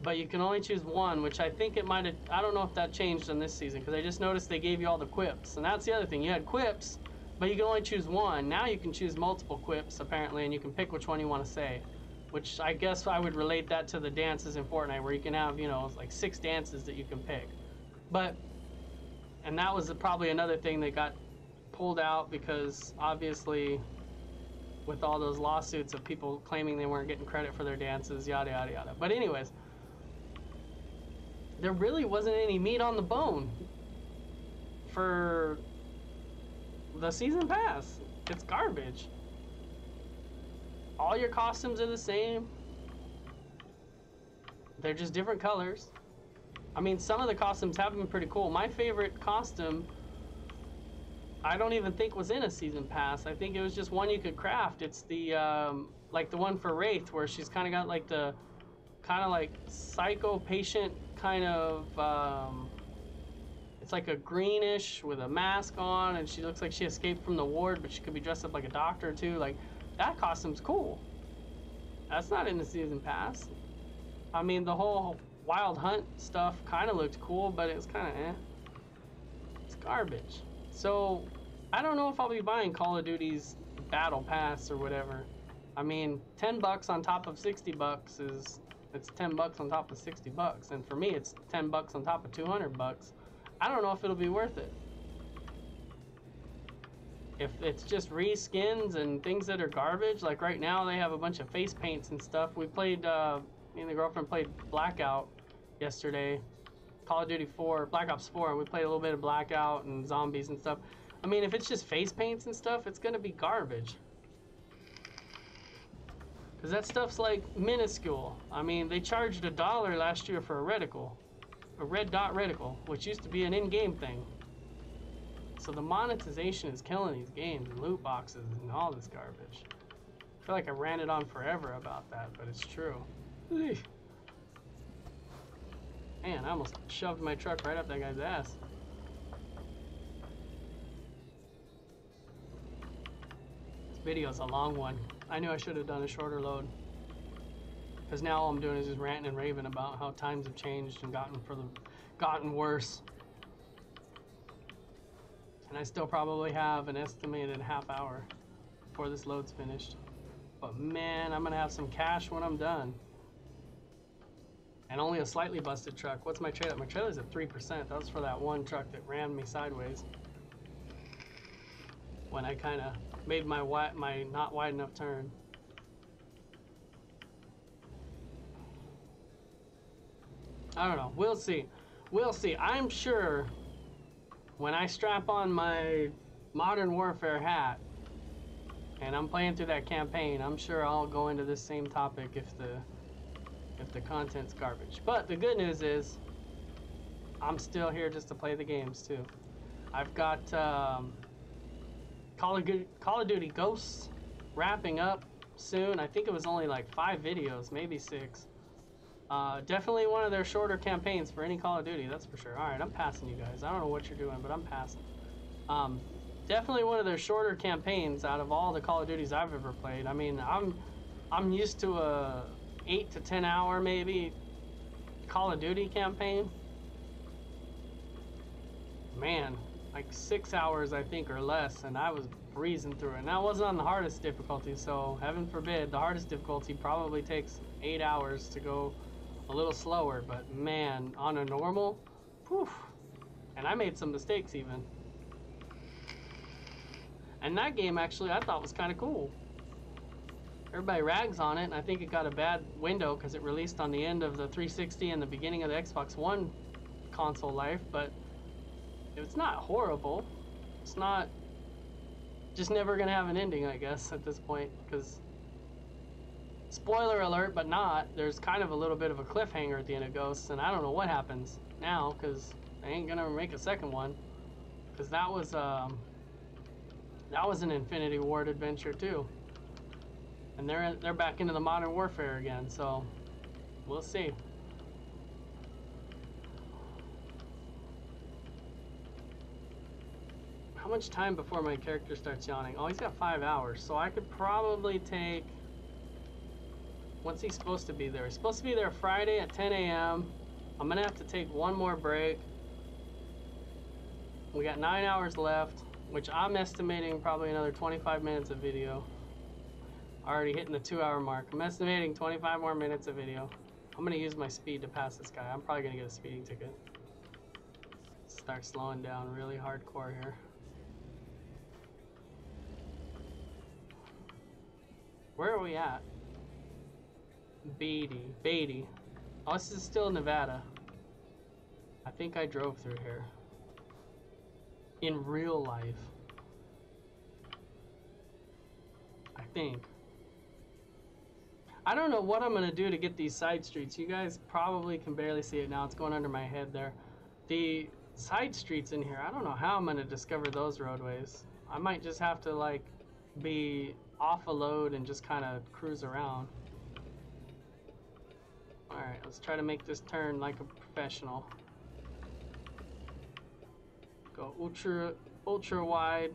but you can only choose one, which I think it might have, I don't know if that changed in this season, because I just noticed they gave you all the quips. And that's the other thing, you had quips, but you can only choose one. Now you can choose multiple quips, apparently, and you can pick which one you want to say. Which I guess I would relate that to the dances in Fortnite, where you can have, you know, like six dances that you can pick. But, and that was probably another thing that got pulled out because obviously with all those lawsuits of people claiming they weren't getting credit for their dances, yada yada yada. But anyways, there really wasn't any meat on the bone for the season pass. It's garbage. All your costumes are the same. They're just different colors. I mean, some of the costumes have been pretty cool. My favorite costume I don't even think was in a season pass. I think it was just one you could craft. It's the um, like the one for Wraith where she's kind of got like the kind of like psycho patient kind of um, it's like a greenish with a mask on and she looks like she escaped from the ward but she could be dressed up like a doctor too. Like that costume's cool. That's not in the season pass. I mean the whole wild hunt stuff kind of looked cool but it's kind of eh. It's garbage. So, I don't know if I'll be buying Call of Duty's Battle Pass or whatever. I mean, 10 bucks on top of 60 bucks is it's 10 bucks on top of 60 bucks and for me it's 10 bucks on top of 200 bucks. I don't know if it'll be worth it. If it's just reskins and things that are garbage, like right now they have a bunch of face paints and stuff. We played, uh, me and the girlfriend played Blackout yesterday Call of Duty 4, Black Ops 4, we played a little bit of Blackout and zombies and stuff. I mean, if it's just face paints and stuff, it's gonna be garbage. Cause that stuff's like minuscule. I mean, they charged a dollar last year for a reticle, a red dot reticle, which used to be an in-game thing. So the monetization is killing these games and loot boxes and all this garbage. I feel like I ranted on forever about that, but it's true. Man, I almost shoved my truck right up that guy's ass. This is a long one. I knew I should have done a shorter load. Because now all I'm doing is just ranting and raving about how times have changed and gotten for the gotten worse. And I still probably have an estimated half hour before this load's finished. But man, I'm gonna have some cash when I'm done. And only a slightly busted truck. What's my trailer? My trailer's at 3%. That was for that one truck that rammed me sideways. When I kind of made my wi my not wide enough turn. I don't know. We'll see. We'll see. I'm sure when I strap on my Modern Warfare hat and I'm playing through that campaign, I'm sure I'll go into this same topic if the if the content's garbage. But the good news is I'm still here just to play the games too. I've got um, Call of, Call of Duty Ghosts wrapping up soon. I think it was only like five videos, maybe six. Uh, definitely one of their shorter campaigns for any Call of Duty, that's for sure. All right, I'm passing you guys. I don't know what you're doing, but I'm passing. Um, definitely one of their shorter campaigns out of all the Call of Duties I've ever played. I mean, I'm I'm used to a eight to ten hour maybe Call of Duty campaign. Man, like six hours I think or less, and I was breezing through it. And that wasn't on the hardest difficulty, so heaven forbid the hardest difficulty probably takes eight hours to go a little slower. But man, on a normal, whew, and I made some mistakes even. And that game actually I thought was kind of cool. Everybody rags on it, and I think it got a bad window because it released on the end of the 360 and the beginning of the Xbox One console life, but it's not horrible. It's not just never gonna have an ending, I guess, at this point, because spoiler alert, but not. There's kind of a little bit of a cliffhanger at the end of Ghosts, and I don't know what happens now because they ain't gonna make a second one. Because that was um, that was an Infinity Ward adventure too, and they're they're back into the Modern Warfare again. So we'll see. How much time before my character starts yawning? Oh, he's got five hours, so I could probably take. What's he supposed to be there? He's supposed to be there Friday at 10 a.m. I'm gonna have to take one more break. We got nine hours left, which I'm estimating probably another 25 minutes of video. Already hitting the two hour mark. I'm estimating 25 more minutes of video. I'm gonna use my speed to pass this guy. I'm probably gonna get a speeding ticket. Start slowing down really hardcore here. Where are we at? Beatty. Beatty. Oh, this is still Nevada. I think I drove through here. In real life. I think. I don't know what I'm gonna do to get these side streets. You guys probably can barely see it now. It's going under my head there. The side streets in here, I don't know how I'm gonna discover those roadways. I might just have to like be off a load and just kind of cruise around. Alright, let's try to make this turn like a professional. Go ultra, ultra wide.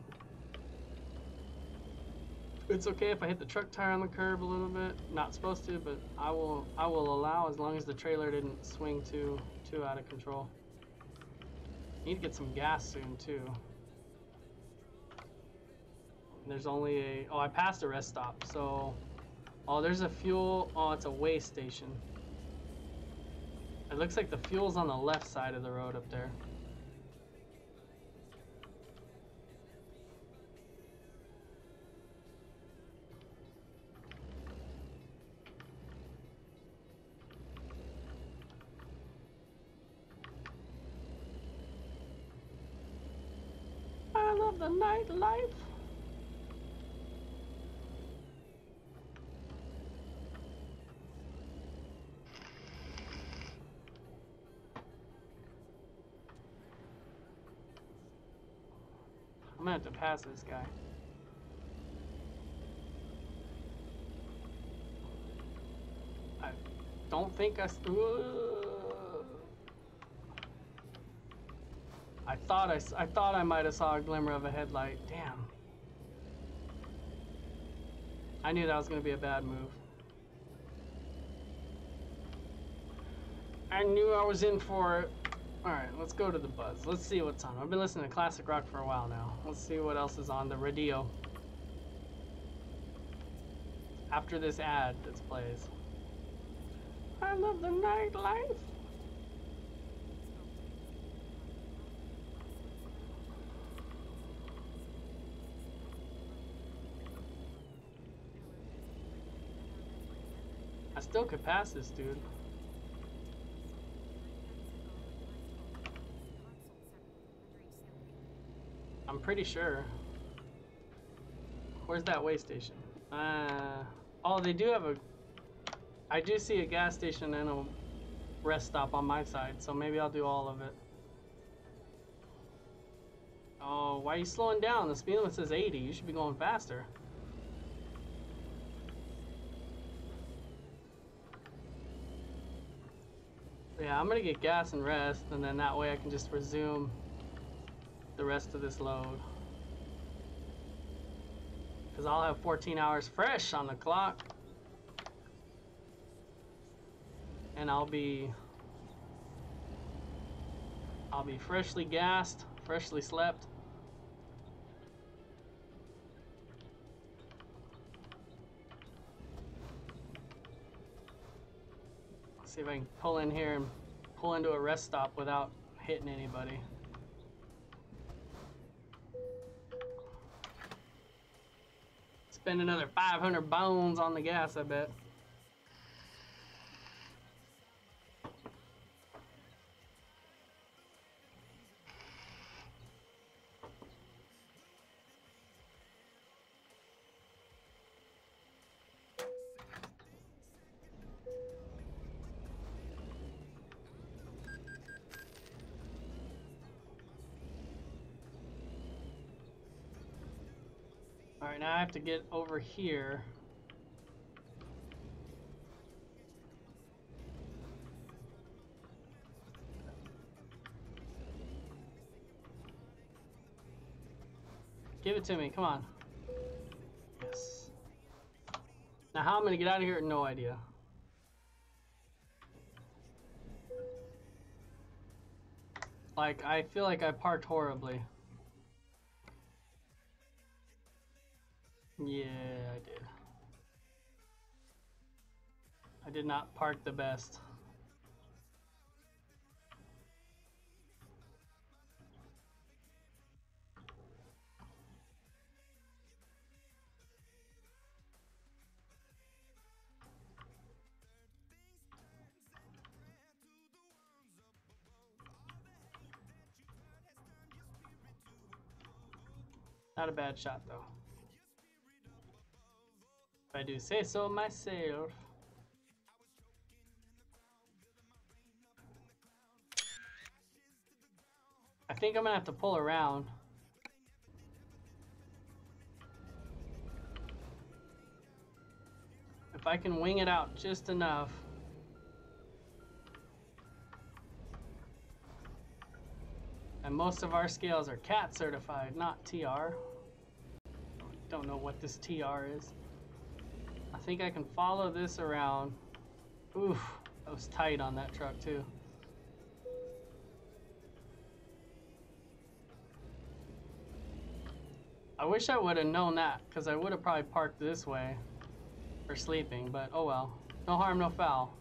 It's okay if I hit the truck tire on the curb a little bit. Not supposed to, but I will I will allow as long as the trailer didn't swing too too out of control. Need to get some gas soon too. There's only a oh I passed a rest stop, so oh there's a fuel oh it's a way station. It looks like the fuel's on the left side of the road up there. I love the nightlife. Have to pass this guy. I don't think I. Ooh. I thought I, I thought I might have saw a glimmer of a headlight. Damn. I knew that was gonna be a bad move. I knew I was in for it. Alright, let's go to the buzz. Let's see what's on. I've been listening to classic rock for a while now. Let's see what else is on the radio. After this ad that plays. I love the nightlife. I still could pass this dude. Pretty sure. Where's that way station? Uh, oh, they do have a. I do see a gas station and a rest stop on my side, so maybe I'll do all of it. Oh, why are you slowing down? The speed limit says 80. You should be going faster. Yeah, I'm gonna get gas and rest, and then that way I can just resume the rest of this load. Because I'll have 14 hours fresh on the clock. And I'll be. I'll be freshly gassed, freshly slept. See if I can pull in here and pull into a rest stop without hitting anybody. Spend another 500 bones on the gas, I bet. Have to get over here. Give it to me, come on. Yes. Now how I'm gonna get out of here, no idea. Like, I feel like I parked horribly. Yeah, I did. I did not park the best. Not a bad shot though. If I do say so myself. I think I'm gonna have to pull around. If I can wing it out just enough. And most of our scales are CAT certified, not TR. Don't know what this TR is. I think I can follow this around. Oof, that was tight on that truck too. I wish I would have known that, because I would have probably parked this way for sleeping, but oh well. No harm, no foul.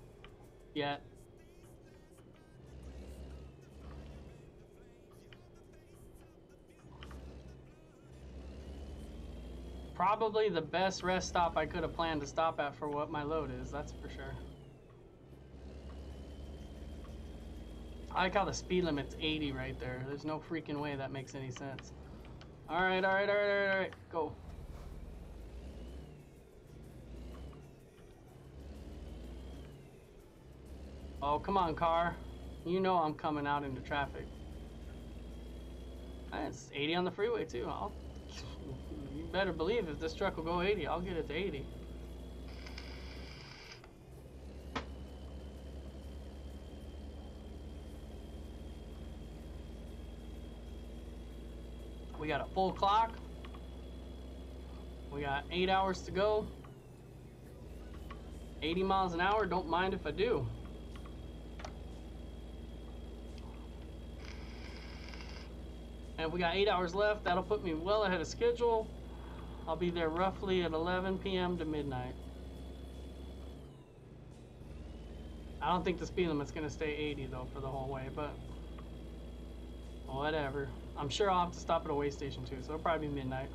Yet. Probably the best rest stop I could have planned to stop at for what my load is, that's for sure. I like how the speed limit's 80 right there. There's no freaking way that makes any sense. Alright, alright, alright, alright, alright, go. Oh, come on, car. You know I'm coming out into traffic. It's 80 on the freeway too. I'll, better believe if this truck will go 80, I'll get it to 80. We got a full clock. We got eight hours to go. 80 miles an hour, don't mind if I do. And we got eight hours left. That'll put me well ahead of schedule. I'll be there roughly at 11 p.m. to midnight. I don't think the speed limit's gonna stay 80 though for the whole way, but whatever. I'm sure I'll have to stop at a way station too, so it'll probably be midnight.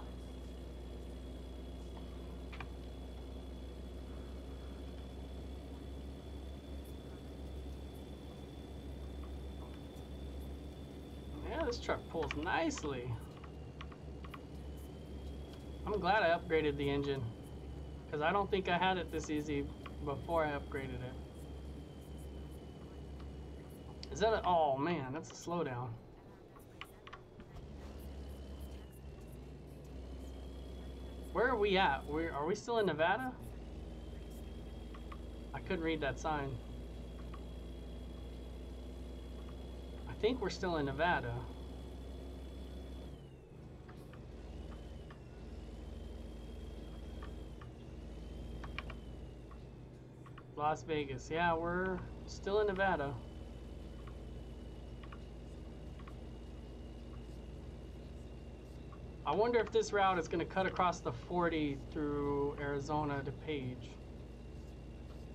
Yeah, this truck pulls nicely. I'm glad I upgraded the engine. Because I don't think I had it this easy before I upgraded it. Is that a, oh man, that's a slowdown. Where are we at? we are we still in Nevada? I couldn't read that sign. I think we're still in Nevada. Las Vegas. Yeah, we're still in Nevada. I wonder if this route is going to cut across the 40 through Arizona to Page.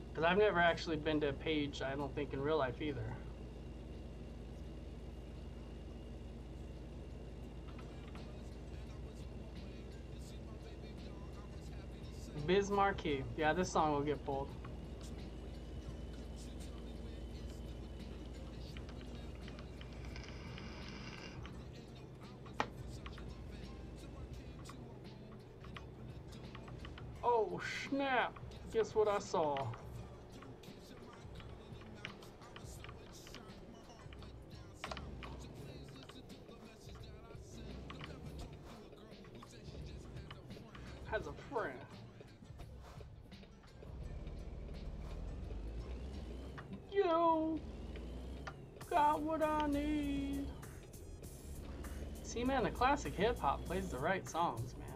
Because I've never actually been to Page, I don't think, in real life either. Biz Markie. Yeah, this song will get pulled. Snap! Guess what I saw? Has a friend. Yo, got what I need. See, man, the classic hip hop plays the right songs, man.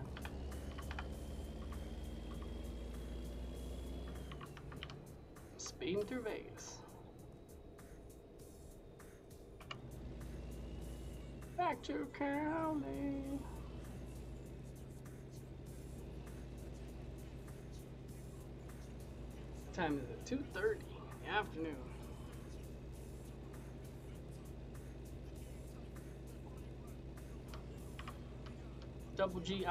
Through Vegas. Back to Cali. Time is it? 2.30 in the afternoon. Double G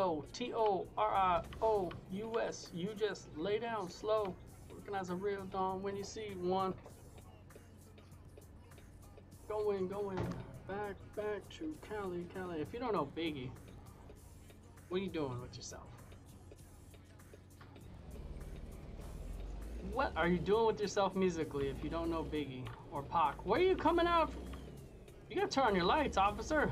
It's the N O T O R I O U S. You just lay down slow. Recognize a real dawn when you see one. Going, going, back, back to Cali, Cali. If you don't know Biggie, what are you doing with yourself? What are you doing with yourself musically if you don't know Biggie or Pac? Where are you coming out? You gotta turn on your lights, officer.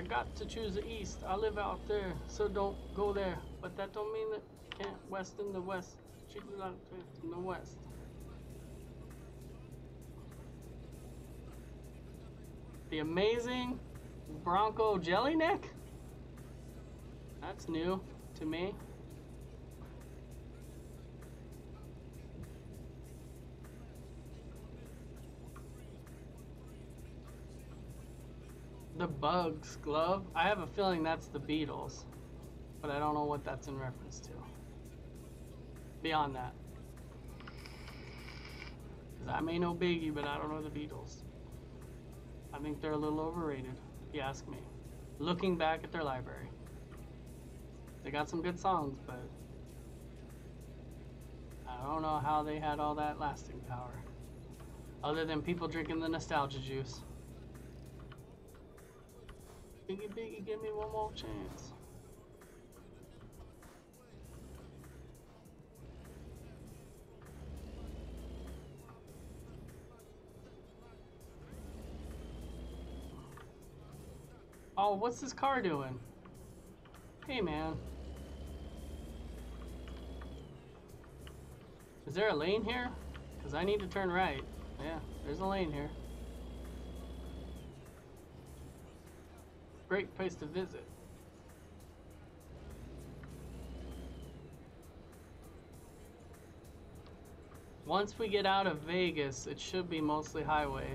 I got to choose the east. I live out there, so don't go there. But that don't mean that you can't west in the west. Choose out in the west. The amazing Bronco Jellyneck? That's new to me. The Bugs glove. I have a feeling that's the Beatles, but I don't know what that's in reference to. Beyond that. Because I may know Biggie, but I don't know the Beatles. I think they're a little overrated, if you ask me. looking back at their library. They got some good songs, but I don't know how they had all that lasting power. Other than people drinking the nostalgia juice. Biggie, Biggie, give me one more chance. Oh, what's this car doing? Hey, man. Is there a lane here? Because I need to turn right. Yeah, there's a lane here. Great place to visit. Once we get out of Vegas, it should be mostly highway.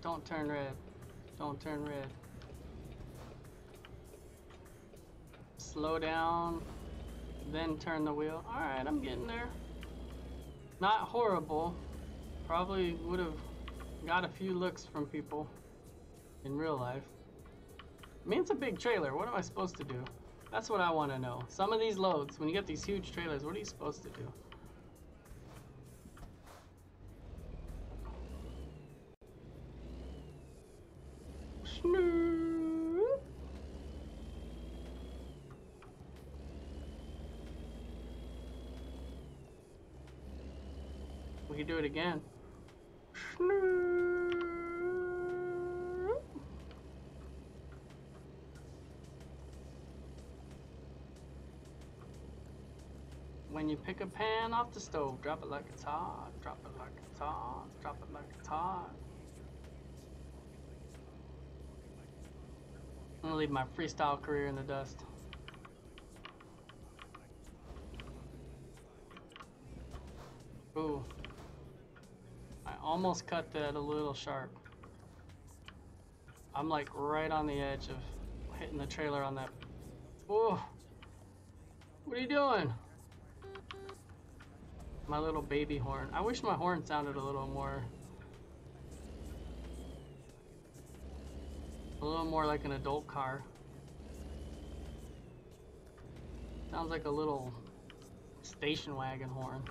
Don't turn red. Don't turn red. Slow down, then turn the wheel. Alright, I'm getting there. Not horrible. Probably would have got a few looks from people in real life. I mean, it's a big trailer. What am I supposed to do? That's what I want to know. Some of these loads, when you get these huge trailers, what are you supposed to do? We can do it again. Snoop. When you pick a pan off the stove, drop it like it's hot, drop it like it's hot, drop it like it's hot. I'm gonna leave my freestyle career in the dust. Ooh. I almost cut that a little sharp. I'm like right on the edge of hitting the trailer on that. Ooh. What are you doing? My little baby horn. I wish my horn sounded a little more A little more like an adult car. Sounds like a little station wagon horn.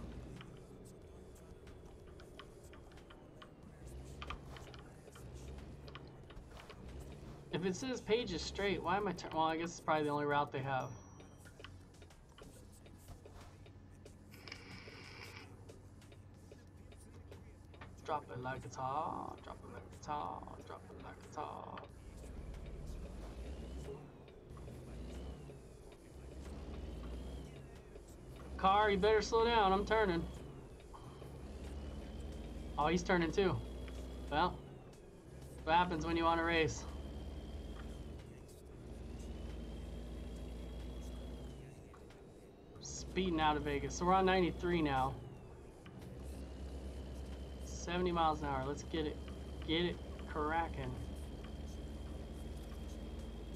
If it says page is straight, why am I Well, I guess it's probably the only route they have. Drop it like it's hot, drop it like it's hot, drop it like it's hot. Car, you better slow down. I'm turning. Oh, he's turning too. Well, what happens when you want to race? Speeding out of Vegas. So we're on 93 now. 70 miles an hour. Let's get it. Get it cracking.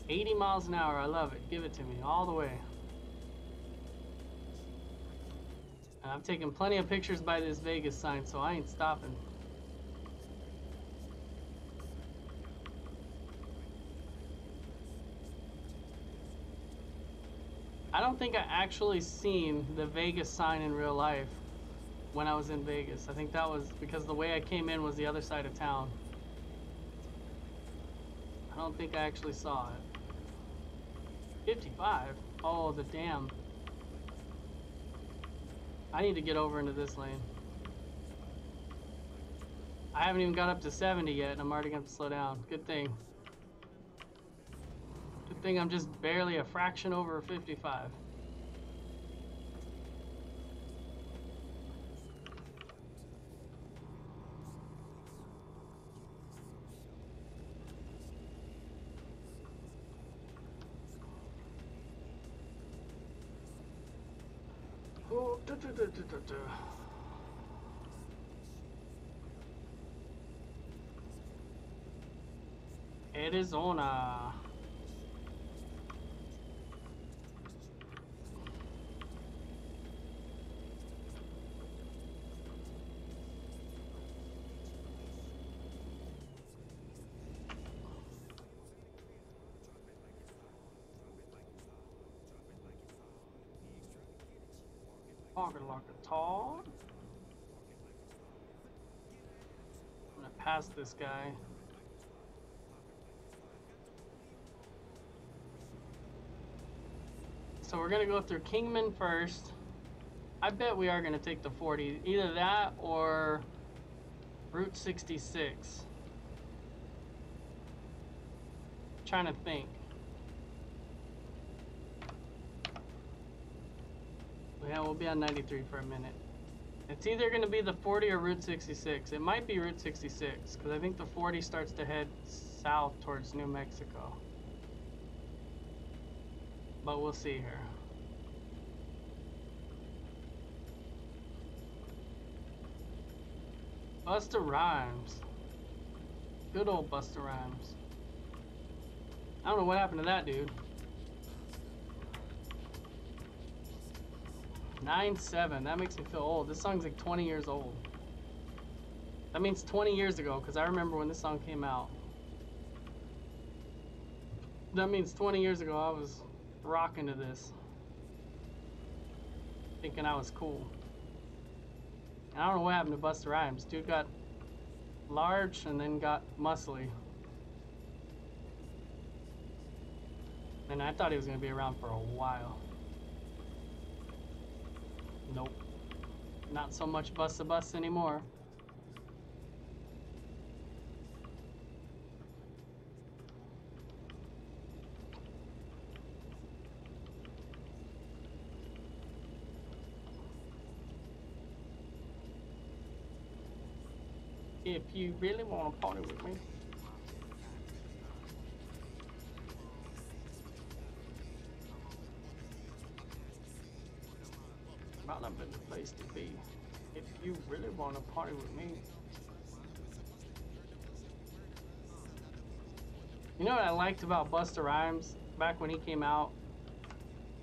80 miles an hour. I love it. Give it to me all the way. And I've taken plenty of pictures by this Vegas sign, so I ain't stopping. I don't think I actually seen the Vegas sign in real life when I was in Vegas. I think that was because the way I came in was the other side of town. I don't think I actually saw it. 55? Oh, the damn. I need to get over into this lane. I haven't even got up to 70 yet, and I'm already going to slow down. Good thing. Good thing I'm just barely a fraction over 55. Duh, duh, duh. Arizona. Like a tall. I'm gonna pass this guy. So we're gonna go through Kingman first. I bet we are gonna take the 40. Either that or Route 66. Trying to think. Yeah, we'll be on 93 for a minute. It's either going to be the 40 or Route 66. It might be Route 66 because I think the 40 starts to head south towards New Mexico. But we'll see here. Busta Rhymes. Good old Busta Rhymes. I don't know what happened to that dude. Nine seven. That makes me feel old. This song's like 20 years old. That means 20 years ago, because I remember when this song came out. That means 20 years ago I was rocking to this. Thinking I was cool. And I don't know what happened to Busta Rhymes. Dude got large and then got muscly. And I thought he was going to be around for a while. Nope. Not so much bus to bus anymore. If you really want to party with me. You really want to party with me. You know what I liked about Busta Rhymes back when he came out?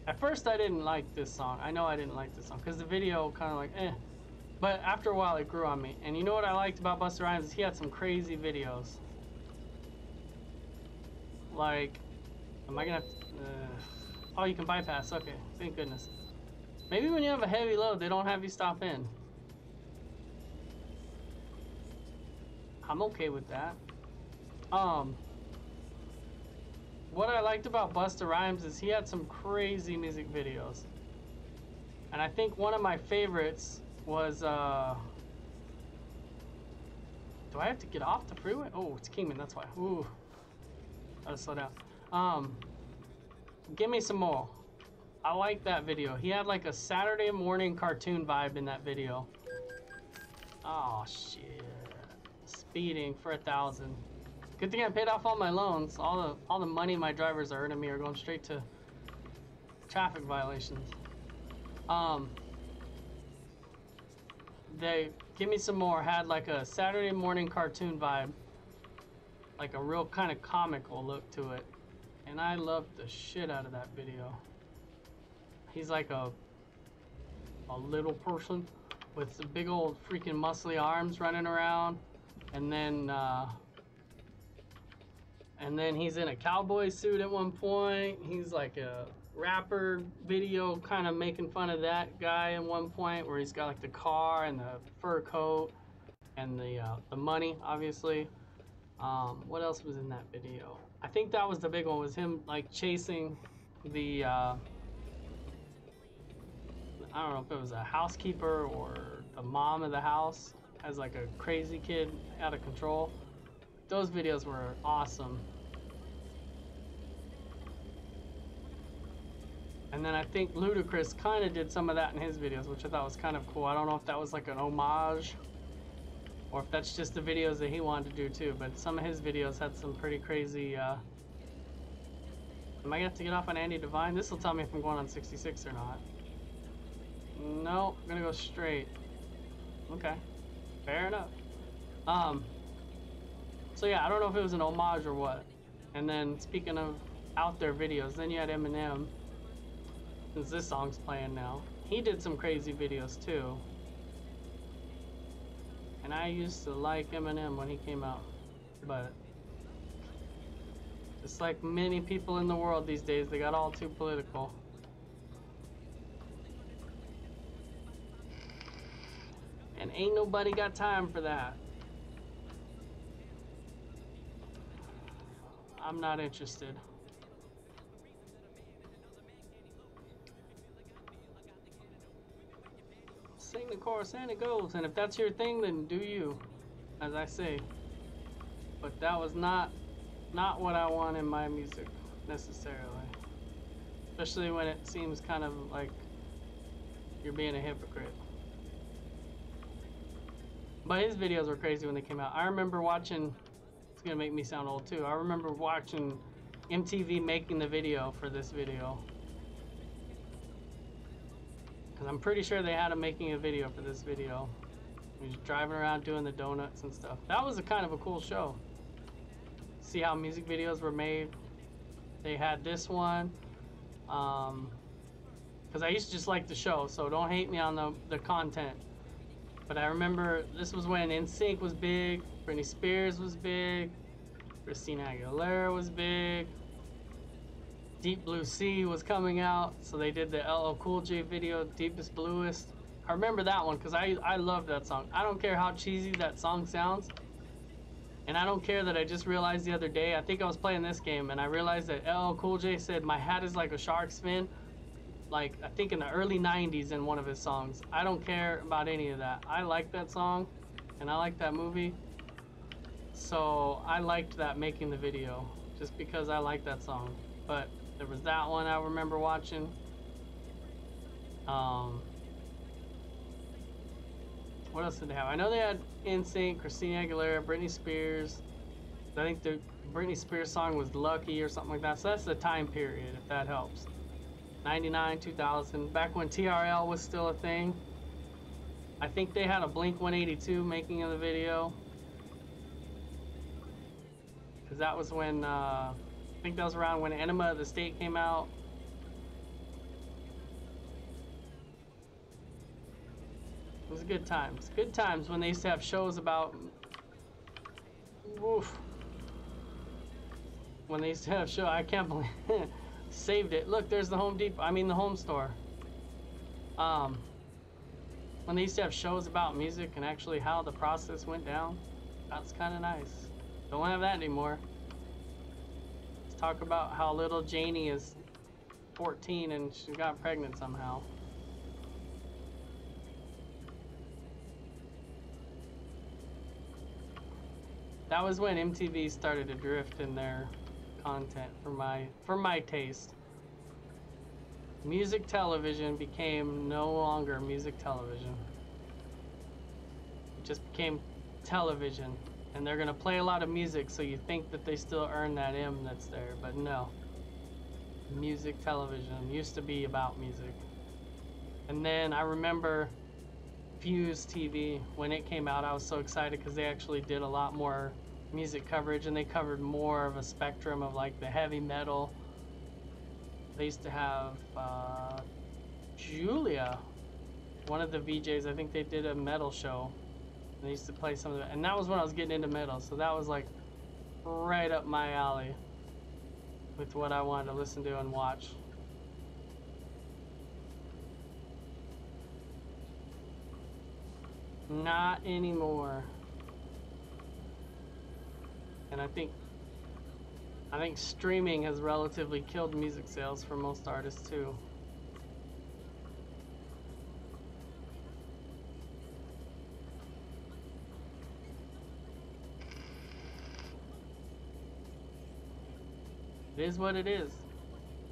At first I didn't like this song. I know I didn't like this song because the video kind of like eh. But after a while it grew on me. And you know what I liked about Busta Rhymes is he had some crazy videos. Like, am I gonna have to, uh, oh you can bypass, okay, thank goodness. Maybe when you have a heavy load, they don't have you stop in. I'm okay with that. Um, what I liked about Busta Rhymes is he had some crazy music videos. And I think one of my favorites was, uh, do I have to get off the freeway? Oh, it's Kingman, that's why. Ooh, gotta slow down. Um, give me some more. I like that video. He had like a Saturday morning cartoon vibe in that video. Oh shit. Speeding for a thousand. Good thing I paid off all my loans. All the all the money my drivers are earning me are going straight to traffic violations. Um they give me some more had like a Saturday morning cartoon vibe. Like a real kind of comical look to it. And I loved the shit out of that video. He's like a a little person with big old freaking muscly arms running around, and then uh, and then he's in a cowboy suit at one point. He's like a rapper video, kind of making fun of that guy at one point, where he's got like the car and the fur coat and the uh, the money, obviously. Um, what else was in that video? I think that was the big one. Was him like chasing the. Uh, I don't know if it was a housekeeper or the mom of the house as like a crazy kid out of control. Those videos were awesome. And then I think Ludacris kind of did some of that in his videos, which I thought was kind of cool. I don't know if that was like an homage or if that's just the videos that he wanted to do too, but some of his videos had some pretty crazy, uh... Am I gonna have to get off on Andy Devine? This will tell me if I'm going on 66 or not. No, I'm gonna go straight. Okay, fair enough. Um, so yeah, I don't know if it was an homage or what. And then speaking of out there videos, then you had Eminem, since this song's playing now. He did some crazy videos too. And I used to like Eminem when he came out, but just like many people in the world these days, they got all too political. And ain't nobody got time for that. I'm not interested. Sing the chorus and it goes. And if that's your thing, then do you, as I say. But that was not not what I want in my music necessarily. Especially when it seems kind of like you're being a hypocrite. But his videos were crazy when they came out. I remember watching, it's gonna make me sound old too. I remember watching MTV making the video for this video. Because I'm pretty sure they had him making a video for this video. He was driving around doing the donuts and stuff. That was a kind of a cool show. See how music videos were made. They had this one. Um, because I used to just like the show, so don't hate me on the, the content. But I remember this was when NSYNC was big, Britney Spears was big, Christina Aguilera was big, Deep Blue Sea was coming out, so they did the LL Cool J video, Deepest Bluest. I remember that one because I, I love that song. I don't care how cheesy that song sounds. And I don't care that I just realized the other day, I think I was playing this game and I realized that LL Cool J said, My hat is like a shark's fin like I think in the early 90s in one of his songs. I don't care about any of that. I like that song and I like that movie. So I liked that making the video just because I like that song. But there was that one I remember watching. Um, what else did they have? I know they had NSYNC, Christina Aguilera, Britney Spears. I think the Britney Spears song was Lucky or something like that. So that's the time period, if that helps. 99, 2000, back when TRL was still a thing. I think they had a Blink 182 making of the video. Because that was when, uh, I think that was around when Enema of the State came out. It was good times. Good times when they used to have shows about. Oof. When they used to have show, I can't believe. saved it. Look, there's the Home Depot. I mean, the home store. Um, when they used to have shows about music and actually how the process went down, that's kind of nice. Don't have that anymore. Let's talk about how little Janie is 14 and she got pregnant somehow. That was when MTV started to drift in their content for my for my taste. Music television became no longer music television. It just became television. And they're gonna play a lot of music so you think that they still earn that M that's there, but no. Music television used to be about music. And then I remember Fuse TV when it came out, I was so excited because they actually did a lot more music coverage and they covered more of a spectrum of like the heavy metal. They used to have uh, Julia, one of the VJs. I think they did a metal show. They used to play some of it, and that was when I was getting into metal. So that was like right up my alley with what I wanted to listen to and watch. Not anymore and I think I think streaming has relatively killed music sales for most artists too. It is what it is.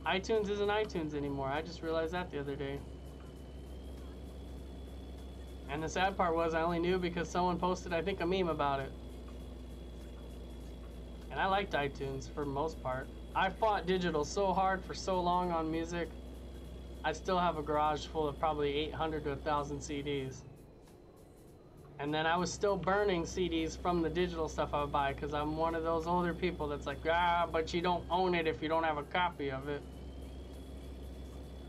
iTunes isn't iTunes anymore. I just realized that the other day. And the sad part was I only knew because someone posted, I think, a meme about it. And I liked iTunes for most part. I fought digital so hard for so long on music. I still have a garage full of probably 800 to 1,000 CDs. And then I was still burning CDs from the digital stuff I would buy because I'm one of those older people that's like, ah, but you don't own it if you don't have a copy of it.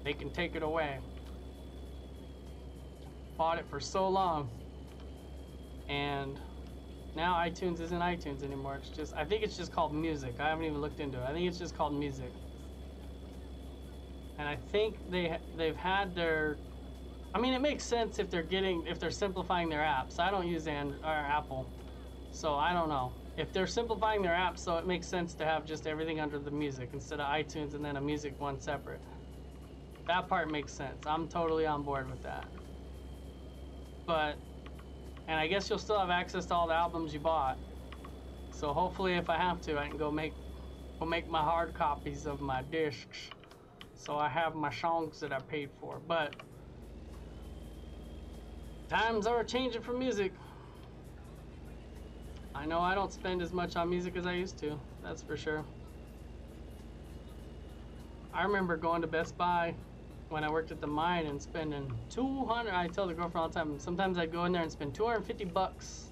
They can take it away. Bought it for so long. And now iTunes isn't iTunes anymore. It's just I think it's just called music. I haven't even looked into it. I think it's just called music. And I think they they've had their I mean, it makes sense if they're getting if they're simplifying their apps. I don't use and or Apple, so I don't know if they're simplifying their apps. So it makes sense to have just everything under the music instead of iTunes and then a music one separate. That part makes sense. I'm totally on board with that. But, and I guess you'll still have access to all the albums you bought. So hopefully, if I have to, I can go make go make my hard copies of my discs. So I have my songs that I paid for. But times are changing for music. I know I don't spend as much on music as I used to. That's for sure. I remember going to Best Buy when I worked at the mine and spending 200 I tell the girlfriend all the time sometimes I'd go in there and spend 250 bucks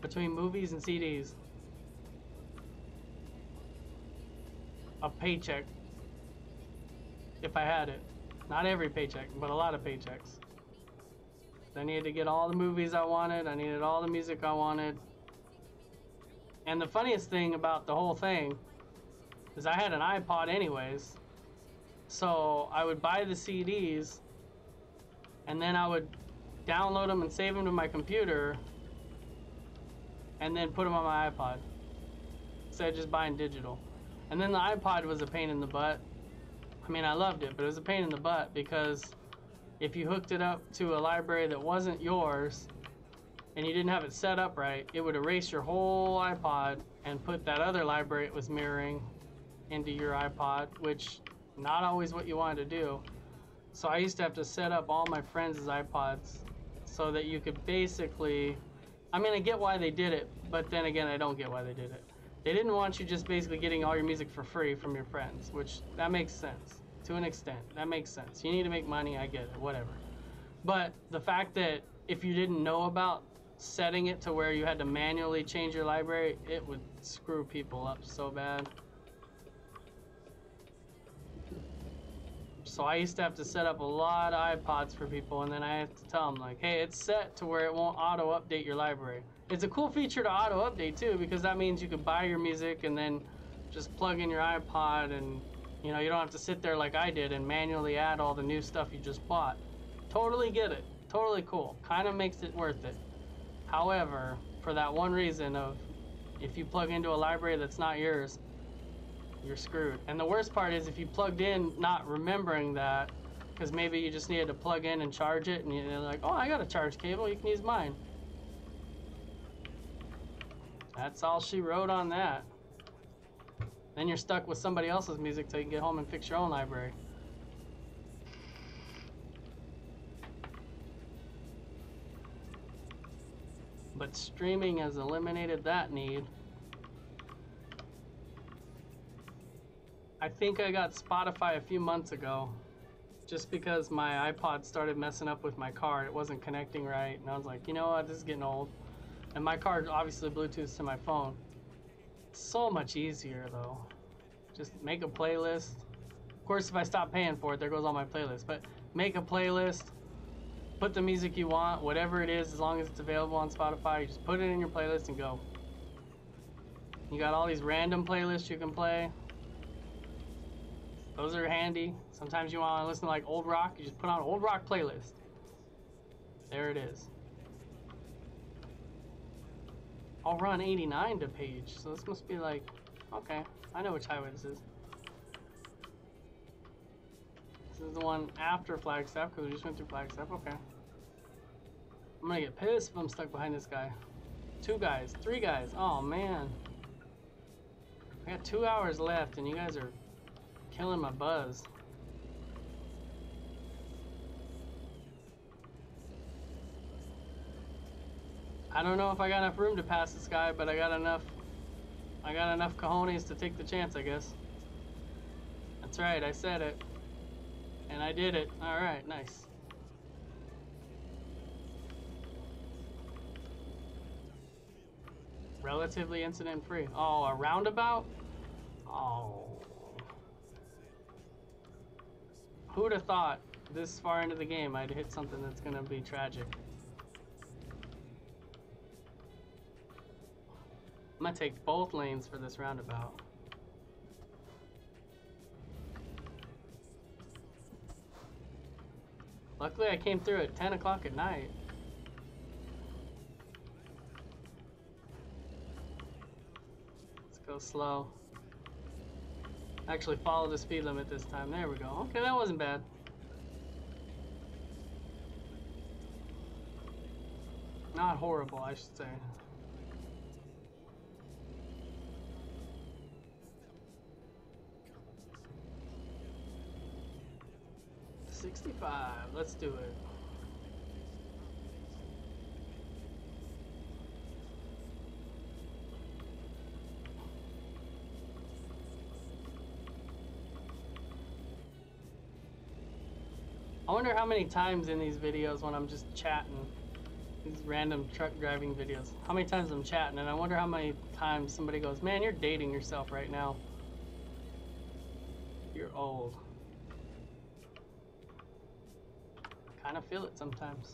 between movies and CDs a paycheck if I had it. Not every paycheck but a lot of paychecks. I needed to get all the movies I wanted I needed all the music I wanted. And the funniest thing about the whole thing is I had an iPod anyways so I would buy the CDs and then I would download them and save them to my computer and then put them on my iPod instead of just buying digital. And then the iPod was a pain in the butt. I mean, I loved it, but it was a pain in the butt because if you hooked it up to a library that wasn't yours and you didn't have it set up right, it would erase your whole iPod and put that other library it was mirroring into your iPod, which not always what you wanted to do. So I used to have to set up all my friends' iPods so that you could basically, I mean, I get why they did it, but then again, I don't get why they did it. They didn't want you just basically getting all your music for free from your friends, which that makes sense to an extent. That makes sense. You need to make money, I get it, whatever. But the fact that if you didn't know about setting it to where you had to manually change your library, it would screw people up so bad. So I used to have to set up a lot of iPods for people, and then I have to tell them like, hey, it's set to where it won't auto update your library. It's a cool feature to auto update too, because that means you can buy your music and then just plug in your iPod, and you know you don't have to sit there like I did and manually add all the new stuff you just bought. Totally get it. Totally cool. Kind of makes it worth it. However, for that one reason of if you plug into a library that's not yours, you're screwed. And the worst part is if you plugged in not remembering that, because maybe you just needed to plug in and charge it, and you're like, oh, I got a charge cable, you can use mine. That's all she wrote on that. Then you're stuck with somebody else's music till you get home and fix your own library. But streaming has eliminated that need. I think I got Spotify a few months ago just because my iPod started messing up with my car. It wasn't connecting right, and I was like, you know what, this is getting old. And my car obviously Bluetooth to my phone. It's so much easier though. Just make a playlist. Of course, if I stop paying for it, there goes all my playlists. But make a playlist, put the music you want, whatever it is, as long as it's available on Spotify, you just put it in your playlist and go. You got all these random playlists you can play. Those are handy. Sometimes you want to listen to like old rock, you just put on old rock playlist. There it is. I'll run 89 to page, so this must be like, okay, I know which highway this is. This is the one after Flagstaff, because we just went through Flagstaff, okay. I'm gonna get pissed if I'm stuck behind this guy. Two guys, three guys, oh man. I got two hours left and you guys are killing my buzz. I don't know if I got enough room to pass this guy, but I got enough I got enough cojones to take the chance, I guess. That's right, I said it. And I did it. Alright, nice. Relatively incident free. Oh, a roundabout? Oh. Who'd have thought this far into the game I'd hit something that's gonna be tragic? I'm gonna take both lanes for this roundabout. Luckily, I came through at 10 o'clock at night. Let's go slow. Actually, follow the speed limit this time. There we go. Okay, that wasn't bad. Not horrible, I should say. Sixty-five. Let's do it. How many times in these videos when I'm just chatting, these random truck driving videos, how many times I'm chatting, and I wonder how many times somebody goes, Man, you're dating yourself right now. You're old. Kind of feel it sometimes.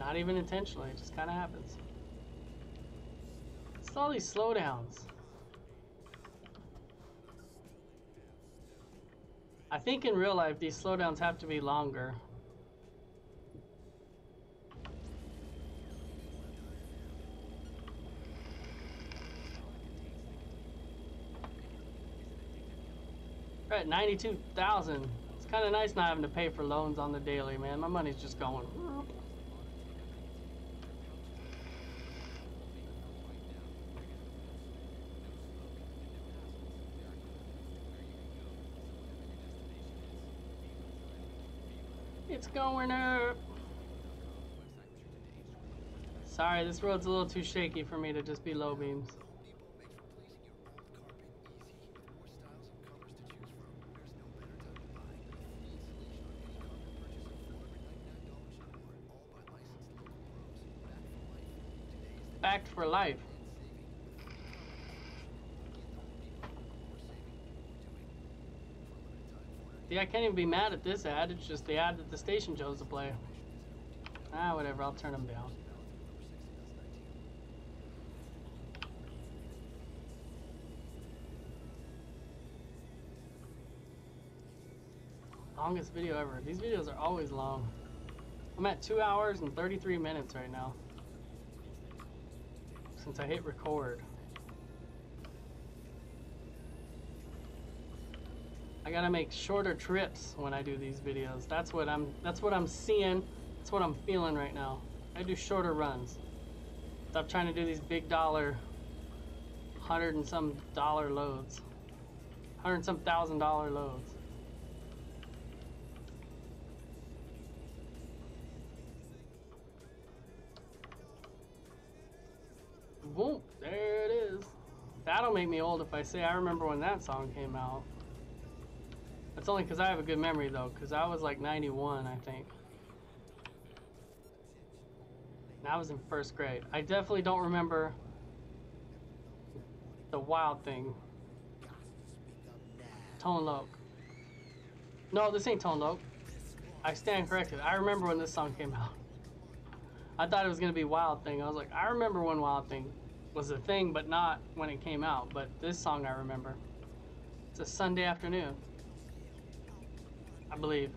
Not even intentionally, it just kind of happens. It's all these slowdowns. I think in real life these slowdowns have to be longer. We're at 92,000. It's kind of nice not having to pay for loans on the daily, man. My money's just going. It's going up. Sorry, this road's a little too shaky for me to just be low beams. Backed for life. See, I can't even be mad at this ad. It's just the ad that the station chose to play. Ah, whatever. I'll turn them down. Longest video ever. These videos are always long. I'm at 2 hours and 33 minutes right now. Since I hit record. I gotta make shorter trips when I do these videos. That's what I'm that's what I'm seeing. That's what I'm feeling right now. I do shorter runs. Stop trying to do these big dollar hundred and some dollar loads. Hundred and some thousand dollar loads. Boom, there it is. That'll make me old if I say I remember when that song came out. That's only because I have a good memory though, because I was like 91, I think. And I was in first grade. I definitely don't remember the wild thing. Tone Loc. No, this ain't Tone Loc. I stand corrected. I remember when this song came out. I thought it was gonna be Wild Thing. I was like, I remember when Wild Thing was a thing, but not when it came out. But this song I remember. It's a Sunday afternoon. I believe.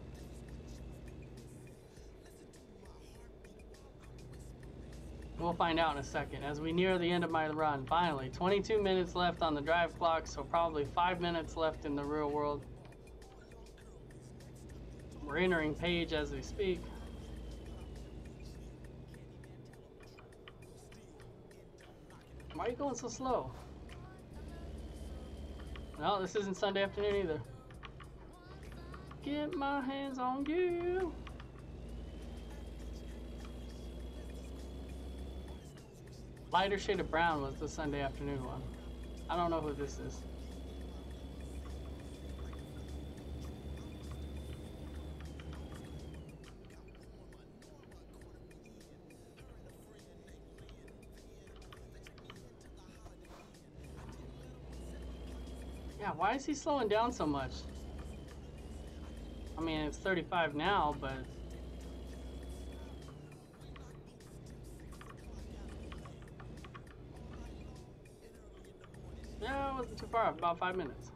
We'll find out in a second as we near the end of my run. Finally, 22 minutes left on the drive clock, so probably five minutes left in the real world. We're entering page as we speak. Why are you going so slow? No, this isn't Sunday afternoon either. Get my hands on you. Lighter shade of brown was the Sunday afternoon one. I don't know who this is. Yeah, why is he slowing down so much? I mean, it's 35 now, but... No, it wasn't too far, about five minutes.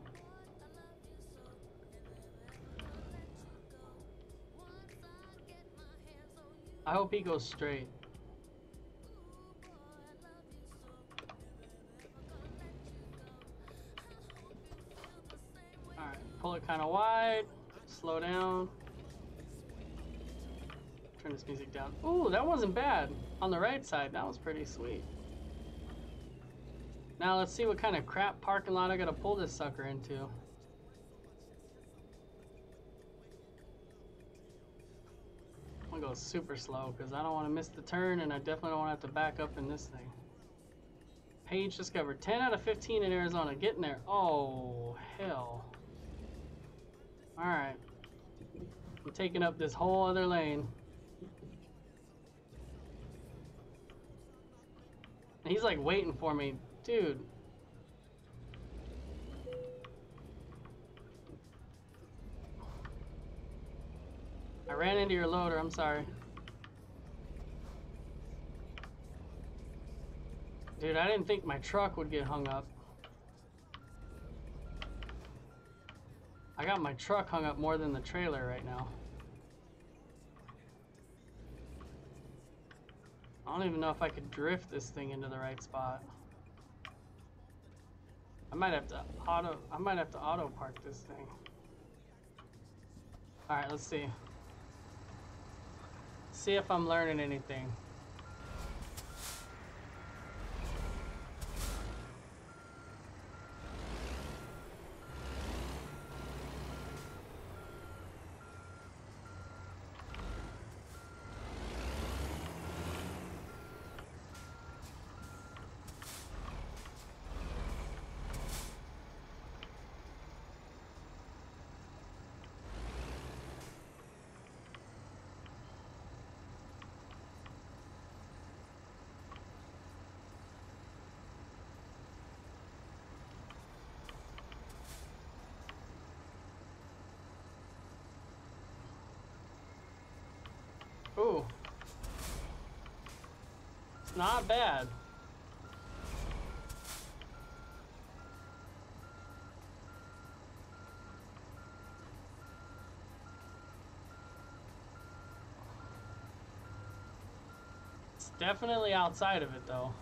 I hope he goes straight. Alright, pull it kind of wide slow down. Turn this music down. Ooh, that wasn't bad. On the right side, that was pretty sweet. Now let's see what kind of crap parking lot I gotta pull this sucker into. I'm gonna go super slow because I don't want to miss the turn and I definitely don't want to have to back up in this thing. Page discovered 10 out of 15 in Arizona. Getting there. Oh, hell. Alright. Taking up this whole other lane. And he's like waiting for me. Dude. I ran into your loader, I'm sorry. Dude, I didn't think my truck would get hung up. I got my truck hung up more than the trailer right now. I don't even know if I could drift this thing into the right spot. I might have to auto I might have to auto park this thing. Alright, let's see. See if I'm learning anything. Ooh. Not bad. It's definitely outside of it though.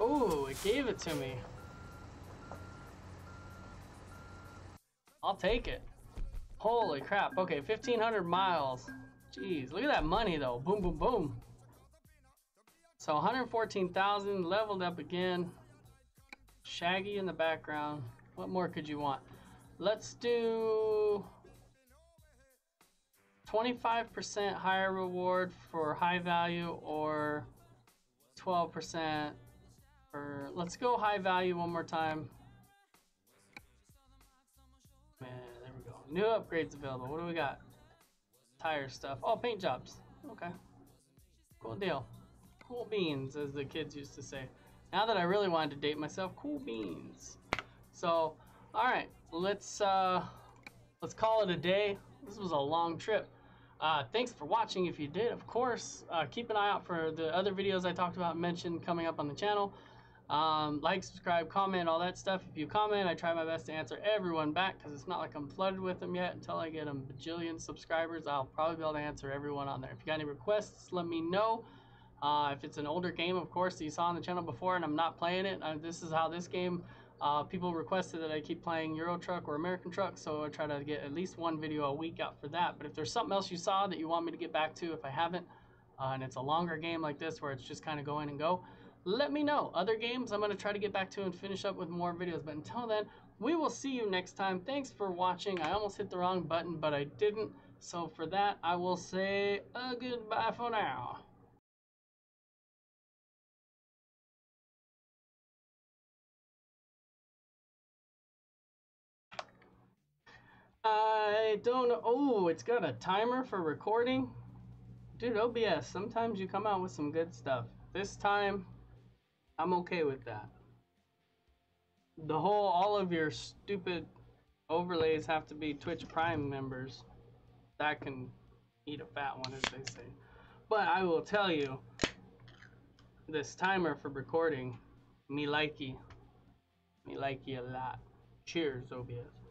Ooh, it gave it to me. I'll take it. Holy crap. Okay, 1,500 miles. Jeez, look at that money though. Boom, boom, boom. So 114,000 leveled up again. Shaggy in the background. What more could you want? Let's do 25% higher reward for high value or 12% for, let's go high value one more time. Man, there we go. New upgrades available. What do we got? Tire stuff. Oh, paint jobs. Okay. Cool deal. Cool beans, as the kids used to say. Now that I really wanted to date myself, cool beans. So, all right, let's uh, let's call it a day. This was a long trip. Uh, thanks for watching. If you did, of course, uh, keep an eye out for the other videos I talked about, mentioned coming up on the channel. Um, like, subscribe, comment, all that stuff. If you comment, I try my best to answer everyone back because it's not like I'm flooded with them yet. Until I get a bajillion subscribers, I'll probably be able to answer everyone on there. If you got any requests, let me know. Uh, if it's an older game, of course, that you saw on the channel before and I'm not playing it, uh, this is how this game, uh, people requested that I keep playing Euro Truck or American Truck, so I try to get at least one video a week out for that. But if there's something else you saw that you want me to get back to, if I haven't, uh, and it's a longer game like this where it's just kind of go in and go, let me know. Other games I'm going to try to get back to and finish up with more videos. But until then, we will see you next time. Thanks for watching. I almost hit the wrong button, but I didn't. So for that, I will say a goodbye for now. I don't know. Oh, it's got a timer for recording. Dude, OBS, sometimes you come out with some good stuff. This time, I'm okay with that. The whole, all of your stupid overlays have to be Twitch Prime members. That can eat a fat one, as they say. But I will tell you, this timer for recording, me likey. Me likey a lot. Cheers, OBS.